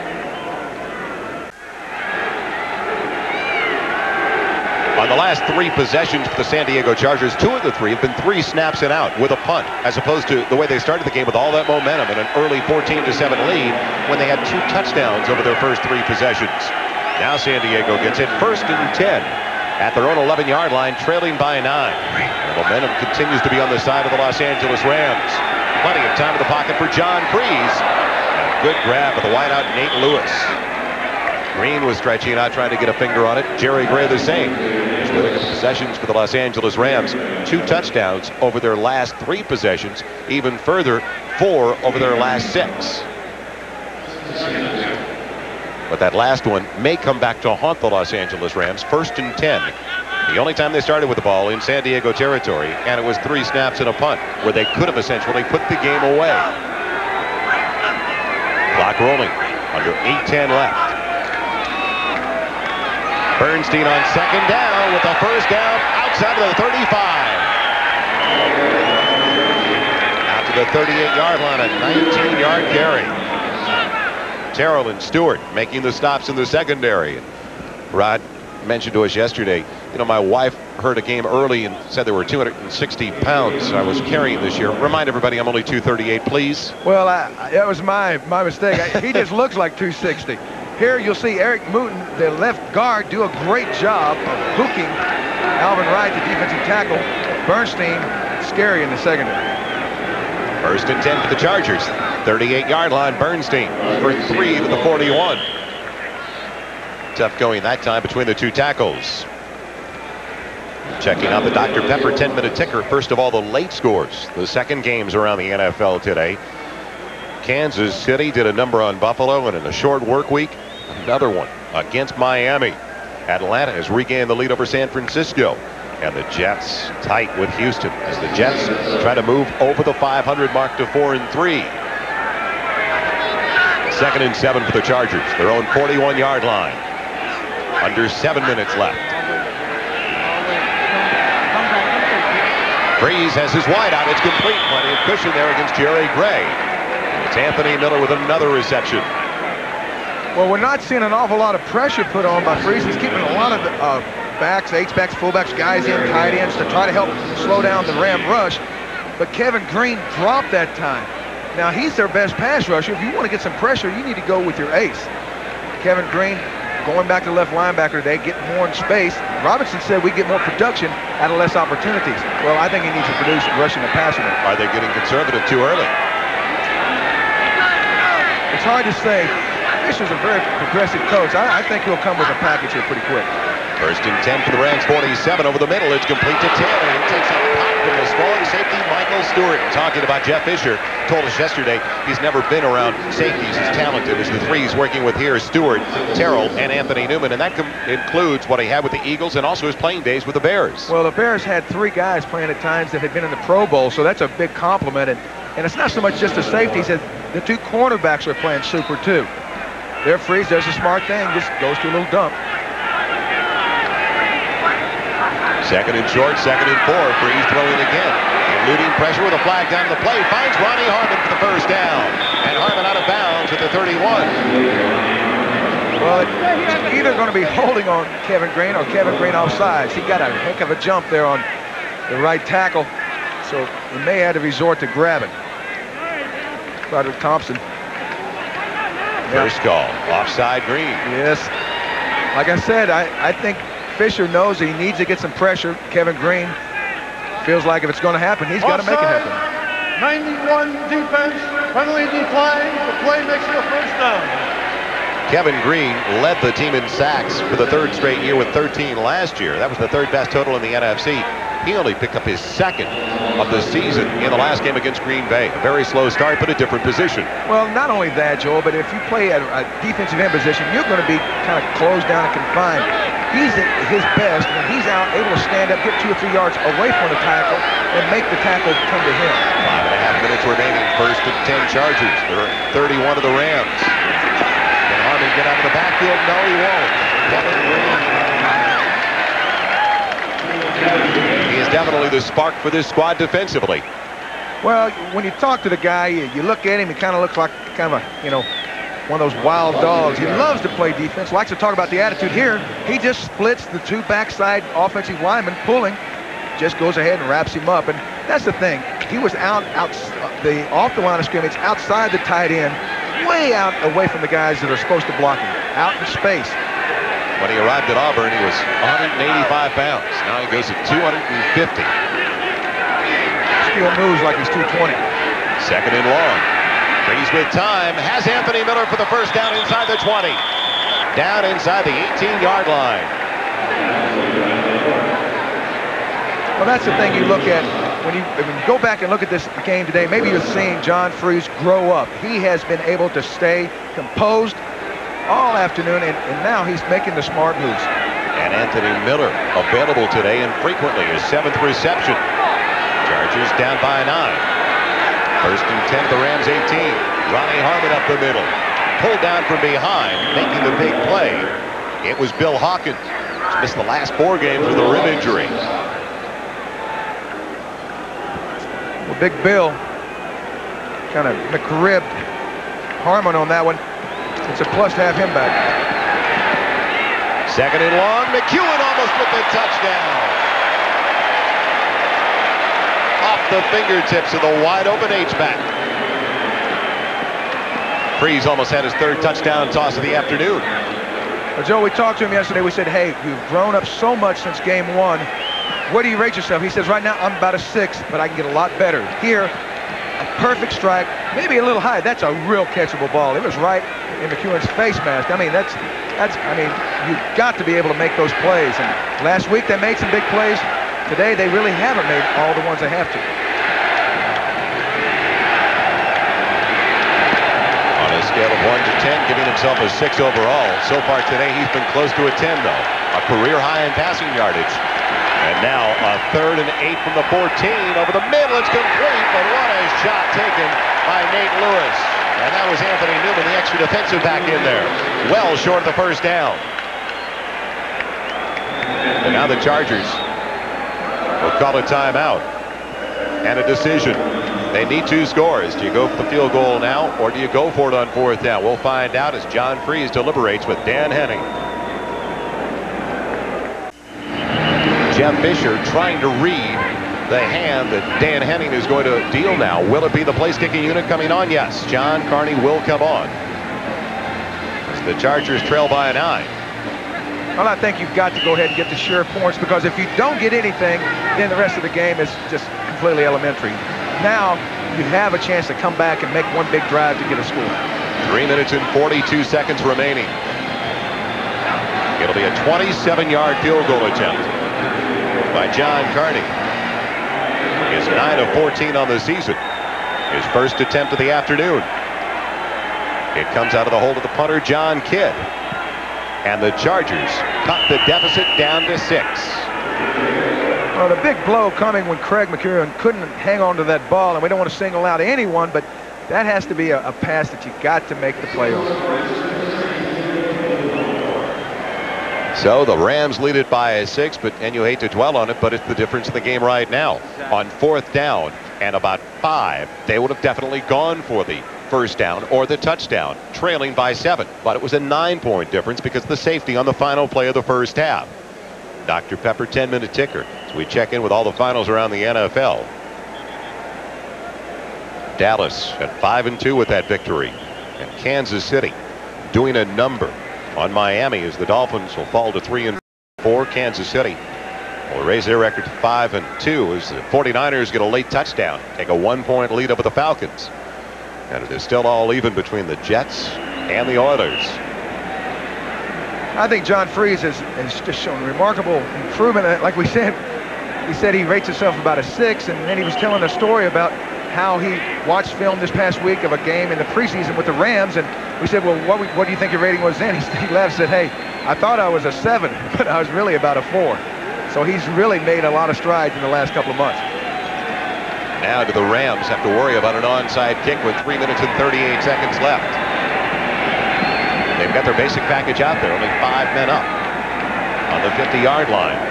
On the last three possessions for the San Diego Chargers, two of the three have been three snaps and out with a punt, as opposed to the way they started the game with all that momentum and an early 14 to 7 lead when they had two touchdowns over their first three possessions. Now San Diego gets it first and 10 at their own 11-yard line, trailing by nine. The momentum continues to be on the side of the Los Angeles Rams. Plenty of time in the pocket for John Friesz. Good grab of the wideout Nate Lewis. Greene was stretching out, trying to get a finger on it. Jerry Gray the same. At the possessions for the Los Angeles Rams. Two touchdowns over their last three possessions. Even further, four over their last six. But that last one may come back to haunt the Los Angeles Rams. First and 10. The only time they started with the ball in San Diego territory, and it was three snaps and a punt, where they could have essentially put the game away. Clock rolling. Under 8-10 left. Bernstine on second down with the first down outside of the 35. Out to the 38-yard line, a 19-yard carry. Terrell and Stewart making the stops in the secondary. Rod mentioned to us yesterday, you know, my wife heard a game early and said there were 260 pounds I was carrying this year. Remind everybody I'm only 238, please. Well, I, that was my my mistake. I, he just looks like 260. Here you'll see Eric Moten, the left guard, do a great job of hooking Alvin Wright, the defensive tackle. Bernstine, scary in the secondary. First and 10 for the Chargers. 38-yard line, Bernstine for three to the 41. Tough going that time between the two tackles. Checking out the Dr. Pepper 10-minute ticker. First of all, the late scores. The second games around the NFL today. Kansas City did a number on Buffalo, and in a short work week, another one against Miami. Atlanta has regained the lead over San Francisco. And the Jets tight with Houston as the Jets try to move over the 500 mark to 4 and 3. Second and 7 for the Chargers, their own 41-yard line. Under 7 minutes left. Friesz has his wideout. It's complete. Plenty of cushion there against Jerry Gray. It's Anthony Miller with another reception. Well, we're not seeing an awful lot of pressure put on by Friesz. He's keeping a lot of uh, backs, H-backs, fullbacks, guys in, tight ends to try to help slow down the Ram rush. But Kevin Greene dropped that time. Now, he's their best pass rusher. If you want to get some pressure, you need to go with your ace. Kevin Greene going back to left linebacker today, getting more in space. Robinson said we get more production out of less opportunities. Well, I think he needs to produce rushing and passing. Are they getting conservative too early? It's hard to say. Fisher's a very progressive coach. I, I think he'll come with a package here pretty quick. First and 10 for the Rams, 47 over the middle. It's complete to Taylor. He takes a pop from the strong safety, Michael Stewart. Talking about Jeff Fisher, told us yesterday he's never been around safeties as talented as the three he's working with here, Stewart, Terrell, and Anthony Newman. And that includes what he had with the Eagles and also his playing days with the Bears. Well, the Bears had three guys playing at times that had been in the Pro Bowl, so that's a big compliment. And, and it's not so much just the safeties, that the two cornerbacks are playing super, too. There, Friesz does a smart thing, just goes to a little dump. Second and short, second and four. Friesz throwing again. Eluding pressure with a flag down the play. Finds Ronnie Harmon for the first down. And Harmon out of bounds at the 31. Well, it's either going to be holding on Kevin Greene or Kevin Greene offsides. He got a heck of a jump there on the right tackle. So he may have to resort to grabbing. Roderick Thompson. First call. Offside Greene. Yes. Like I said, I, I think Fisher knows he needs to get some pressure. Kevin Greene feels like if it's going to happen, he's got to make it happen. 91 defense, penalty decline. The play makes it a first down. Kevin Greene led the team in sacks for the third straight year with 13 last year. That was the third best total in the NFC. He only picked up his second of the season in the last game against Green Bay. A very slow start, but a different position. Well, not only that, Joel, but if you play at a defensive end position, you're going to be kind of closed down and confined. He's at his best when he's out, able to stand up, get two or three yards away from the tackle, and make the tackle come to him. Five and a half minutes remaining. First and 10 Chargers. There are 31 of the Rams. Harmon get out of the backfield? No, he won't. He is definitely the spark for this squad defensively. Well, when you talk to the guy, you, you look at him, he kind of looks like kind of a, you know, one of those wild dogs. He loves to play defense, likes to talk about the attitude here. He just splits the two backside offensive linemen pulling, just goes ahead and wraps him up. And that's the thing. He was out, out the off the line of scrimmage, outside the tight end, way out away from the guys that are supposed to block him, out in space. When he arrived at Auburn, he was 185 pounds. Now he goes to 250. Still moves like he's 220. Second and long. Friesz with time. Has Anthony Miller for the first down inside the 20. Down inside the 18-yard line. Well, that's the thing you look at when you, when you go back and look at this game today. Maybe you're seeing John Friesz grow up. He has been able to stay composed all afternoon, and, and now he's making the smart moves. And Anthony Miller available today and frequently his seventh reception. Chargers down by nine. First and 10 the Rams 18. Ronnie Harmon up the middle. Pulled down from behind, making the big play. It was Bill Hawkins. Missed the last four games with a rib injury. Well, Big Bill kind of McRibbed Harmon on that one. It's a plus to have him back. Second and long. McEwen almost with the touchdown. Off the fingertips of the wide open H-back. Friesz almost had his third touchdown toss of the afternoon. Well, Joe, we talked to him yesterday. We said, hey, you've grown up so much since game one. Where do you rate yourself? He says, right now, I'm about a six, but I can get a lot better. Here, a perfect strike, maybe a little high. That's a real catchable ball. It was right in McEwen's face mask. I mean, that's, that's, I mean, you've got to be able to make those plays. And last week, they made some big plays. Today, they really haven't made all the ones they have to. On a scale of 1 to 10, giving himself a 6 overall. So far today, he's been close to a 10, though. A career high in passing yardage. And now a third and eight from the 14 over the middle. It's complete, but what a shot taken by Nate Lewis. And that was Anthony Newman, the extra defensive back in there. Well short of the first down. And now the Chargers will call a timeout and a decision. They need two scores. Do you go for the field goal now, or do you go for it on fourth down? We'll find out as John Friesz deliberates with Dan Henning. Jeff Fisher trying to read the hand that Dan Henning is going to deal now. Will it be the place kicking unit coming on? Yes. John Carney will come on. As the Chargers trail by a nine. Well, I think you've got to go ahead and get the sure points because if you don't get anything, then the rest of the game is just completely elementary. Now you have a chance to come back and make one big drive to get a score. Three minutes and 42 seconds remaining. It'll be a 27-yard field goal attempt by John Carney. His 9 of 14 on the season. His first attempt of the afternoon. It comes out of the hold of the punter, John Kidd. And the Chargers cut the deficit down to six. Well, the big blow coming when Craig McEwen couldn't hang on to that ball, and we don't want to single out anyone, but that has to be a, a pass that you got to make the play on. So the Rams lead it by a six, but and you hate to dwell on it, but it's the difference in the game right now. On fourth down and about five, they would have definitely gone for the first down or the touchdown, trailing by seven. But it was a nine-point difference because of the safety on the final play of the first half. Dr. Pepper 10-minute ticker as we check in with all the finals around the NFL. Dallas at five and two with that victory, and Kansas City doing a number on Miami as the Dolphins will fall to three and four. Kansas City will raise their record to five and two as the 49ers get a late touchdown, take a one-point lead over the Falcons. And it is still all even between the Jets and the Oilers. I think John Friesz has, has just shown remarkable improvement. Like we said, he said he rates himself about a six, and then he was telling a story about how he watched film this past week of a game in the preseason with the Rams, and we said, well, what, what do you think your rating was then? (laughs) He, he laughed and said, hey, I thought I was a seven, (laughs) but I was really about a four. So he's really made a lot of strides in the last couple of months. Now do the Rams have to worry about an onside kick with three minutes and 38 seconds left. They've got their basic package out there, only five men up on the 50-yard line.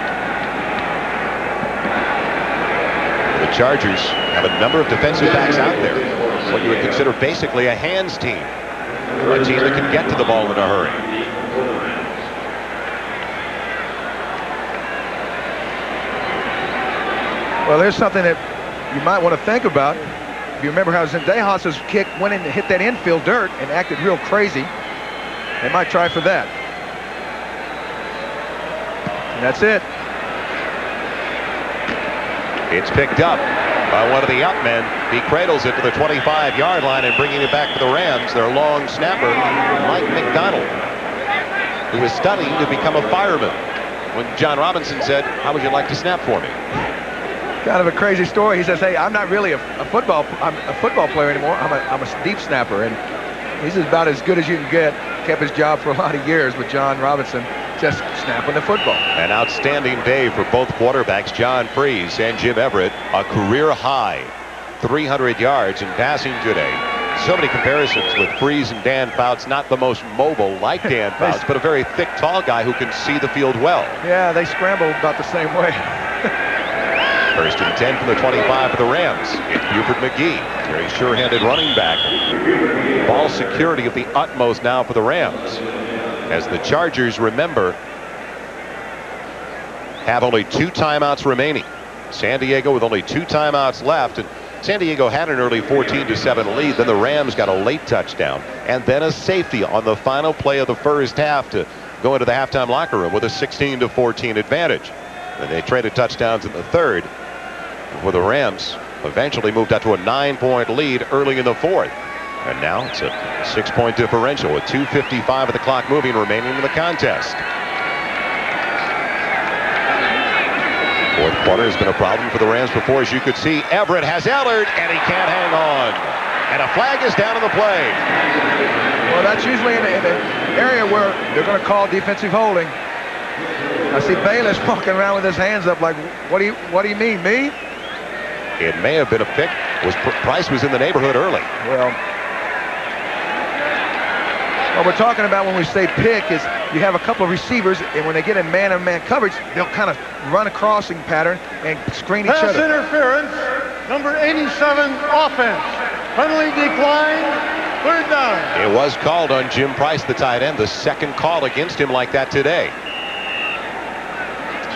Chargers have a number of defensive backs out there. What you would consider basically a hands team. A team that can get to the ball in a hurry. Well, there's something that you might want to think about. If you remember how Zendejas' kick went in to hit that infield dirt and acted real crazy, they might try for that. And that's it. It's picked up by one of the up men. He cradles it to the 25-yard line and bringing it back to the Rams. Their long snapper, Mike McDonald, who is studying to become a fireman. When John Robinson said, how would you like to snap for me? Kind of a crazy story. He says, hey, I'm not really a, a football I'm a football player anymore. I'm a, I'm a deep snapper. And he's about as good as you can get. Kept his job for a lot of years with John Robinson just snapping the football. An outstanding day for both quarterbacks, John Friesz and Jim Everett. A career high 300 yards in passing today. So many comparisons with Friesz and Dan Fouts. Not the most mobile like (laughs) Dan Fouts, but a very thick, tall guy who can see the field well. Yeah, they scramble about the same way. (laughs) First and 10 from the 25 of the Rams. It's Buford McGee. Very sure-handed running back. Ball security of the utmost now for the Rams as the Chargers, remember, have only two timeouts remaining. San Diego with only two timeouts left. And San Diego had an early 14 to 7 lead. Then the Rams got a late touchdown and then a safety on the final play of the first half to go into the halftime locker room with a 16 to 14 advantage. And they traded touchdowns in the third where the Rams eventually moved out to a nine point lead early in the fourth. And now it's a six-point differential with 2.55 of the clock moving remaining in the contest. Fourth quarter has been a problem for the Rams before, as you could see. Everett has Ellard, and he can't hang on. And a flag is down on the play. Well, that's usually in, in an area where they're going to call defensive holding. I see Bayless (laughs) walking around with his hands up like, what do you, what do you mean, me? It may have been a pick. Was Price was in the neighborhood early. Well, what we're talking about when we say pick is you have a couple of receivers, and when they get in man-on-man coverage, they'll kind of run a crossing pattern and screen each other. Pass interference, number 87 offense. Penalty declined, third down. It was called on Jim Price, the tight end, the second call against him like that today.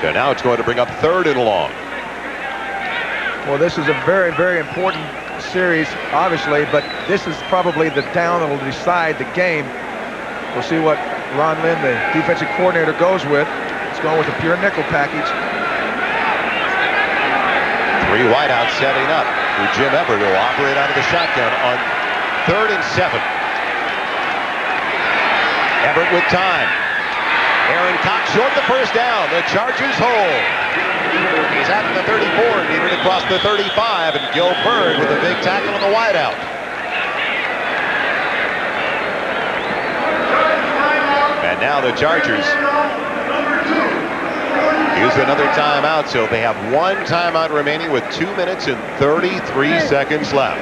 So now it's going to bring up third and long. Well, this is a very, very important series, obviously, but this is probably the down that will decide the game. We'll see what Ron Lynn, the defensive coordinator, goes with. He's going with a pure nickel package. Three wideouts setting up for Jim Everett, will operate out of the shotgun on third and seven. Everett with time. Aaron Cox short the first down. The Chargers hold. He's to the 34, needed to cross the 35, and Gill Byrd with a big tackle on the wideout. And now the Chargers use another timeout, so they have one timeout remaining with two minutes and 33 seconds left.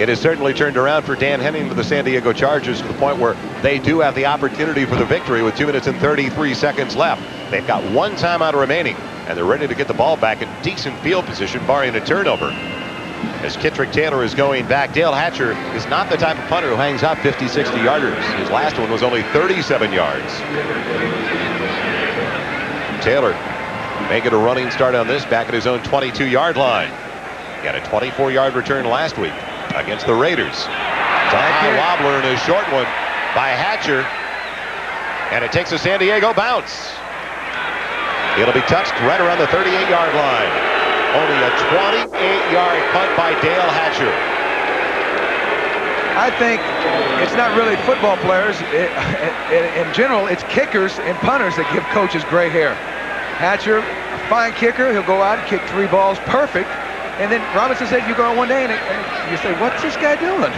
It has certainly turned around for Dan Henning with the San Diego Chargers to the point where they do have the opportunity for the victory with two minutes and 33 seconds left. They've got one timeout remaining, and they're ready to get the ball back in decent field position, barring a turnover. As Kitrick Taylor is going back, Dale Hatcher is not the type of punter who hangs out 50, 60 yarders. His last one was only 37 yards. Taylor making a running start on this back at his own 22 yard line. He had a 24 yard return last week against the Raiders. High wobbler and a short one by Hatcher. And it takes a San Diego bounce. It'll be touched right around the 38 yard line. Only a 28-yard punt by Dale Hatcher. I think it's not really football players. (laughs) It, it, in general, it's kickers and punters that give coaches gray hair. Hatcher, a fine kicker. He'll go out and kick three balls perfect. And then Robinson said, you go on one day, and, and you say, what's this guy doing?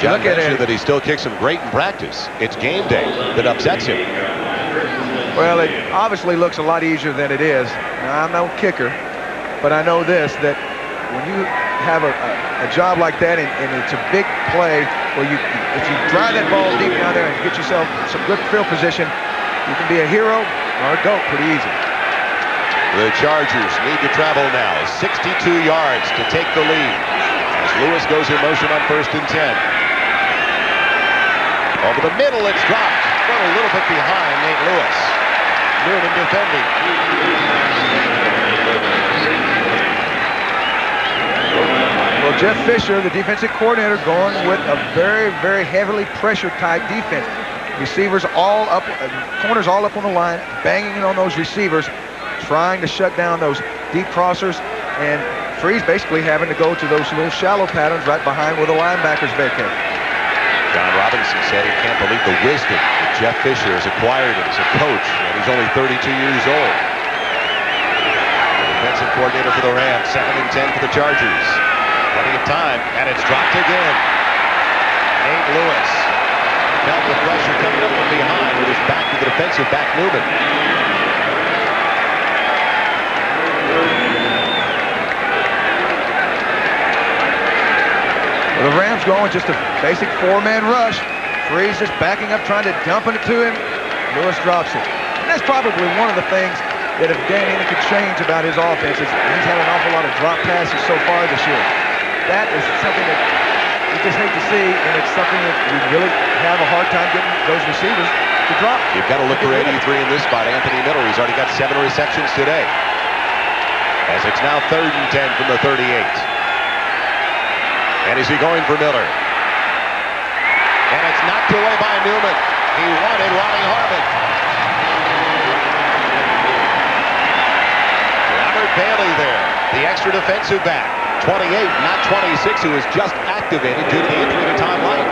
John Look mentioned that he still kicks them great in practice. It's game day that upsets him. Well, it obviously looks a lot easier than it is. Now, I'm no kicker, but I know this, that when you have a, a, a job like that and, and it's a big play where you, if you drive that ball deep down there and get yourself some good field position, you can be a hero or a goat pretty easy. The Chargers need to travel now 62 yards to take the lead. As Lewis goes in motion on first and 10. Over the middle, it's dropped. But a little bit behind Nate Lewis. Defending. Well, Jeff Fisher, the defensive coordinator, going with a very, very heavily pressure-type defense. Receivers all up, uh, corners all up on the line, banging on those receivers, trying to shut down those deep crossers, and Friesz basically having to go to those little shallow patterns right behind where the linebackers vacate. John Robinson said he can't believe the wisdom Jeff Fisher has acquired him as a coach, and he's only 32 years old. Defensive coordinator for the Rams, second and 10 for the Chargers. Plenty of time, and it's dropped again. Nate Lewis felt the pressure coming up from behind with his back to the defensive back Newman. The Rams going just a basic four-man rush. Friesz just backing up, trying to dump it to him. Lewis drops it. And that's probably one of the things that if Dan could change about his offense is he's had an awful lot of drop passes so far this year. That is something that you just hate to see, and it's something that we really have a hard time getting those receivers to drop. You've got to look for 83 in this spot. Anthony Miller, he's already got seven receptions today. As it's now third and 10 from the 38. And is he going for Miller? Knocked away by Newman. He wanted Ronnie Harmon. Robert Bailey there, the extra defensive back. 28, not 26, who was just activated due to the injury to Todd Lyght.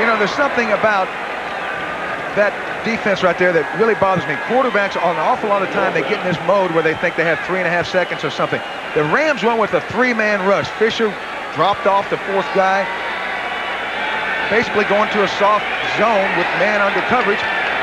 You know, there's something about that defense right there that really bothers me. Quarterbacks, on an awful lot of time, they get in this mode where they think they have three and a half seconds or something. The Rams went with a three-man rush. Fisher dropped off the fourth guy, basically going to a soft zone with man under coverage.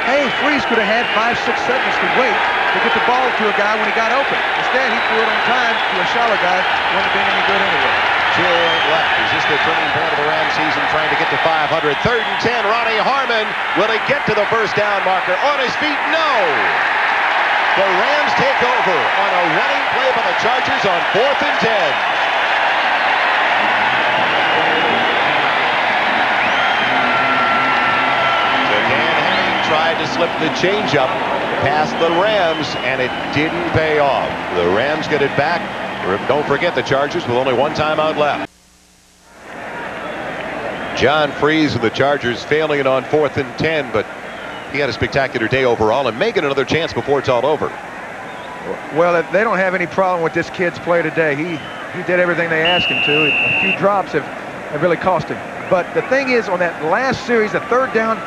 Hey, Friesz could have had five, six seconds to wait to get the ball to a guy when he got open. Instead, he threw it on time to a shallow guy. Wouldn't have been any good anyway. 208 left. Is this the turning point of the Rams season trying to get to 500? Third and 10, Ronnie Harmon. Will he get to the first down marker? On his feet? No! The Rams take over on a running play by the Chargers on fourth and 10. Tried to slip the changeup past the Rams, and it didn't pay off. The Rams get it back. Don't forget the Chargers with only one timeout left. John Friesz and the Chargers failing it on fourth and 10, but he had a spectacular day overall and making another chance before it's all over. Well, they don't have any problem with this kid's play today. He he did everything they asked him to. A few drops have, have really cost him. But the thing is, on that last series, the third down,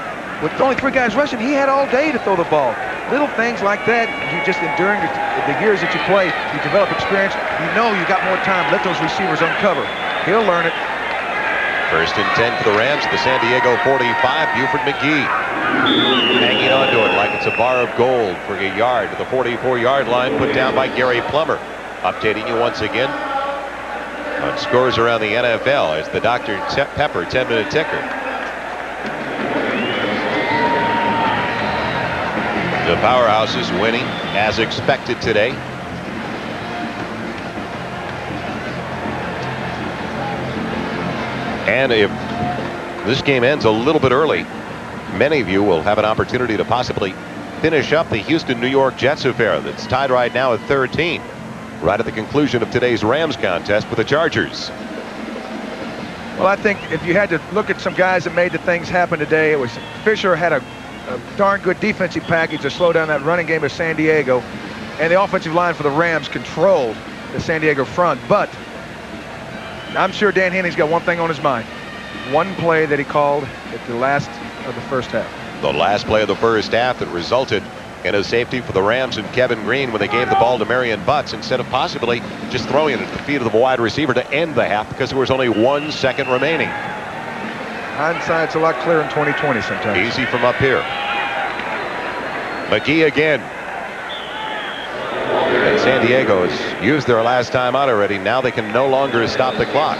with only three guys rushing, he had all day to throw the ball. Little things like that, you just enduring the, the years that you play, you develop experience. You know you got more time. Let those receivers uncover. He'll learn it. First and 10 for the Rams the San Diego 45. Buford McGee hanging onto it like it's a bar of gold for a yard to the 44-yard line put down by Gary Plummer. Updating you once again on scores around the NFL as the Dr. Pepper 10-minute ticker. The powerhouse is winning as expected today. And if this game ends a little bit early, many of you will have an opportunity to possibly finish up the Houston New York Jets affair that's tied right now at 13 right at the conclusion of today's Rams contest with the Chargers. Well, I think if you had to look at some guys that made the things happen today, it was Fisher had a, a darn good defensive package to slow down that running game of San Diego, and the offensive line for the Rams controlled the San Diego front. But I'm sure Dan Henning's got one thing on his mind. One play that he called at the last of the first half. The last play of the first half that resulted in a safety for the Rams and Kevin Greene when they gave the ball to Marion Butts instead of possibly just throwing it at the feet of the wide receiver to end the half because there was only one second remaining. Hindsight's a lot clearer in 2020 sometimes. Easy from up here. McGee again. And San Diego has used their last time out already. Now they can no longer stop the clock.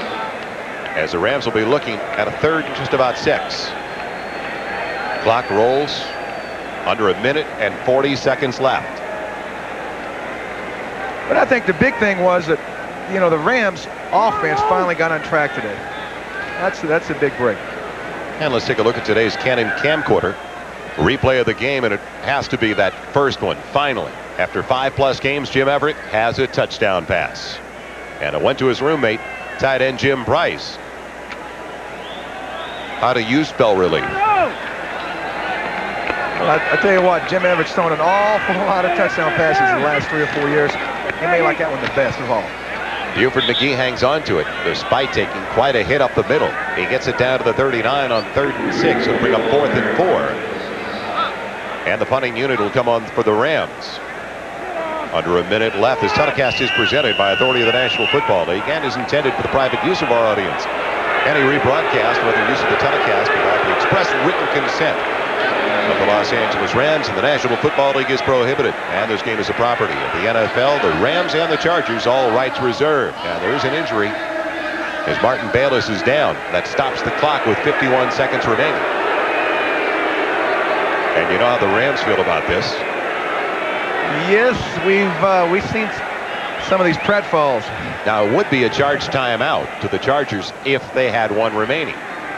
As the Rams will be looking at a third and just about six. Clock rolls under a minute and 40 seconds left. But I think the big thing was that you know, the Rams offense finally got on track today. That's, that's a big break. And let's take a look at today's Canon camcorder. Replay of the game, and it has to be that first one, finally. After five plus games, Jim Everett has a touchdown pass. And it went to his roommate, tight end Jim Price. How do you spell relief? Well, I, I, tell you what, Jim Everett's thrown an awful lot of touchdown passes in the last three or four years. He may like that one the best of all. Buford McGee hangs on to it, despite taking quite a hit up the middle. He gets it down to the 39 on third and six. It'll bring up fourth and four. And the punting unit will come on for the Rams. Under a minute left. This telecast is presented by authority of the National Football League and is intended for the private use of our audience. Any rebroadcast, whether use of the telecast without the express written consent of the Los Angeles Rams and the National Football League is prohibited. And this game is a property of the NFL, the Rams, and the Chargers, all rights reserved. Now, there is an injury as Martin Bayless is down. That stops the clock with 51 seconds remaining. And you know how the Rams feel about this. Yes, we've uh, we've seen some of these pratfalls. Now, it would be a charge timeout to the Chargers if they had one remaining,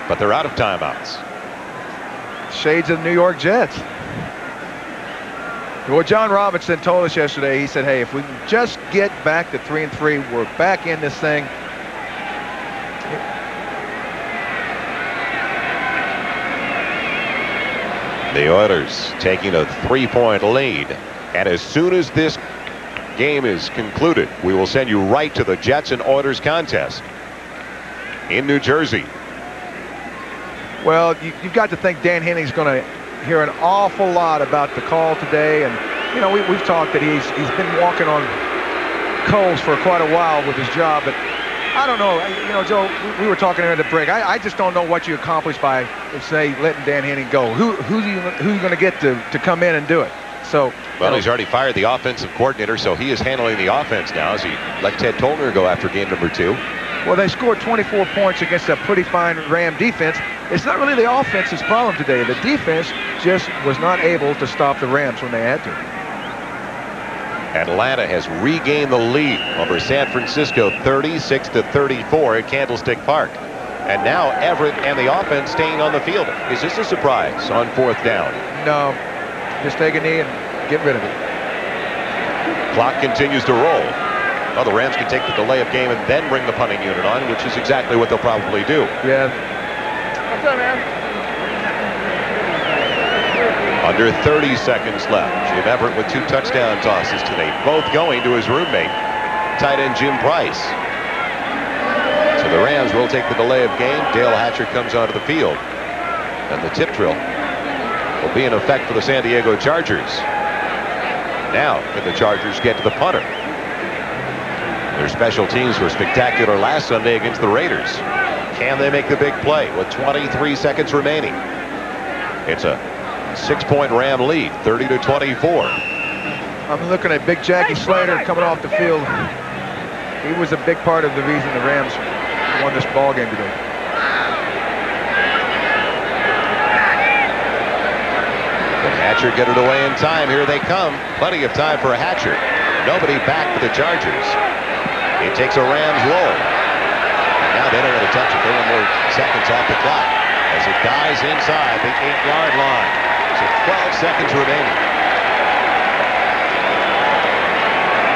but they're out of timeouts shades of the New York Jets. What John Robinson told us yesterday, he said, hey, if we can just get back to three and three, we're back in this thing. The Oilers taking a three-point lead. And as soon as this game is concluded, we will send you right to the Jets and Oilers contest in New Jersey. Well, you, have got to think Dan Henning's going to hear an awful lot about the call today. And, you know, we, have talked that he's, he's been walking on coals for quite a while with his job. But I don't know. You know, Joe, we, we were talking here at the break. I, I, just don't know what you accomplish by, say, letting Dan Henning go. Who, who's you, who you going to get to, to come in and do it? So, well, he's already fired the offensive coordinator, so he is handling the offense now as he let Ted Tollner go after game number two. Well, they scored 24 points against a pretty fine Ram defense. It's not really the offense's problem today. The defense just was not able to stop the Rams when they had to. Atlanta has regained the lead over San Francisco 36 to 34 at Candlestick Park. And now Everett and the offense staying on the field. Is this a surprise on fourth down? No. Just take a knee and get rid of it. Clock continues to roll. Well, the Rams can take the delay of game and then bring the punting unit on, which is exactly what they'll probably do. Yeah. Under 30 seconds left. Jim Everett with two touchdown tosses today, both going to his roommate, tight end Jim Price. So the Rams will take the delay of game. Dale Hatcher comes onto the field. And the tip drill will be in effect for the San Diego Chargers. Now, can the Chargers get to the punter? Their special teams were spectacular last Sunday against the Raiders. Can they make the big play with 23 seconds remaining? It's a six-point Ram lead, 30 to 24. I'm looking at Big Jackie Slater coming off the field. He was a big part of the reason the Rams won this ball game today. Hatcher get it away in time. Here they come. Plenty of time for a Hatcher. Nobody back for the Chargers. He takes a Rams roll. They don't want to touch it. They want more seconds off the clock as it dies inside the eight-yard line. So 12 seconds remaining.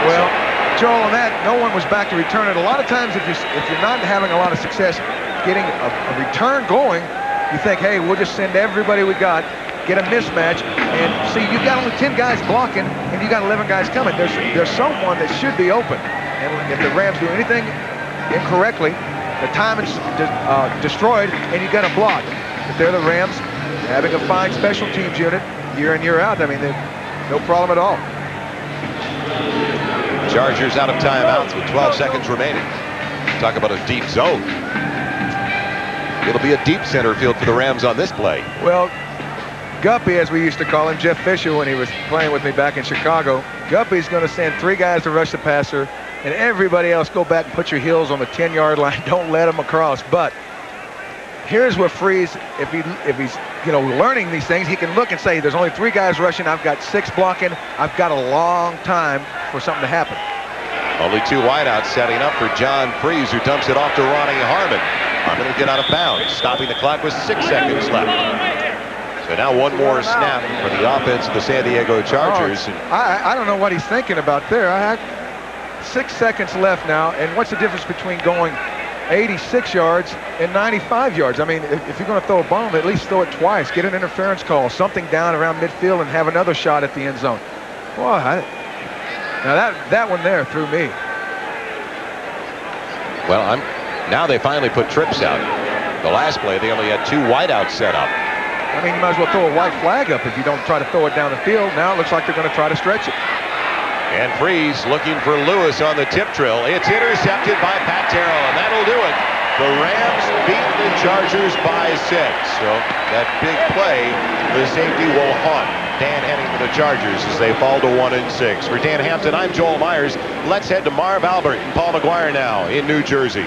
Well, Joel, on that, no one was back to return it. A lot of times, if, you, if you're not having a lot of success getting a, a return going, you think, hey, we'll just send everybody we got, get a mismatch, and see, you've got only 10 guys blocking, and you got 11 guys coming. There's, there's someone that should be open. And if the Rams do anything incorrectly, the time is uh, destroyed, and you got to block. If they're the Rams, having a fine special teams unit year in, year out, I mean, no problem at all. Chargers out of timeouts with 12 seconds remaining. Talk about a deep zone. It'll be a deep center field for the Rams on this play. Well, Guppy, as we used to call him, Jeff Fisher, when he was playing with me back in Chicago, Guppy's going to send three guys to rush the passer, and everybody else go back and put your heels on the 10-yard line. (laughs) Don't let them across. But here's what Friesz, if he if he's you know learning these things, he can look and say, "There's only three guys rushing. I've got six blocking. I've got a long time for something to happen." Only two wideouts setting up for John Friesz, who dumps it off to Ronnie Harmon. Harmon will get out of bounds, stopping the clock with six seconds left. So now one more snap for the offense of the San Diego oh, Chargers. Oh, I, I don't know what he's thinking about there. I six seconds left now, and what's the difference between going 86 yards and 95 yards? I mean, if, if you're going to throw a bomb, at least throw it twice. Get an interference call, something down around midfield, and have another shot at the end zone. Boy, I, now that that one there threw me. Well, I'm now they finally put trips out. The last play, they only had two wideouts set up. I mean, you might as well throw a white flag up if you don't try to throw it down the field. Now it looks like they're going to try to stretch it. And Friesz looking for Lewis on the tip drill. It's intercepted by Pat Terrell, and that'll do it. The Rams beat the Chargers by six. So that big play, the safety will haunt Dan Henning for the Chargers as they fall to one and six. For Dan Hampton, I'm Joel Meyers. Let's head to Marv Albert and Paul Maguire now in New Jersey.